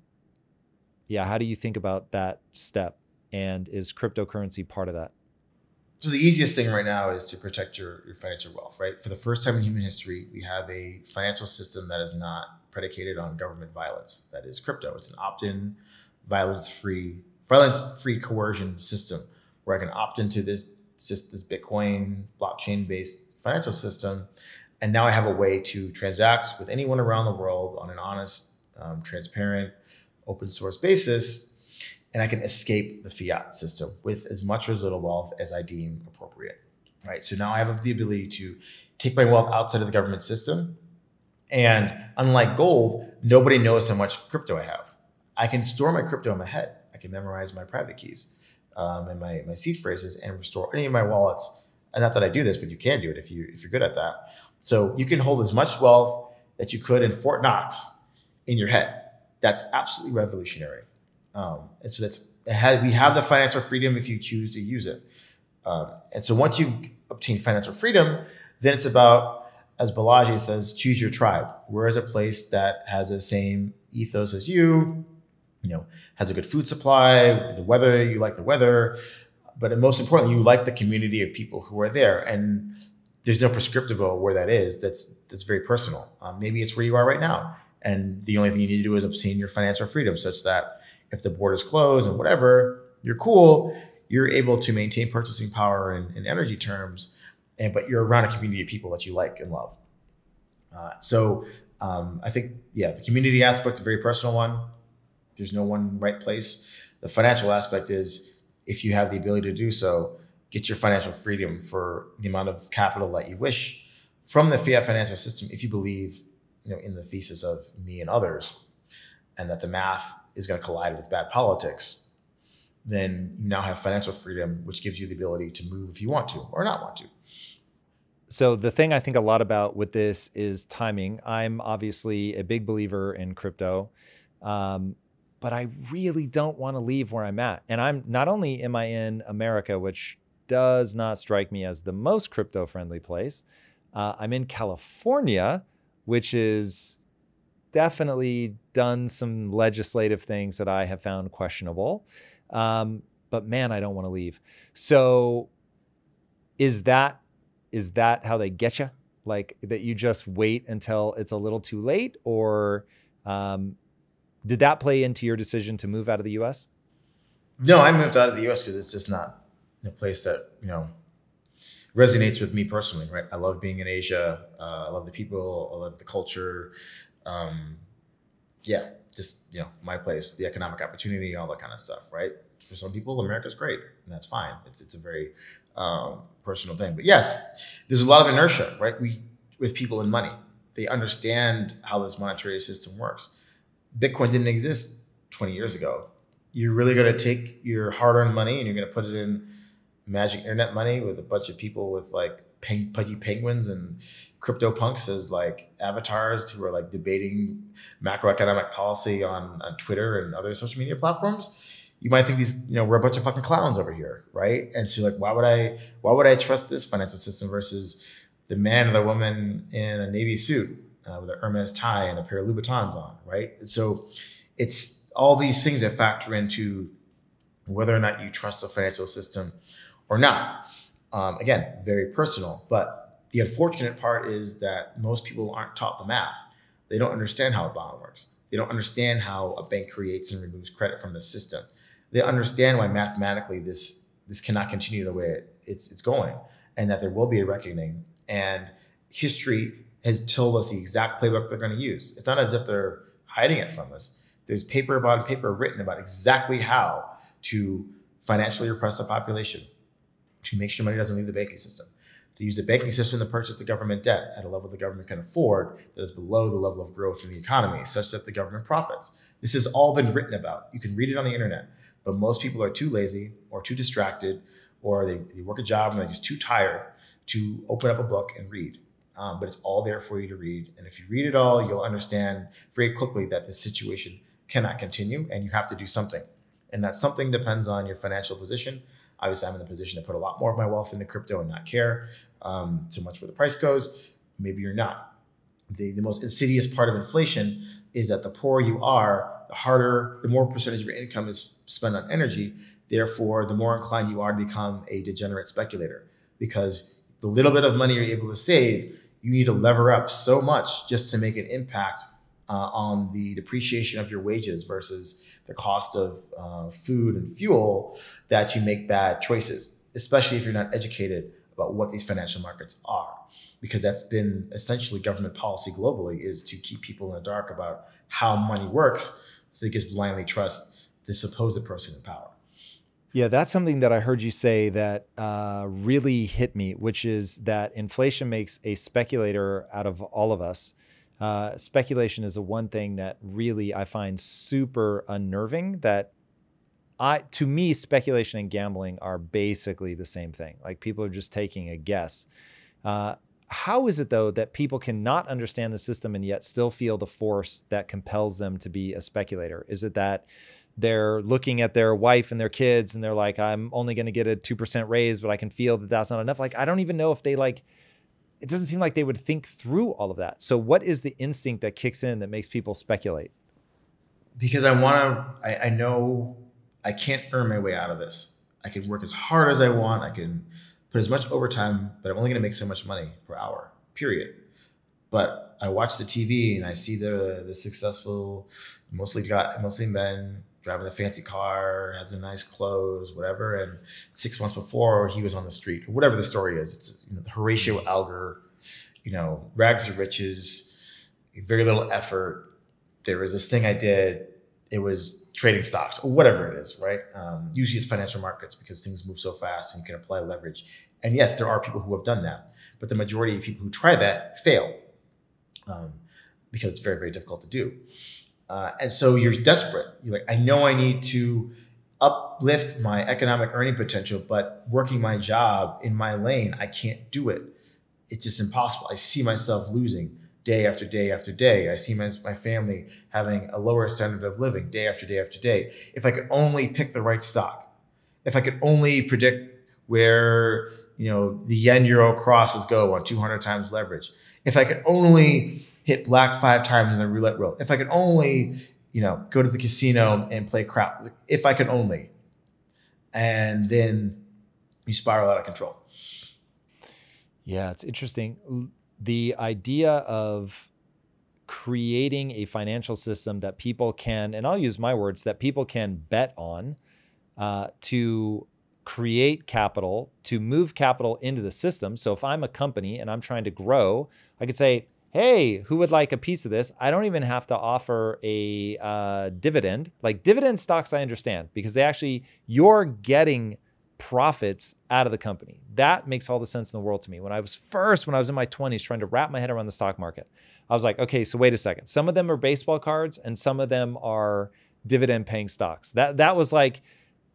yeah, how do you think about that step? And is cryptocurrency part of that? So the easiest thing right now is to protect your, your financial wealth, right? For the first time in human history, we have a financial system that is not predicated on government violence. That is crypto. It's an opt-in, violence-free, violence-free coercion system where I can opt into this this Bitcoin blockchain-based financial system, and now I have a way to transact with anyone around the world on an honest, um, transparent, open source basis and I can escape the fiat system with as much or as little wealth as I deem appropriate. Right. So now I have the ability to take my wealth outside of the government system. And unlike gold, nobody knows how much crypto I have. I can store my crypto in my head. I can memorize my private keys um, and my, my seed phrases and restore any of my wallets. And not that I do this, but you can do it if you if you're good at that. So you can hold as much wealth that you could in Fort Knox in your head. That's absolutely revolutionary. Um, and so that's has, we have the financial freedom if you choose to use it. Um, and so once you've obtained financial freedom, then it's about, as Balaji says, choose your tribe. Where is a place that has the same ethos as you? You know, has a good food supply, the weather, you like the weather, but most importantly, you like the community of people who are there. And there's no prescriptive of where that is. That's that's very personal. Um, maybe it's where you are right now, and the only thing you need to do is obtain your financial freedom, such that if the borders close and whatever, you're cool. You're able to maintain purchasing power in, in energy terms, and but you're around a community of people that you like and love. Uh, so um, I think yeah, the community aspect is a very personal one. There's no one right place. The financial aspect is if you have the ability to do so, get your financial freedom for the amount of capital that you wish from the fiat financial system. If you believe you know in the thesis of me and others, and that the math is going to collide with bad politics, then you now have financial freedom, which gives you the ability to move if you want to or not want to. So the thing I think a lot about with this is timing. I'm obviously a big believer in crypto, um, but I really don't want to leave where I'm at. And I'm not only am I in America, which does not strike me as the most crypto friendly place. Uh, I'm in California, which is definitely done some legislative things that I have found questionable. Um, but man, I don't want to leave. So is that is that how they get you? Like that you just wait until it's a little too late, or um, did that play into your decision to move out of the U.S.? No, I moved out of the U.S. because it's just not a place that you know resonates with me personally. Right, I love being in Asia. Uh, I love the people. I love the culture. Um, yeah, just you know my place, the economic opportunity, all that kind of stuff. Right. For some people, America's great, and that's fine. It's it's a very um, personal thing. But yes, there's a lot of inertia, right? We with people and money, they understand how this monetary system works. Bitcoin didn't exist 20 years ago. You're really going to take your hard-earned money and you're going to put it in magic internet money with a bunch of people with like pink, pudgy penguins and crypto punks as like avatars who are like debating macroeconomic policy on, on Twitter and other social media platforms you might think these, you know, we're a bunch of fucking clowns over here, right? And so like, why would I, why would I trust this financial system versus the man or the woman in a navy suit uh, with an Hermes tie and a pair of Louboutins on, right? And so it's all these things that factor into whether or not you trust the financial system or not. Um, again, very personal, but the unfortunate part is that most people aren't taught the math. They don't understand how a bond works. They don't understand how a bank creates and removes credit from the system they understand why mathematically this this cannot continue the way it, it's it's going, and that there will be a reckoning. And history has told us the exact playbook they're going to use. It's not as if they're hiding it from us. There's paper upon paper written about exactly how to financially repress a population, to make sure money doesn't leave the banking system, to use the banking system to purchase the government debt at a level the government can afford that is below the level of growth in the economy, such that the government profits. This has all been written about. You can read it on the internet. But most people are too lazy or too distracted or they, they work a job and they're just too tired to open up a book and read. Um, but it's all there for you to read. And if you read it all, you'll understand very quickly that this situation cannot continue and you have to do something. And that something depends on your financial position. Obviously, I'm in the position to put a lot more of my wealth into crypto and not care um, too much where the price goes. Maybe you're not. The, the most insidious part of inflation is that the poorer you are, the harder, the more percentage of your income is spent on energy. Therefore, the more inclined you are to become a degenerate speculator because the little bit of money you're able to save, you need to lever up so much just to make an impact uh, on the depreciation of your wages versus the cost of uh, food and fuel that you make bad choices, especially if you're not educated about what these financial markets are because that's been essentially government policy globally is to keep people in the dark about how money works so they just blindly trust the supposed person in power. Yeah, that's something that I heard you say that uh, really hit me, which is that inflation makes a speculator out of all of us. Uh, speculation is the one thing that really I find super unnerving. That I, to me, speculation and gambling are basically the same thing. Like people are just taking a guess. Uh, how is it though that people cannot understand the system and yet still feel the force that compels them to be a speculator? Is it that they're looking at their wife and their kids and they're like, I'm only going to get a 2% raise, but I can feel that that's not enough. Like, I don't even know if they like, it doesn't seem like they would think through all of that. So, what is the instinct that kicks in that makes people speculate? Because I want to, I, I know I can't earn my way out of this. I can work as hard as I want. I can put as much overtime, but I'm only going to make so much money per hour, period. But I watch the TV and I see the the successful, mostly got mostly men driving a fancy car, has a nice clothes, whatever. And six months before, he was on the street, or whatever the story is. It's you know, Horatio Alger, you know, rags to riches, very little effort. There was this thing I did. It was trading stocks or whatever it is, right? Um, usually it's financial markets because things move so fast and you can apply leverage. And yes, there are people who have done that, but the majority of people who try that fail um, because it's very, very difficult to do. Uh, and so you're desperate. You're like, I know I need to uplift my economic earning potential, but working my job in my lane, I can't do it. It's just impossible. I see myself losing day after day after day. I see my, my family having a lower standard of living day after day after day. If I could only pick the right stock, if I could only predict where you know the yen euro crosses go on 200 times leverage, if I could only hit black five times in the roulette wheel, if I could only you know go to the casino and play crap, if I could only, and then you spiral out of control. Yeah, it's interesting. The idea of creating a financial system that people can, and I'll use my words, that people can bet on uh, to create capital, to move capital into the system. So if I'm a company and I'm trying to grow, I could say, hey, who would like a piece of this? I don't even have to offer a uh, dividend. Like dividend stocks, I understand because they actually, you're getting profits out of the company. That makes all the sense in the world to me. When I was first, when I was in my 20s, trying to wrap my head around the stock market, I was like, okay, so wait a second. Some of them are baseball cards and some of them are dividend paying stocks. That that was like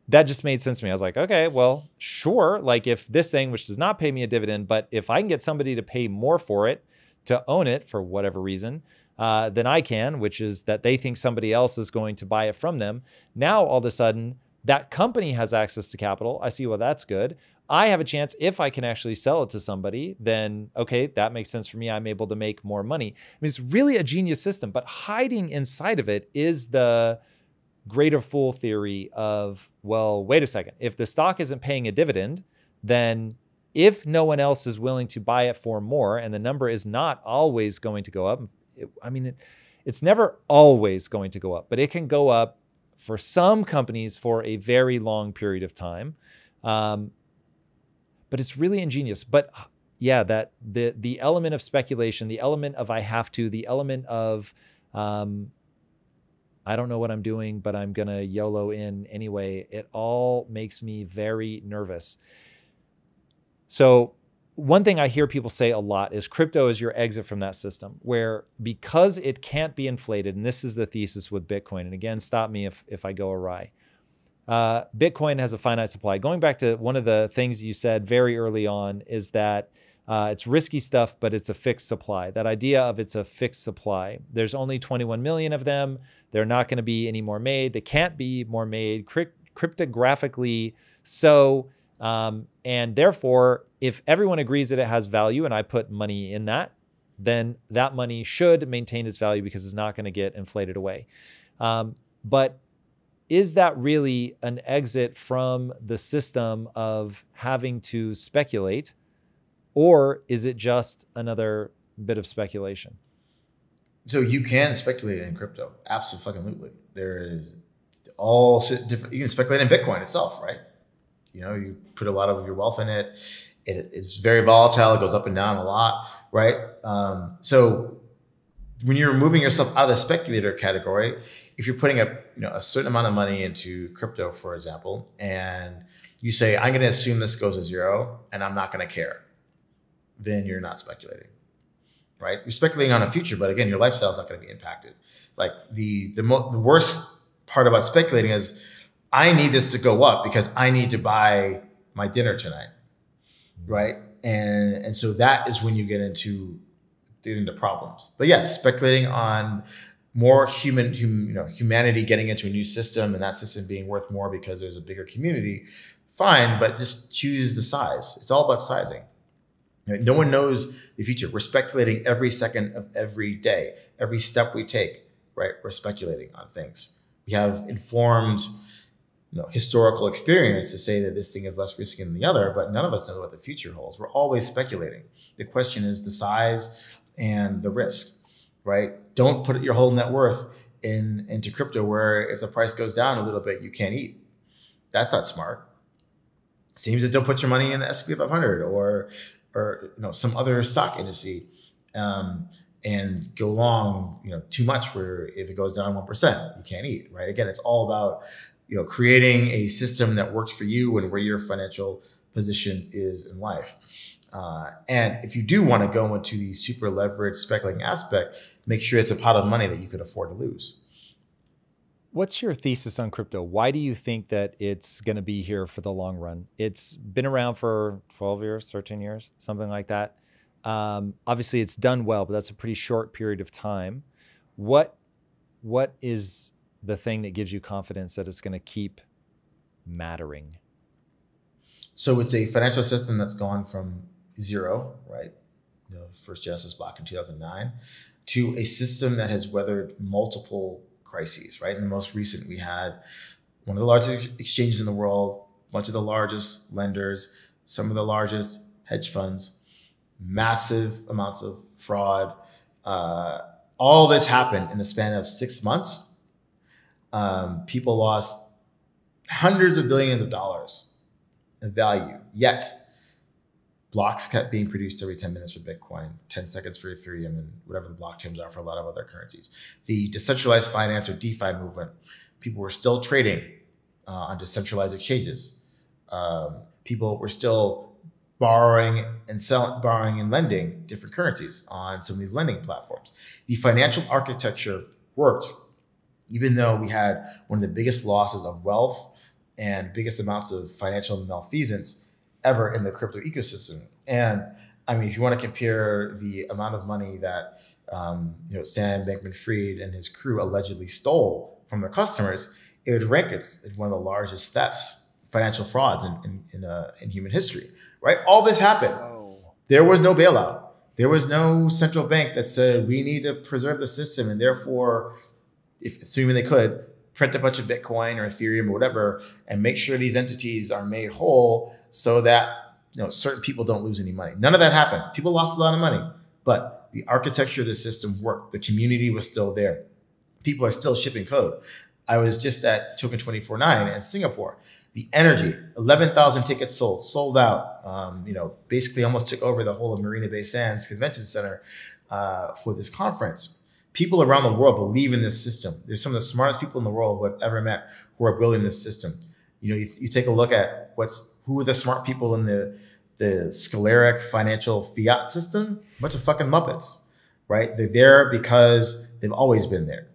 that just made sense to me. I was like, okay, well, sure. Like if this thing, which does not pay me a dividend, but if I can get somebody to pay more for it to own it for whatever reason, uh, than I can, which is that they think somebody else is going to buy it from them. Now all of a sudden that company has access to capital. I see, well, that's good. I have a chance if I can actually sell it to somebody, then okay, that makes sense for me. I'm able to make more money. I mean, it's really a genius system, but hiding inside of it is the greater fool theory of, well, wait a second. If the stock isn't paying a dividend, then if no one else is willing to buy it for more and the number is not always going to go up, it, I mean, it, it's never always going to go up, but it can go up for some companies for a very long period of time. Um, but it's really ingenious. But yeah, that the the element of speculation, the element of I have to, the element of um, I don't know what I'm doing, but I'm gonna YOLO in anyway. It all makes me very nervous. So one thing I hear people say a lot is crypto is your exit from that system, where because it can't be inflated, and this is the thesis with Bitcoin. And again, stop me if if I go awry. Uh, Bitcoin has a finite supply. Going back to one of the things you said very early on is that uh, it's risky stuff, but it's a fixed supply. That idea of it's a fixed supply. There's only 21 million of them. They're not going to be any more made. They can't be more made cryptographically. So um, and therefore, if everyone agrees that it has value and I put money in that, then that money should maintain its value because it's not going to get inflated away. Um, but is that really an exit from the system of having to speculate, or is it just another bit of speculation? So you can speculate in crypto, absolutely. There is all different. You can speculate in Bitcoin itself, right? You know, you put a lot of your wealth in it. it it's very volatile. It goes up and down a lot, right? Um, so when you're moving yourself out of the speculator category, if you're putting a you know a certain amount of money into crypto, for example, and you say I'm going to assume this goes to zero and I'm not going to care, then you're not speculating, right? You're speculating on a future, but again, your lifestyle is not going to be impacted. Like the the, mo- the worst part about speculating is I need this to go up because I need to buy my dinner tonight. Mm-hmm. Right. And and so that is when you get into get into problems. But yes, speculating on more human, hum, you know, humanity getting into a new system and that system being worth more because there's a bigger community, fine, but just choose the size. It's all about sizing. No one knows the future. We're speculating every second of every day, every step we take, right? We're speculating on things. We have informed you know, historical experience to say that this thing is less risky than the other, but none of us know what the future holds. We're always speculating. The question is the size and the risk, right? Don't put your whole net worth in into crypto where if the price goes down a little bit, you can't eat. That's not smart. Seems that don't put your money in the S&P 500 or or you know some other stock indice. Um, and go long, you know, too much where if it goes down 1%, you can't eat, right? Again, it's all about you know, creating a system that works for you and where your financial position is in life. Uh, and if you do want to go into the super leveraged speculating aspect, make sure it's a pot of money that you could afford to lose. What's your thesis on crypto? Why do you think that it's going to be here for the long run? It's been around for 12 years, 13 years, something like that. Um, obviously, it's done well, but that's a pretty short period of time. What what is the thing that gives you confidence that it's going to keep mattering? So it's a financial system that's gone from zero, right? The first Genesis block in 2009, to a system that has weathered multiple crises, right? In the most recent, we had one of the largest exchanges in the world bunch of the largest lenders, some of the largest hedge funds, massive amounts of fraud. Uh, all this happened in the span of six months. Um, people lost hundreds of billions of dollars in value. Yet, blocks kept being produced every 10 minutes for Bitcoin, 10 seconds for Ethereum, and whatever the blockchains are for a lot of other currencies. The decentralized finance or DeFi movement, people were still trading uh, on decentralized exchanges. Um, people were still borrowing and selling, borrowing and lending different currencies on some of these lending platforms. The financial architecture worked, even though we had one of the biggest losses of wealth and biggest amounts of financial malfeasance ever in the crypto ecosystem. And I mean, if you want to compare the amount of money that um, you know Sam Bankman-Fried and his crew allegedly stole from their customers, it would rank as one of the largest thefts, financial frauds in in, in, uh, in human history. Right? All this happened. There was no bailout. There was no central bank that said we need to preserve the system, and therefore, if assuming they could, print a bunch of Bitcoin or Ethereum or whatever, and make sure these entities are made whole so that you know certain people don't lose any money. None of that happened. People lost a lot of money, but the architecture of the system worked. The community was still there. People are still shipping code. I was just at Token2049 in Singapore. The energy, 11,000 tickets sold, sold out. Um, you know, basically almost took over the whole of Marina Bay Sands Convention Center uh, for this conference. People around the world believe in this system. There's some of the smartest people in the world who I've ever met who are building this system. You know, you, you take a look at what's who are the smart people in the the sclerotic financial fiat system? A bunch of fucking muppets, right? They're there because they've always been there,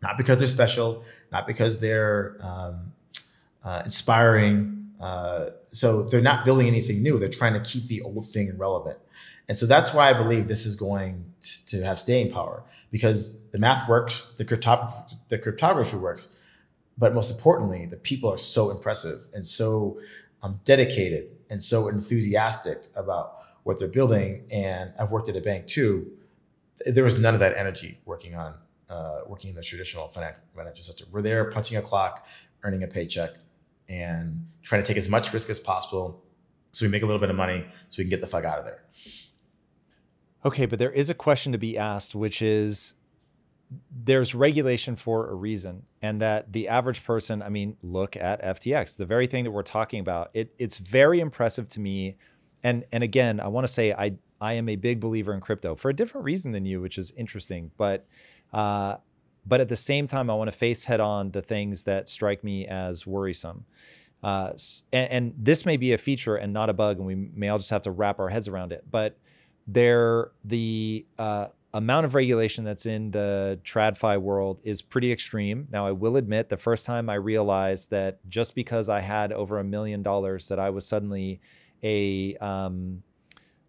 not because they're special, not because they're um, uh, inspiring. Uh, so they're not building anything new. They're trying to keep the old thing relevant, and so that's why I believe this is going to have staying power because the math works, the, the cryptography works, but most importantly, the people are so impressive and so um, dedicated and so enthusiastic about what they're building. And I've worked at a bank too. There was none of that energy working on uh, working in the traditional financial sector. We're there punching a clock, earning a paycheck, and trying to take as much risk as possible so we make a little bit of money so we can get the fuck out of there. Okay, but there is a question to be asked, which is there's regulation for a reason and that the average person i mean look at ftx the very thing that we're talking about it, it's very impressive to me and and again i want to say i i am a big believer in crypto for a different reason than you which is interesting but uh but at the same time i want to face head on the things that strike me as worrisome. Uh, and, and this may be a feature and not a bug and we may all just have to wrap our heads around it but there the uh, amount of regulation that's in the TradFi world is pretty extreme. Now, I will admit the first time I realized that just because I had over a million dollars, that I was suddenly a, um,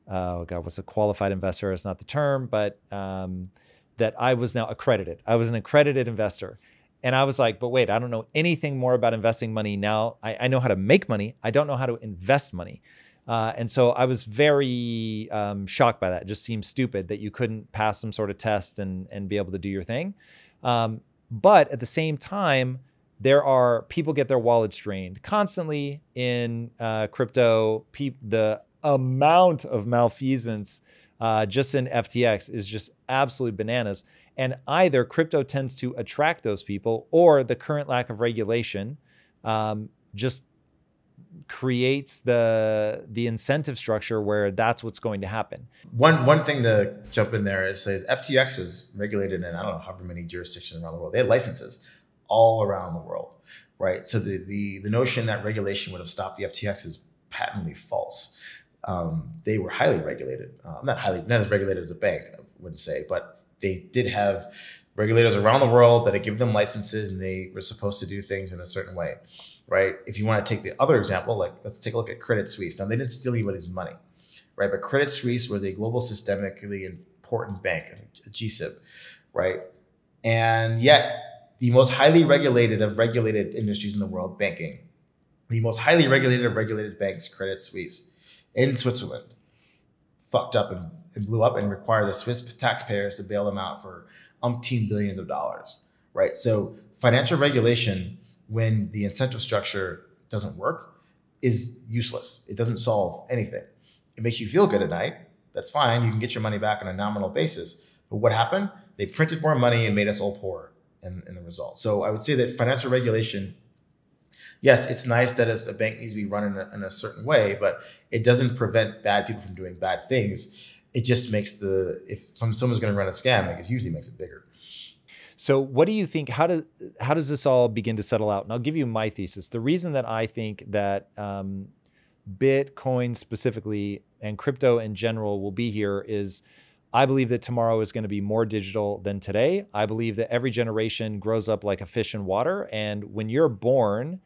oh God, what's a qualified investor? It's not the term, but um, that I was now accredited. I was an accredited investor. And I was like, but wait, I don't know anything more about investing money now. I, I know how to make money. I don't know how to invest money. Uh, and so I was very um, shocked by that. It just seemed stupid that you couldn't pass some sort of test and, and be able to do your thing. Um, but at the same time, there are people get their wallets drained constantly in uh, crypto. Pe- the amount of malfeasance uh, just in FTX is just absolutely bananas. And either crypto tends to attract those people, or the current lack of regulation um, just creates the the incentive structure where that's what's going to happen. One one thing to jump in there is FTX was regulated in I don't know however many jurisdictions around the world. They had licenses all around the world, right? So the the the notion that regulation would have stopped the FTX is patently false. Um, they were highly regulated, uh, not highly not as regulated as a bank, I wouldn't say, but they did have regulators around the world that had given them licenses and they were supposed to do things in a certain way right? If you want to take the other example, like let's take a look at Credit Suisse. Now, they didn't steal anybody's money, right? But Credit Suisse was a global systemically important bank, a GSIB, right? And yet, the most highly regulated of regulated industries in the world, banking, the most highly regulated of regulated banks, Credit Suisse, in Switzerland, fucked up and, and blew up and required the Swiss taxpayers to bail them out for umpteen billions of dollars, right? So financial regulation when the incentive structure doesn't work, is useless. It doesn't solve anything. It makes you feel good at night. That's fine. You can get your money back on a nominal basis. But what happened? They printed more money and made us all poor in, in the result. So I would say that financial regulation, yes, it's nice that a bank needs to be run in a, in a certain way, but it doesn't prevent bad people from doing bad things. It just makes the, if someone's going to run a scam, it usually makes it bigger. So, what do you think? How does how does this all begin to settle out? And I'll give you my thesis. The reason that I think that um, Bitcoin specifically and crypto in general will be here is I believe that tomorrow is going to be more digital than today. I believe that every generation grows up like a fish in water. And when you're born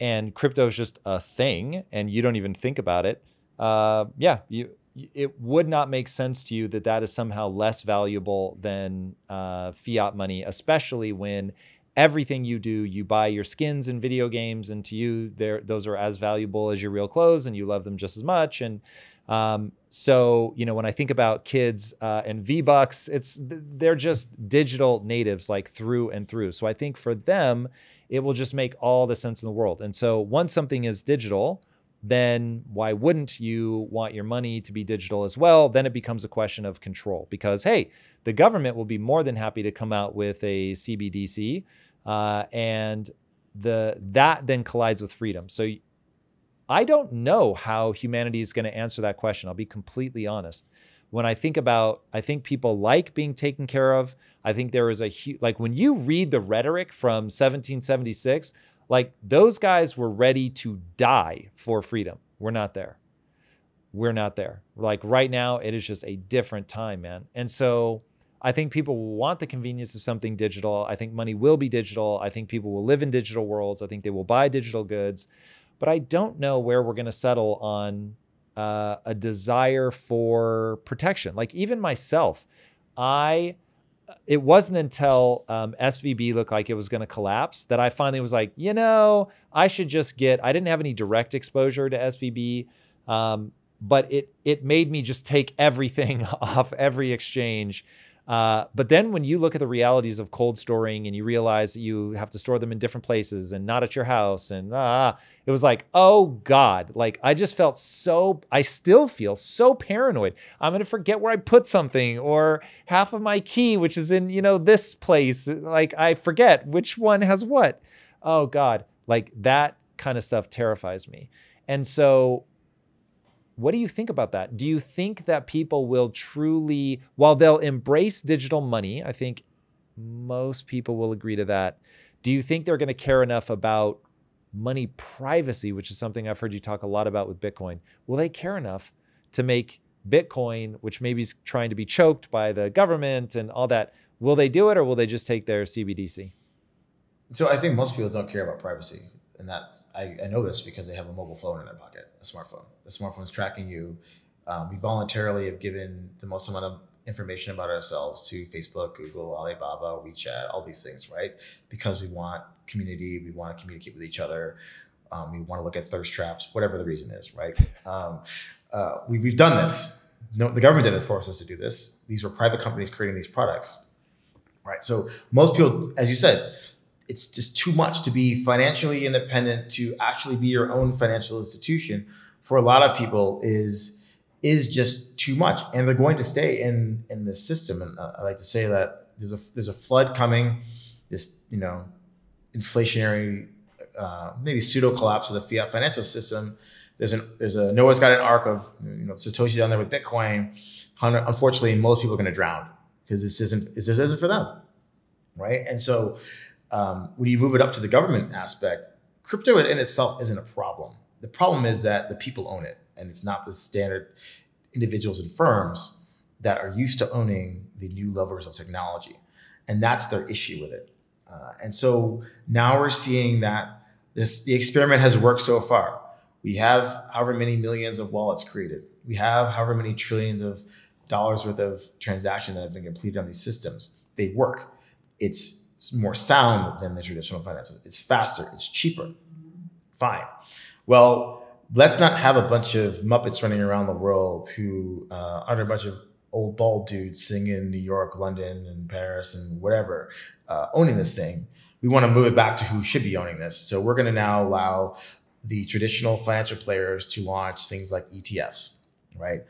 and crypto is just a thing and you don't even think about it, uh, yeah, you, it would not make sense to you that that is somehow less valuable than uh, fiat money, especially when everything you do, you buy your skins in video games, and to you, those are as valuable as your real clothes, and you love them just as much. And um, so, you know, when I think about kids uh, and V Bucks, it's they're just digital natives, like through and through. So I think for them, it will just make all the sense in the world. And so once something is digital, then why wouldn't you want your money to be digital as well? Then it becomes a question of control because, hey, the government will be more than happy to come out with a CBDC. Uh, and the that then collides with freedom. So I don't know how humanity is going to answer that question. I'll be completely honest. When I think about, I think people like being taken care of. I think there is a like when you read the rhetoric from 1776, like those guys were ready to die for freedom. We're not there. We're not there. Like right now, it is just a different time, man. And so I think people will want the convenience of something digital. I think money will be digital. I think people will live in digital worlds. I think they will buy digital goods. But I don't know where we're going to settle on uh, a desire for protection. Like even myself, I it wasn't until um, SVB looked like it was going to collapse that I finally was like, you know, I should just get. I didn't have any direct exposure to SVB, um, but it it made me just take everything [laughs] off every exchange uh, but then when you look at the realities of cold storing and you realize that you have to store them in different places and not at your house and ah, it was like, oh God, like I just felt so, I still feel so paranoid. I'm going to forget where I put something or half of my key, which is in, you know, this place. Like I forget which one has what. Oh God, like that kind of stuff terrifies me. And so what do you think about that? Do you think that people will truly, while they'll embrace digital money, I think most people will agree to that. Do you think they're going to care enough about money privacy, which is something I've heard you talk a lot about with Bitcoin? Will they care enough to make Bitcoin, which maybe is trying to be choked by the government and all that, will they do it or will they just take their CBDC? So I think most people don't care about privacy and that I, I know this because they have a mobile phone in their pocket, a smartphone. The smartphone is tracking you. Um, we voluntarily have given the most amount of information about ourselves to Facebook, Google, Alibaba, WeChat, all these things, right? Because we want community, we want to communicate with each other, um, we want to look at thirst traps, whatever the reason is, right? [laughs] Um, uh, we, we've done this. No, the government didn't force us to do this. These were private companies creating these products, right? So most people, as you said, it's just too much to be financially independent to actually be your own financial institution for a lot of people is is just too much. And they're going to stay in in the system. And uh, i like to say that there's a there's a flood coming this you know inflationary uh, maybe pseudo collapse of the fiat financial system. There's an there's a noah's got an ark of you know satoshi down there with bitcoin. Unfortunately most people are going to drown because this isn't this isn't for them right? And so um, when you move it up to the government aspect, crypto in itself isn't a problem. The problem is that the people own it, and it's not the standard individuals and firms that are used to owning the new levers of technology, and that's their issue with it. Uh, and so now we're seeing that this the experiment has worked so far. We have however many millions of wallets created. We have however many trillions of dollars worth of transactions that have been completed on these systems. They work. It's more sound than the traditional finance. It's faster, it's cheaper. Fine. Well, let's not have a bunch of Muppets running around the world who uh, aren't a bunch of old bald dudes sitting in New York, London, and Paris, and whatever, uh, owning this thing. We want to move it back to who should be owning this. So we're going to now allow the traditional financial players to launch things like ETFs, right?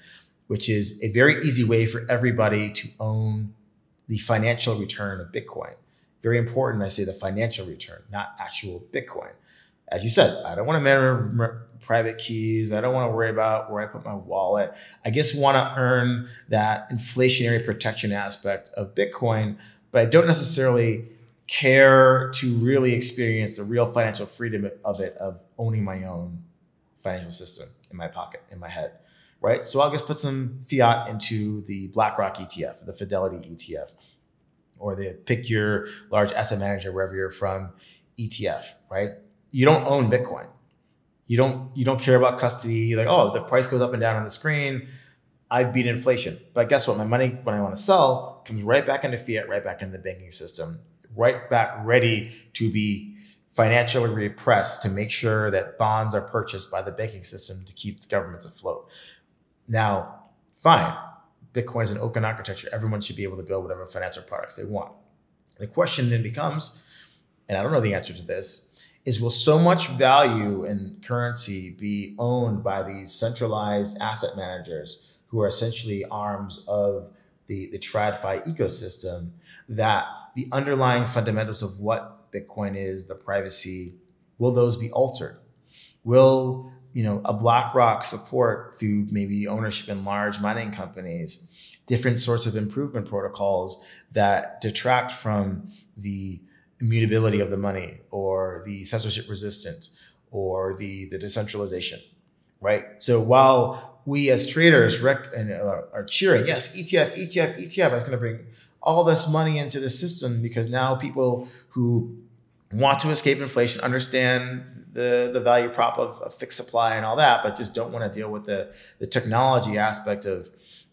Which is a very easy way for everybody to own the financial return of Bitcoin. Very important, I say the financial return, not actual Bitcoin. As you said, I don't want to manage private keys. I don't want to worry about where I put my wallet. I just want to earn that inflationary protection aspect of Bitcoin, but I don't necessarily care to really experience the real financial freedom of it, of owning my own financial system in my pocket, in my head, right? So I'll just put some fiat into the BlackRock ETF, the Fidelity ETF, or the pick your large asset manager wherever you're from ETF, right? You don't own Bitcoin. You don't you don't care about custody. You're like, oh, the price goes up and down on the screen. I've beat inflation. But guess what? My money, when I want to sell, comes right back into fiat, right back into the banking system, right back ready to be financially repressed to make sure that bonds are purchased by the banking system to keep the governments afloat. Now, fine, Bitcoin is an open architecture. Everyone should be able to build whatever financial products they want. The question then becomes, and I don't know the answer to this, is will so much value and currency be owned by these centralized asset managers who are essentially arms of the, the TradFi ecosystem that the underlying fundamentals of what Bitcoin is, the privacy, will those be altered? Will you know a BlackRock support through maybe ownership in large mining companies, different sorts of improvement protocols that detract from the immutability of the money or the censorship resistance or the, the decentralization, right? So while we as traders rec- and are, are cheering, yes, ETF, ETF, ETF is going to bring all this money into the system because now people who want to escape inflation understand the, the value prop of, of fixed supply and all that, but just don't want to deal with the, the technology aspect of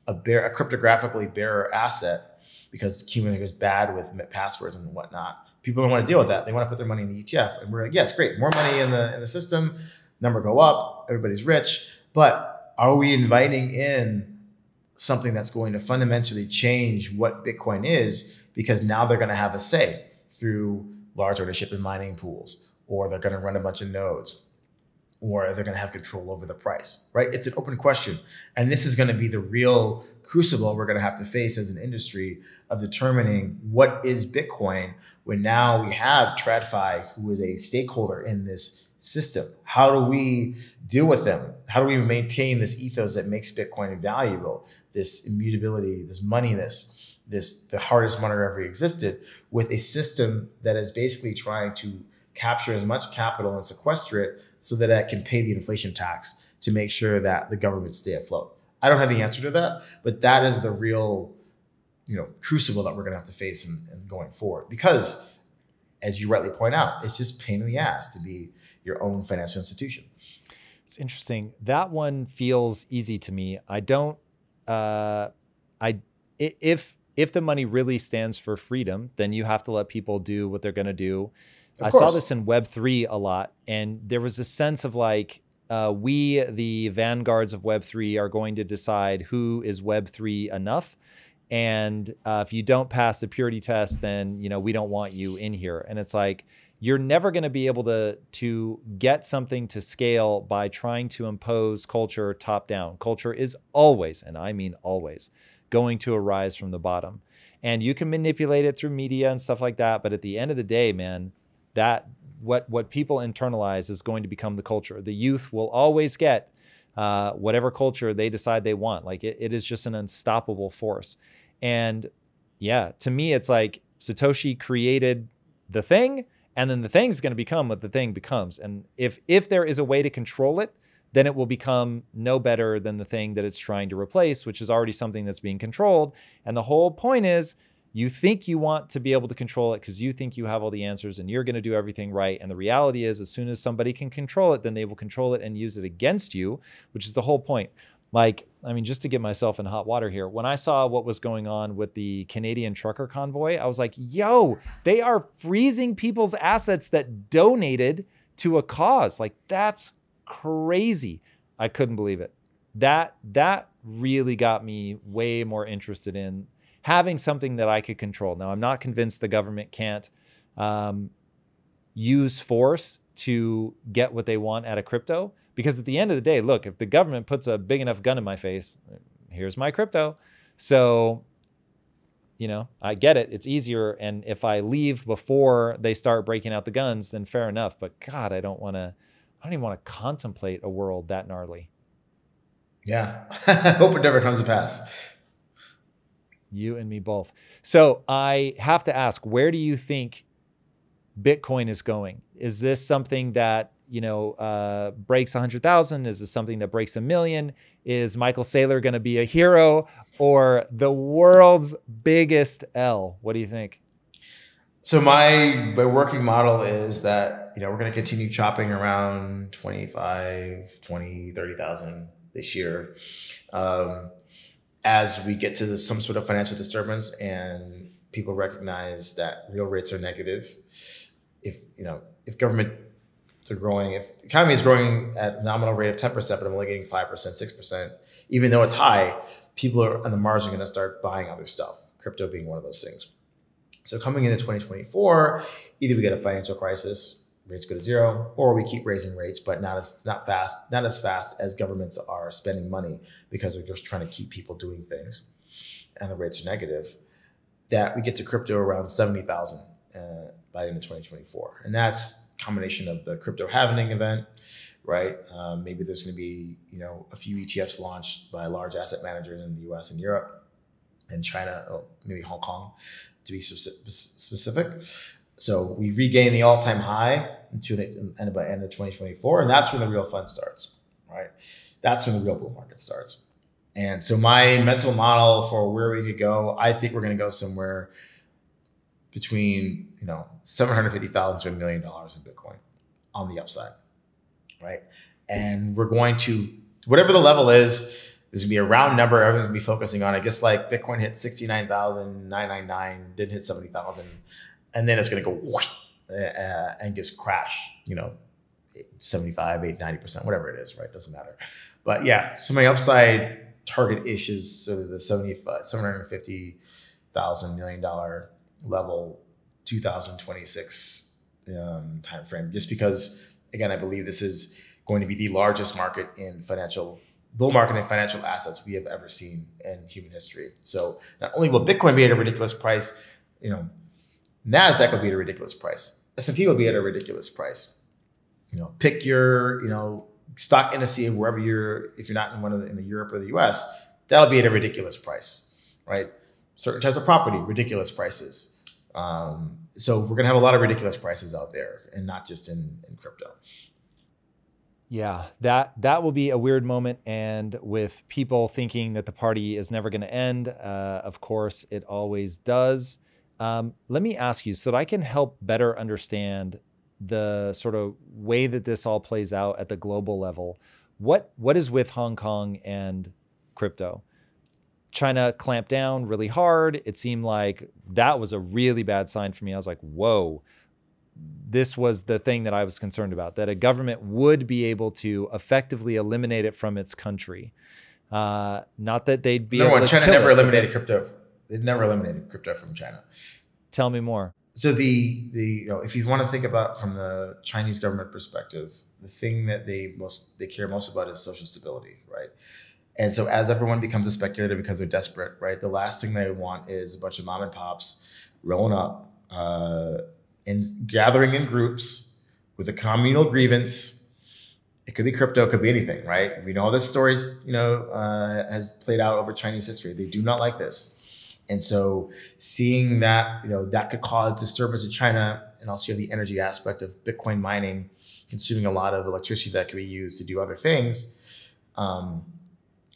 a, bear, a cryptographically bearer asset because Cuban goes bad with passwords and whatnot people don't want to deal with that. They want to put their money in the ETF. And we're like, yes, great. More money in the in the system, number go up, everybody's rich. But are we inviting in something that's going to fundamentally change what Bitcoin is? Because now they're going to have a say through large ownership in mining pools, or they're going to run a bunch of nodes, or they're going to have control over the price, right? It's an open question. And this is going to be the real crucible we're going to have to face as an industry of determining what is Bitcoin when now we have TradFi, who is a stakeholder in this system. How do we deal with them? How do we maintain this ethos that makes Bitcoin valuable, this immutability, this moneyness, this the hardest money ever existed, with a system that is basically trying to capture as much capital and sequester it so that it can pay the inflation tax to make sure that the government stay afloat. I don't have the answer to that, but that is the real you know crucible that we're going to have to face in, in going forward. Because as you rightly point out it's just pain in the ass to be your own financial institution. It's interesting. That one feels easy to me. I don't uh i if if the money really stands for freedom then you have to let people do what they're going to do. Of i course. saw this in web 3 a lot and there was a sense of like uh, we, the vanguards of Web3, are going to decide who is Web3 enough. And uh, if you don't pass the purity test then you know we don't want you in here. And it's like you're never going to be able to to get something to scale by trying to impose culture top down. Culture is always and i mean always going to arise from the bottom. And you can manipulate it through media and stuff like that but at the end of the day man that what what people internalize is going to become the culture. The youth will always get uh, whatever culture they decide they want. Like it, it is just an unstoppable force. And yeah, to me, it's like Satoshi created the thing, and then the thing's going to become what the thing becomes. And if if there is a way to control it, then it will become no better than the thing that it's trying to replace, which is already something that's being controlled. And the whole point is you think you want to be able to control it because you think you have all the answers and you're going to do everything right. And the reality is, as soon as somebody can control it, then they will control it and use it against you, which is the whole point. Like, I mean, just to get myself in hot water here, when I saw what was going on with the Canadian trucker convoy, I was like, yo, they are freezing people's assets that donated to a cause. Like, that's crazy. I couldn't believe it. That that really got me way more interested in having something that I could control. Now, I'm not convinced the government can't um, use force to get what they want out of crypto. Because at the end of the day, look, if the government puts a big enough gun in my face, here's my crypto. So, you know, I get it. It's easier. And if I leave before they start breaking out the guns, then fair enough. But God, I don't want to, I don't even want to contemplate a world that gnarly. Yeah. [laughs] Hope it never comes to pass. You and me both. So I have to ask, where do you think Bitcoin is going? Is this something that you know uh, breaks a hundred thousand? Is this something that breaks a million? Is Michael Saylor going to be a hero or the world's biggest L? What do you think? So my, my working model is that you know we're going to continue chopping around 25, 20, 30,000 this year. Um, as we get to the, some sort of financial disturbance and people recognize that real rates are negative, if you know if government are growing, if the economy is growing at nominal rate of 10%, but I'm only getting 5%, 6%, even though it's high, people are on the margin going to start buying other stuff, crypto being one of those things. So coming into 2024, either we get a financial crisis, rates go to zero, or we keep raising rates, but not as not fast, not as fast as governments are spending money because they're just trying to keep people doing things, and the rates are negative. That we get to crypto around 70,000 uh, by the end of 2024. And that's combination of the crypto halvening event, right? Um, maybe there's going to be, you know, a few ETFs launched by large asset managers in the US and Europe and China, or maybe Hong Kong to be specific. So we regain the all-time high into the end by end of 2024, and that's when the real fun starts, right? That's when the real bull market starts. And so my mental model for where we could go, I think we're going to go somewhere between you know seven hundred fifty thousand to a million dollars in Bitcoin on the upside, right? And we're going to whatever the level is. There's gonna be a round number. Everyone's gonna be focusing on. I guess like Bitcoin hit sixty nine thousand nine nine nine, didn't hit seventy thousand, and then it's gonna go uh, and just crash. You know, 75, 8, 90 percent, whatever it is, right? Doesn't matter. But yeah, so my upside target ish is sort of the 75, 750,000 million dollar level 2026 um, timeframe, just because, again, I believe this is going to be the largest market in financial bull market in financial assets we have ever seen in human history. So not only will Bitcoin be at a ridiculous price, you know, Nasdaq will be at a ridiculous price. S&P will be at a ridiculous price. You know, pick your, you know, stock indice wherever you're, if you're not in one of the, in the Europe or the US, that'll be at a ridiculous price, right? certain types of property, ridiculous prices. Um, so we're going to have a lot of ridiculous prices out there, and not just in, in crypto. Yeah, that that will be a weird moment, and with people thinking that the party is never going to end, uh, of course it always does. Um, let me ask you, so that I can help better understand the sort of way that this all plays out at the global level. What what is with Hong Kong and crypto? China clamped down really hard. It seemed like that was a really bad sign for me. I was like, whoa, this was the thing that I was concerned about that a government would be able to effectively eliminate it from its country. Uh, not that they'd be no, able to China never it, eliminated crypto. They never eliminated crypto from China. Tell me more. So the the you know if you want to think about from the Chinese government perspective, the thing that they most they care most about is social stability, right? And so as everyone becomes a speculator because they're desperate, right? The last thing they want is a bunch of mom and pops rolling up uh, and gathering in groups with a communal grievance. It could be crypto, it could be anything, right? We know this story, you know, uh, has played out over Chinese history. They do not like this. And so seeing that, you know, that could cause disturbance in China and also the energy aspect of Bitcoin mining, consuming a lot of electricity that could be used to do other things. Um,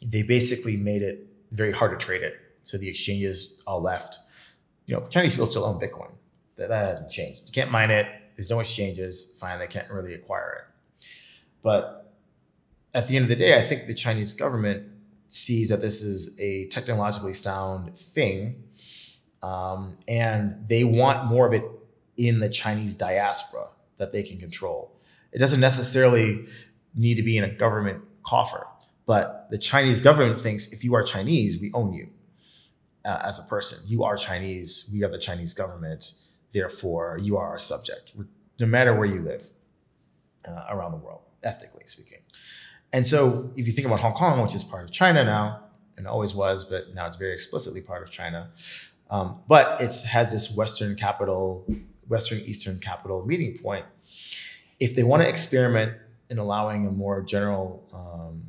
they basically made it very hard to trade it. So the exchanges all left. You know, Chinese people still own Bitcoin. That, that hasn't changed. You can't mine it. There's no exchanges. Fine, they can't really acquire it. But at the end of the day, I think the Chinese government sees that this is a technologically sound thing, um, and they want more of it in the Chinese diaspora that they can control. It doesn't necessarily need to be in a government coffer. But the Chinese government thinks if you are Chinese, we own you uh, as a person. You are Chinese. We are the Chinese government. Therefore, you are a subject. no matter where you live uh, around the world, ethically speaking. And so, if you think about Hong Kong, which is part of China now, and always was, but now it's very explicitly part of China. Um, but it has this Western capital, Western Eastern capital meeting point. If they want to experiment in allowing a more general um,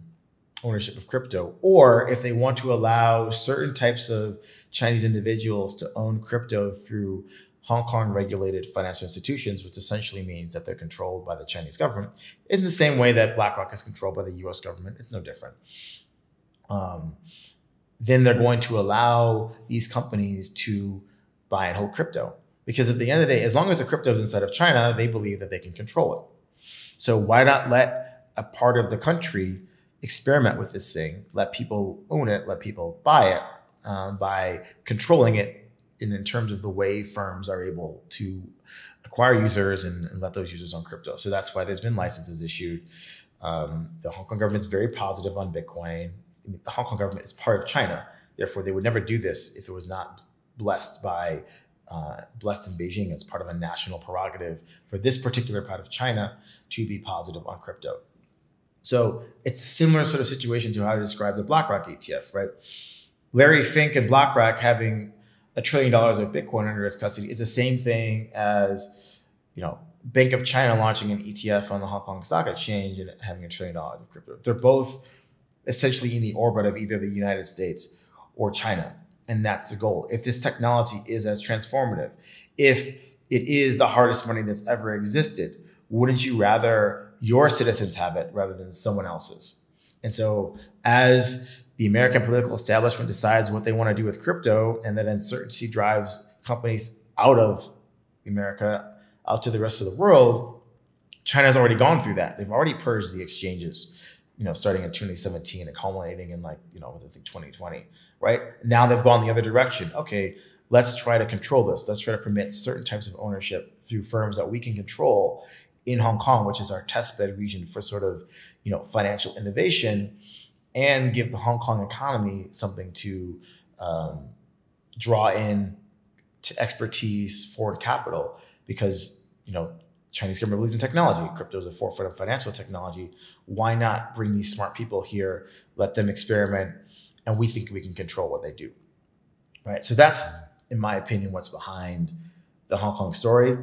ownership of crypto, or if they want to allow certain types of Chinese individuals to own crypto through Hong Kong regulated financial institutions, which essentially means that they're controlled by the Chinese government in the same way that BlackRock is controlled by the US government. It's no different. Um, then they're going to allow these companies to buy and hold crypto. Because at the end of the day, as long as the crypto is inside of China, they believe that they can control it. So why not let a part of the country experiment with this thing, let people own it, let people buy it um, by controlling it in, in terms of the way firms are able to acquire users and, and let those users own crypto. So that's why there's been licenses issued. Um, the Hong Kong government's very positive on Bitcoin. The Hong Kong government is part of China. Therefore, they would never do this if it was not blessed by uh, blessed in Beijing as part of a national prerogative for this particular part of China to be positive on crypto. So it's a similar sort of situation to how I describe the BlackRock ETF, right? Larry Fink and BlackRock having a trillion dollars of Bitcoin under its custody is the same thing as, you know, Bank of China launching an ETF on the Hong Kong Stock Exchange and having a trillion dollars of crypto. They're both essentially in the orbit of either the United States or China. And that's the goal. If this technology is as transformative, if it is the hardest money that's ever existed, wouldn't you rather your citizens have it rather than someone else's? And so, as the American political establishment decides what they want to do with crypto, and that uncertainty drives companies out of America, out to the rest of the world, China's already gone through that. They've already purged the exchanges, you know, starting in 2017 and culminating in like, you know, I think 2020, right? Now they've gone the other direction. Okay, let's try to control this. Let's try to permit certain types of ownership through firms that we can control in Hong Kong, which is our testbed region for sort of, you know, financial innovation and give the Hong Kong economy something to um, draw in to expertise, foreign capital, because you know Chinese government believes in technology. Crypto is a forefront of financial technology. Why not bring these smart people here, let them experiment, and we think we can control what they do, right? So that's, in my opinion, what's behind the Hong Kong story.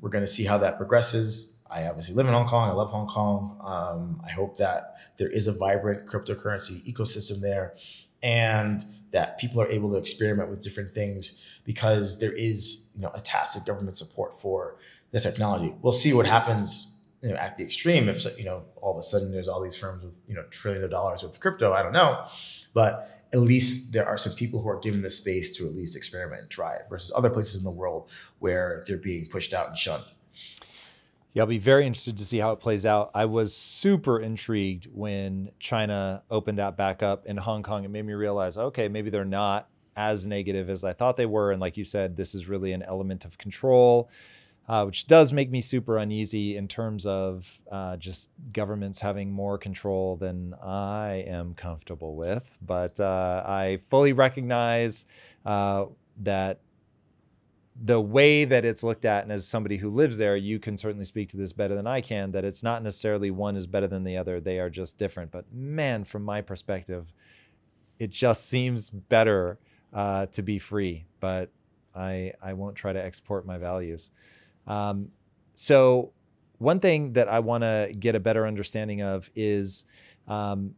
We're going to see how that progresses. I obviously live in Hong Kong. I love Hong Kong. Um, I hope that there is a vibrant cryptocurrency ecosystem there and that people are able to experiment with different things because there is you know a tacit government support for the technology. We'll see what happens you know, at the extreme if you know all of a sudden there's all these firms with you know trillions of dollars worth of crypto. I don't know, but at least there are some people who are given the space to at least experiment and try it versus other places in the world where they're being pushed out and shunned. Yeah, I'll be very interested to see how it plays out. I was super intrigued when China opened that back up in Hong Kong. It made me realize, okay, maybe they're not as negative as I thought they were. And like you said, this is really an element of control, uh, which does make me super uneasy in terms of uh, just governments having more control than I am comfortable with. But uh, I fully recognize uh, that the way that it's looked at, and as somebody who lives there, you can certainly speak to this better than I can, that it's not necessarily one is better than the other. They are just different. But man, from my perspective, it just seems better uh, to be free. But I, I won't try to export my values. Um, so, one thing that I want to get a better understanding of is um,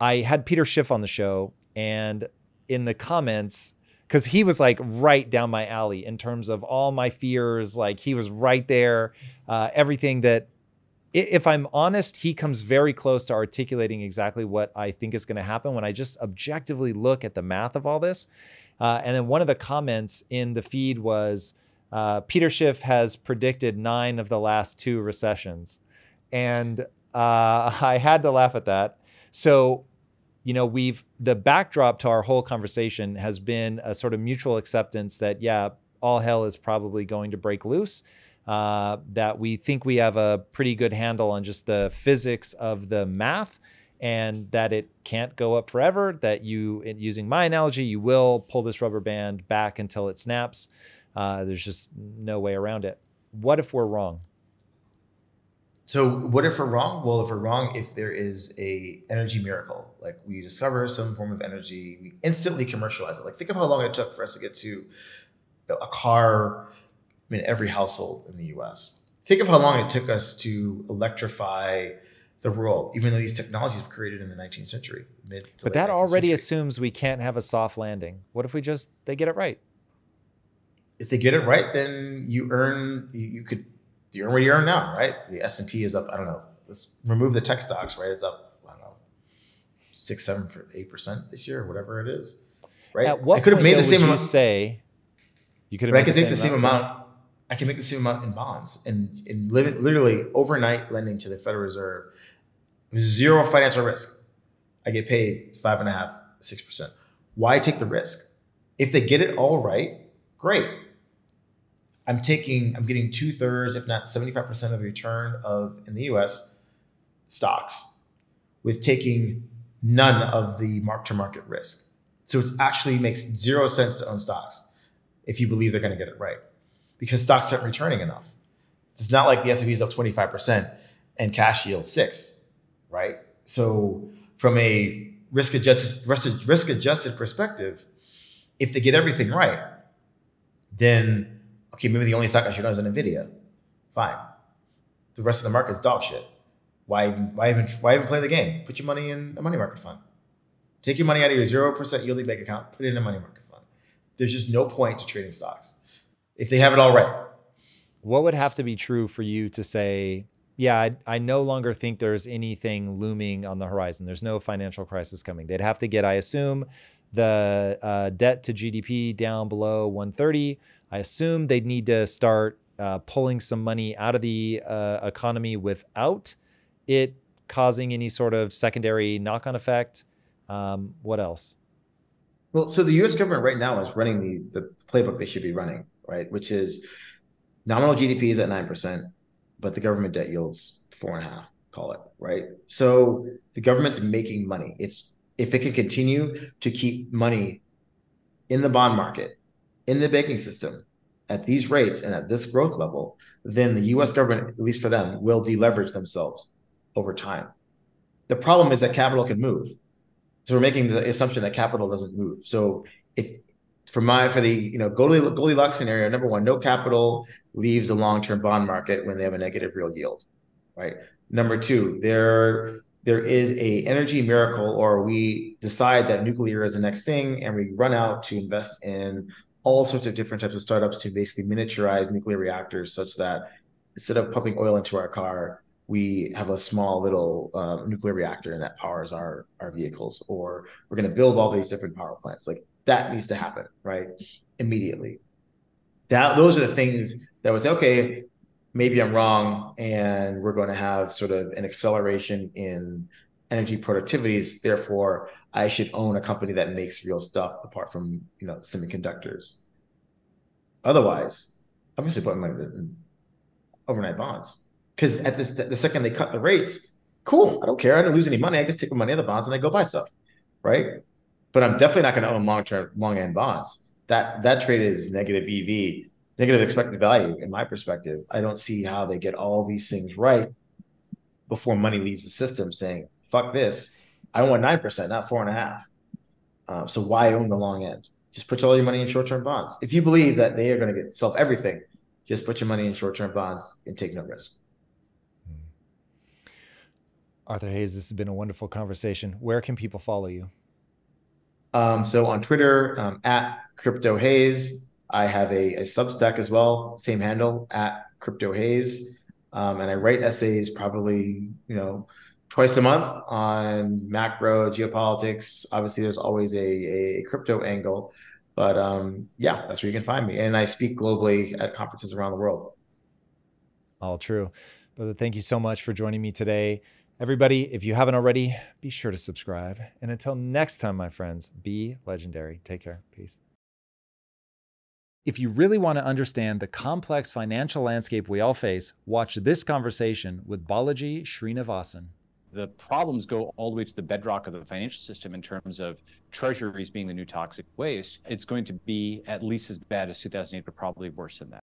I had Peter Schiff on the show, and in the comments, because he was like right down my alley in terms of all my fears. Like he was right there. Uh, everything that, if I'm honest, he comes very close to articulating exactly what I think is going to happen when I just objectively look at the math of all this. Uh, and then one of the comments in the feed was uh, Peter Schiff has predicted nine of the last two recessions. And uh, [laughs] I had to laugh at that. So you know, we've the backdrop to our whole conversation has been a sort of mutual acceptance that, yeah, all hell is probably going to break loose. Uh, that we think we have a pretty good handle on just the physics of the math and that it can't go up forever. That you, using my analogy, you will pull this rubber band back until it snaps. Uh, there's just no way around it. What if we're wrong? So what if we're wrong? Well, if we're wrong, if there is a energy miracle, like we discover some form of energy, we instantly commercialize it. Like think of how long it took for us to get to a car in every household in the U.S. Think of how long it took us to electrify the world, even though these technologies were created in the 19th century. But that already century. assumes we can't have a soft landing. What if we just they get it right? If they get it right, then you earn you, you could you earn what you earn now, right? The S and P is up. I don't know. Let's remove the tech stocks, right? It's up. I don't know, six, seven, eight percent this year, or whatever it is, right? At what I could have made the same amount. Say you could have. I could take the same amount. amount I can make the same amount in bonds and and live literally overnight lending to the Federal Reserve. Zero financial risk. I get paid five and a half, six percent. Why take the risk? If they get it all right, great. I'm taking, I'm getting two thirds, if not 75% of the return of in the US stocks with taking none of the mark to market risk. So it actually makes zero sense to own stocks if you believe they're going to get it right because stocks aren't returning enough. It's not like the S&P is up 25% and cash yield six, right? So from a risk adjusted, risk adjusted perspective, if they get everything right, then Okay, maybe the only stock I should own is Nvidia. Fine. The rest of the market's dog shit. Why even why even why even play the game? Put your money in a money market fund. Take your money out of your zero percent yielding bank account, put it in a money market fund. There's just no point to trading stocks if they have it all right. What would have to be true for you to say, yeah, I, I no longer think there's anything looming on the horizon. There's no financial crisis coming. They'd have to get, I assume, the uh, debt to GDP down below 130 I assume they'd need to start uh, pulling some money out of the uh, economy without it causing any sort of secondary knock on effect. Um, what else? Well, so the US government right now is running the, the playbook they should be running, right? Which is nominal GDP is at 9%, but the government debt yields four and a half, call it, right? So the government's making money. It's if it can continue to keep money in the bond market in the banking system at these rates and at this growth level, then the US government, at least for them, will deleverage themselves over time. The problem is that capital can move. So we're making the assumption that capital doesn't move. So if for my for the you know Goldilocks scenario, number one, no capital leaves the long-term bond market when they have a negative real yield, right? Number two, there there is a energy miracle, or we decide that nuclear is the next thing, and we run out to invest in all sorts of different types of startups to basically miniaturize nuclear reactors such that instead of pumping oil into our car, we have a small little uh, nuclear reactor and that powers our our vehicles. Or we're going to build all these different power plants. Like that needs to happen right immediately. That those are the things that was okay. Maybe I'm wrong, and we're going to have sort of an acceleration in energy productivities. Therefore, I should own a company that makes real stuff apart from you know semiconductors. Otherwise, I'm just putting money in overnight bonds because at this the second they cut the rates, cool. I don't care. I didn't lose any money. I just take my money out of the bonds and I go buy stuff, right? But I'm definitely not going to own long term long end bonds. That that trade is negative EV, negative expected value in my perspective. I don't see how they get all these things right before money leaves the system, saying fuck this. I want nine percent, not four and a half. Um, so why own the long end? Just put all your money in short-term bonds. If you believe that they are going to get solve everything, just put your money in short-term bonds and take no risk. Arthur Hayes, this has been a wonderful conversation. Where can people follow you? Um, so on Twitter, um, at Crypto Hayes. I have a, a Substack as well, same handle at Crypto Hayes. Um, and I write essays probably, you know, twice a month on macro geopolitics. Obviously, there's always a, a crypto angle, but um, yeah, that's where you can find me. And I speak globally at conferences around the world. All true. Brother, thank you so much for joining me today. Everybody, if you haven't already, be sure to subscribe. And until next time, my friends, be legendary. Take care. Peace. If you really want to understand the complex financial landscape we all face, watch this conversation with Balaji Srinivasan the problems go all the way to the bedrock of the financial system in terms of treasuries being the new toxic waste. It's going to be at least as bad as 2008, but probably worse than that.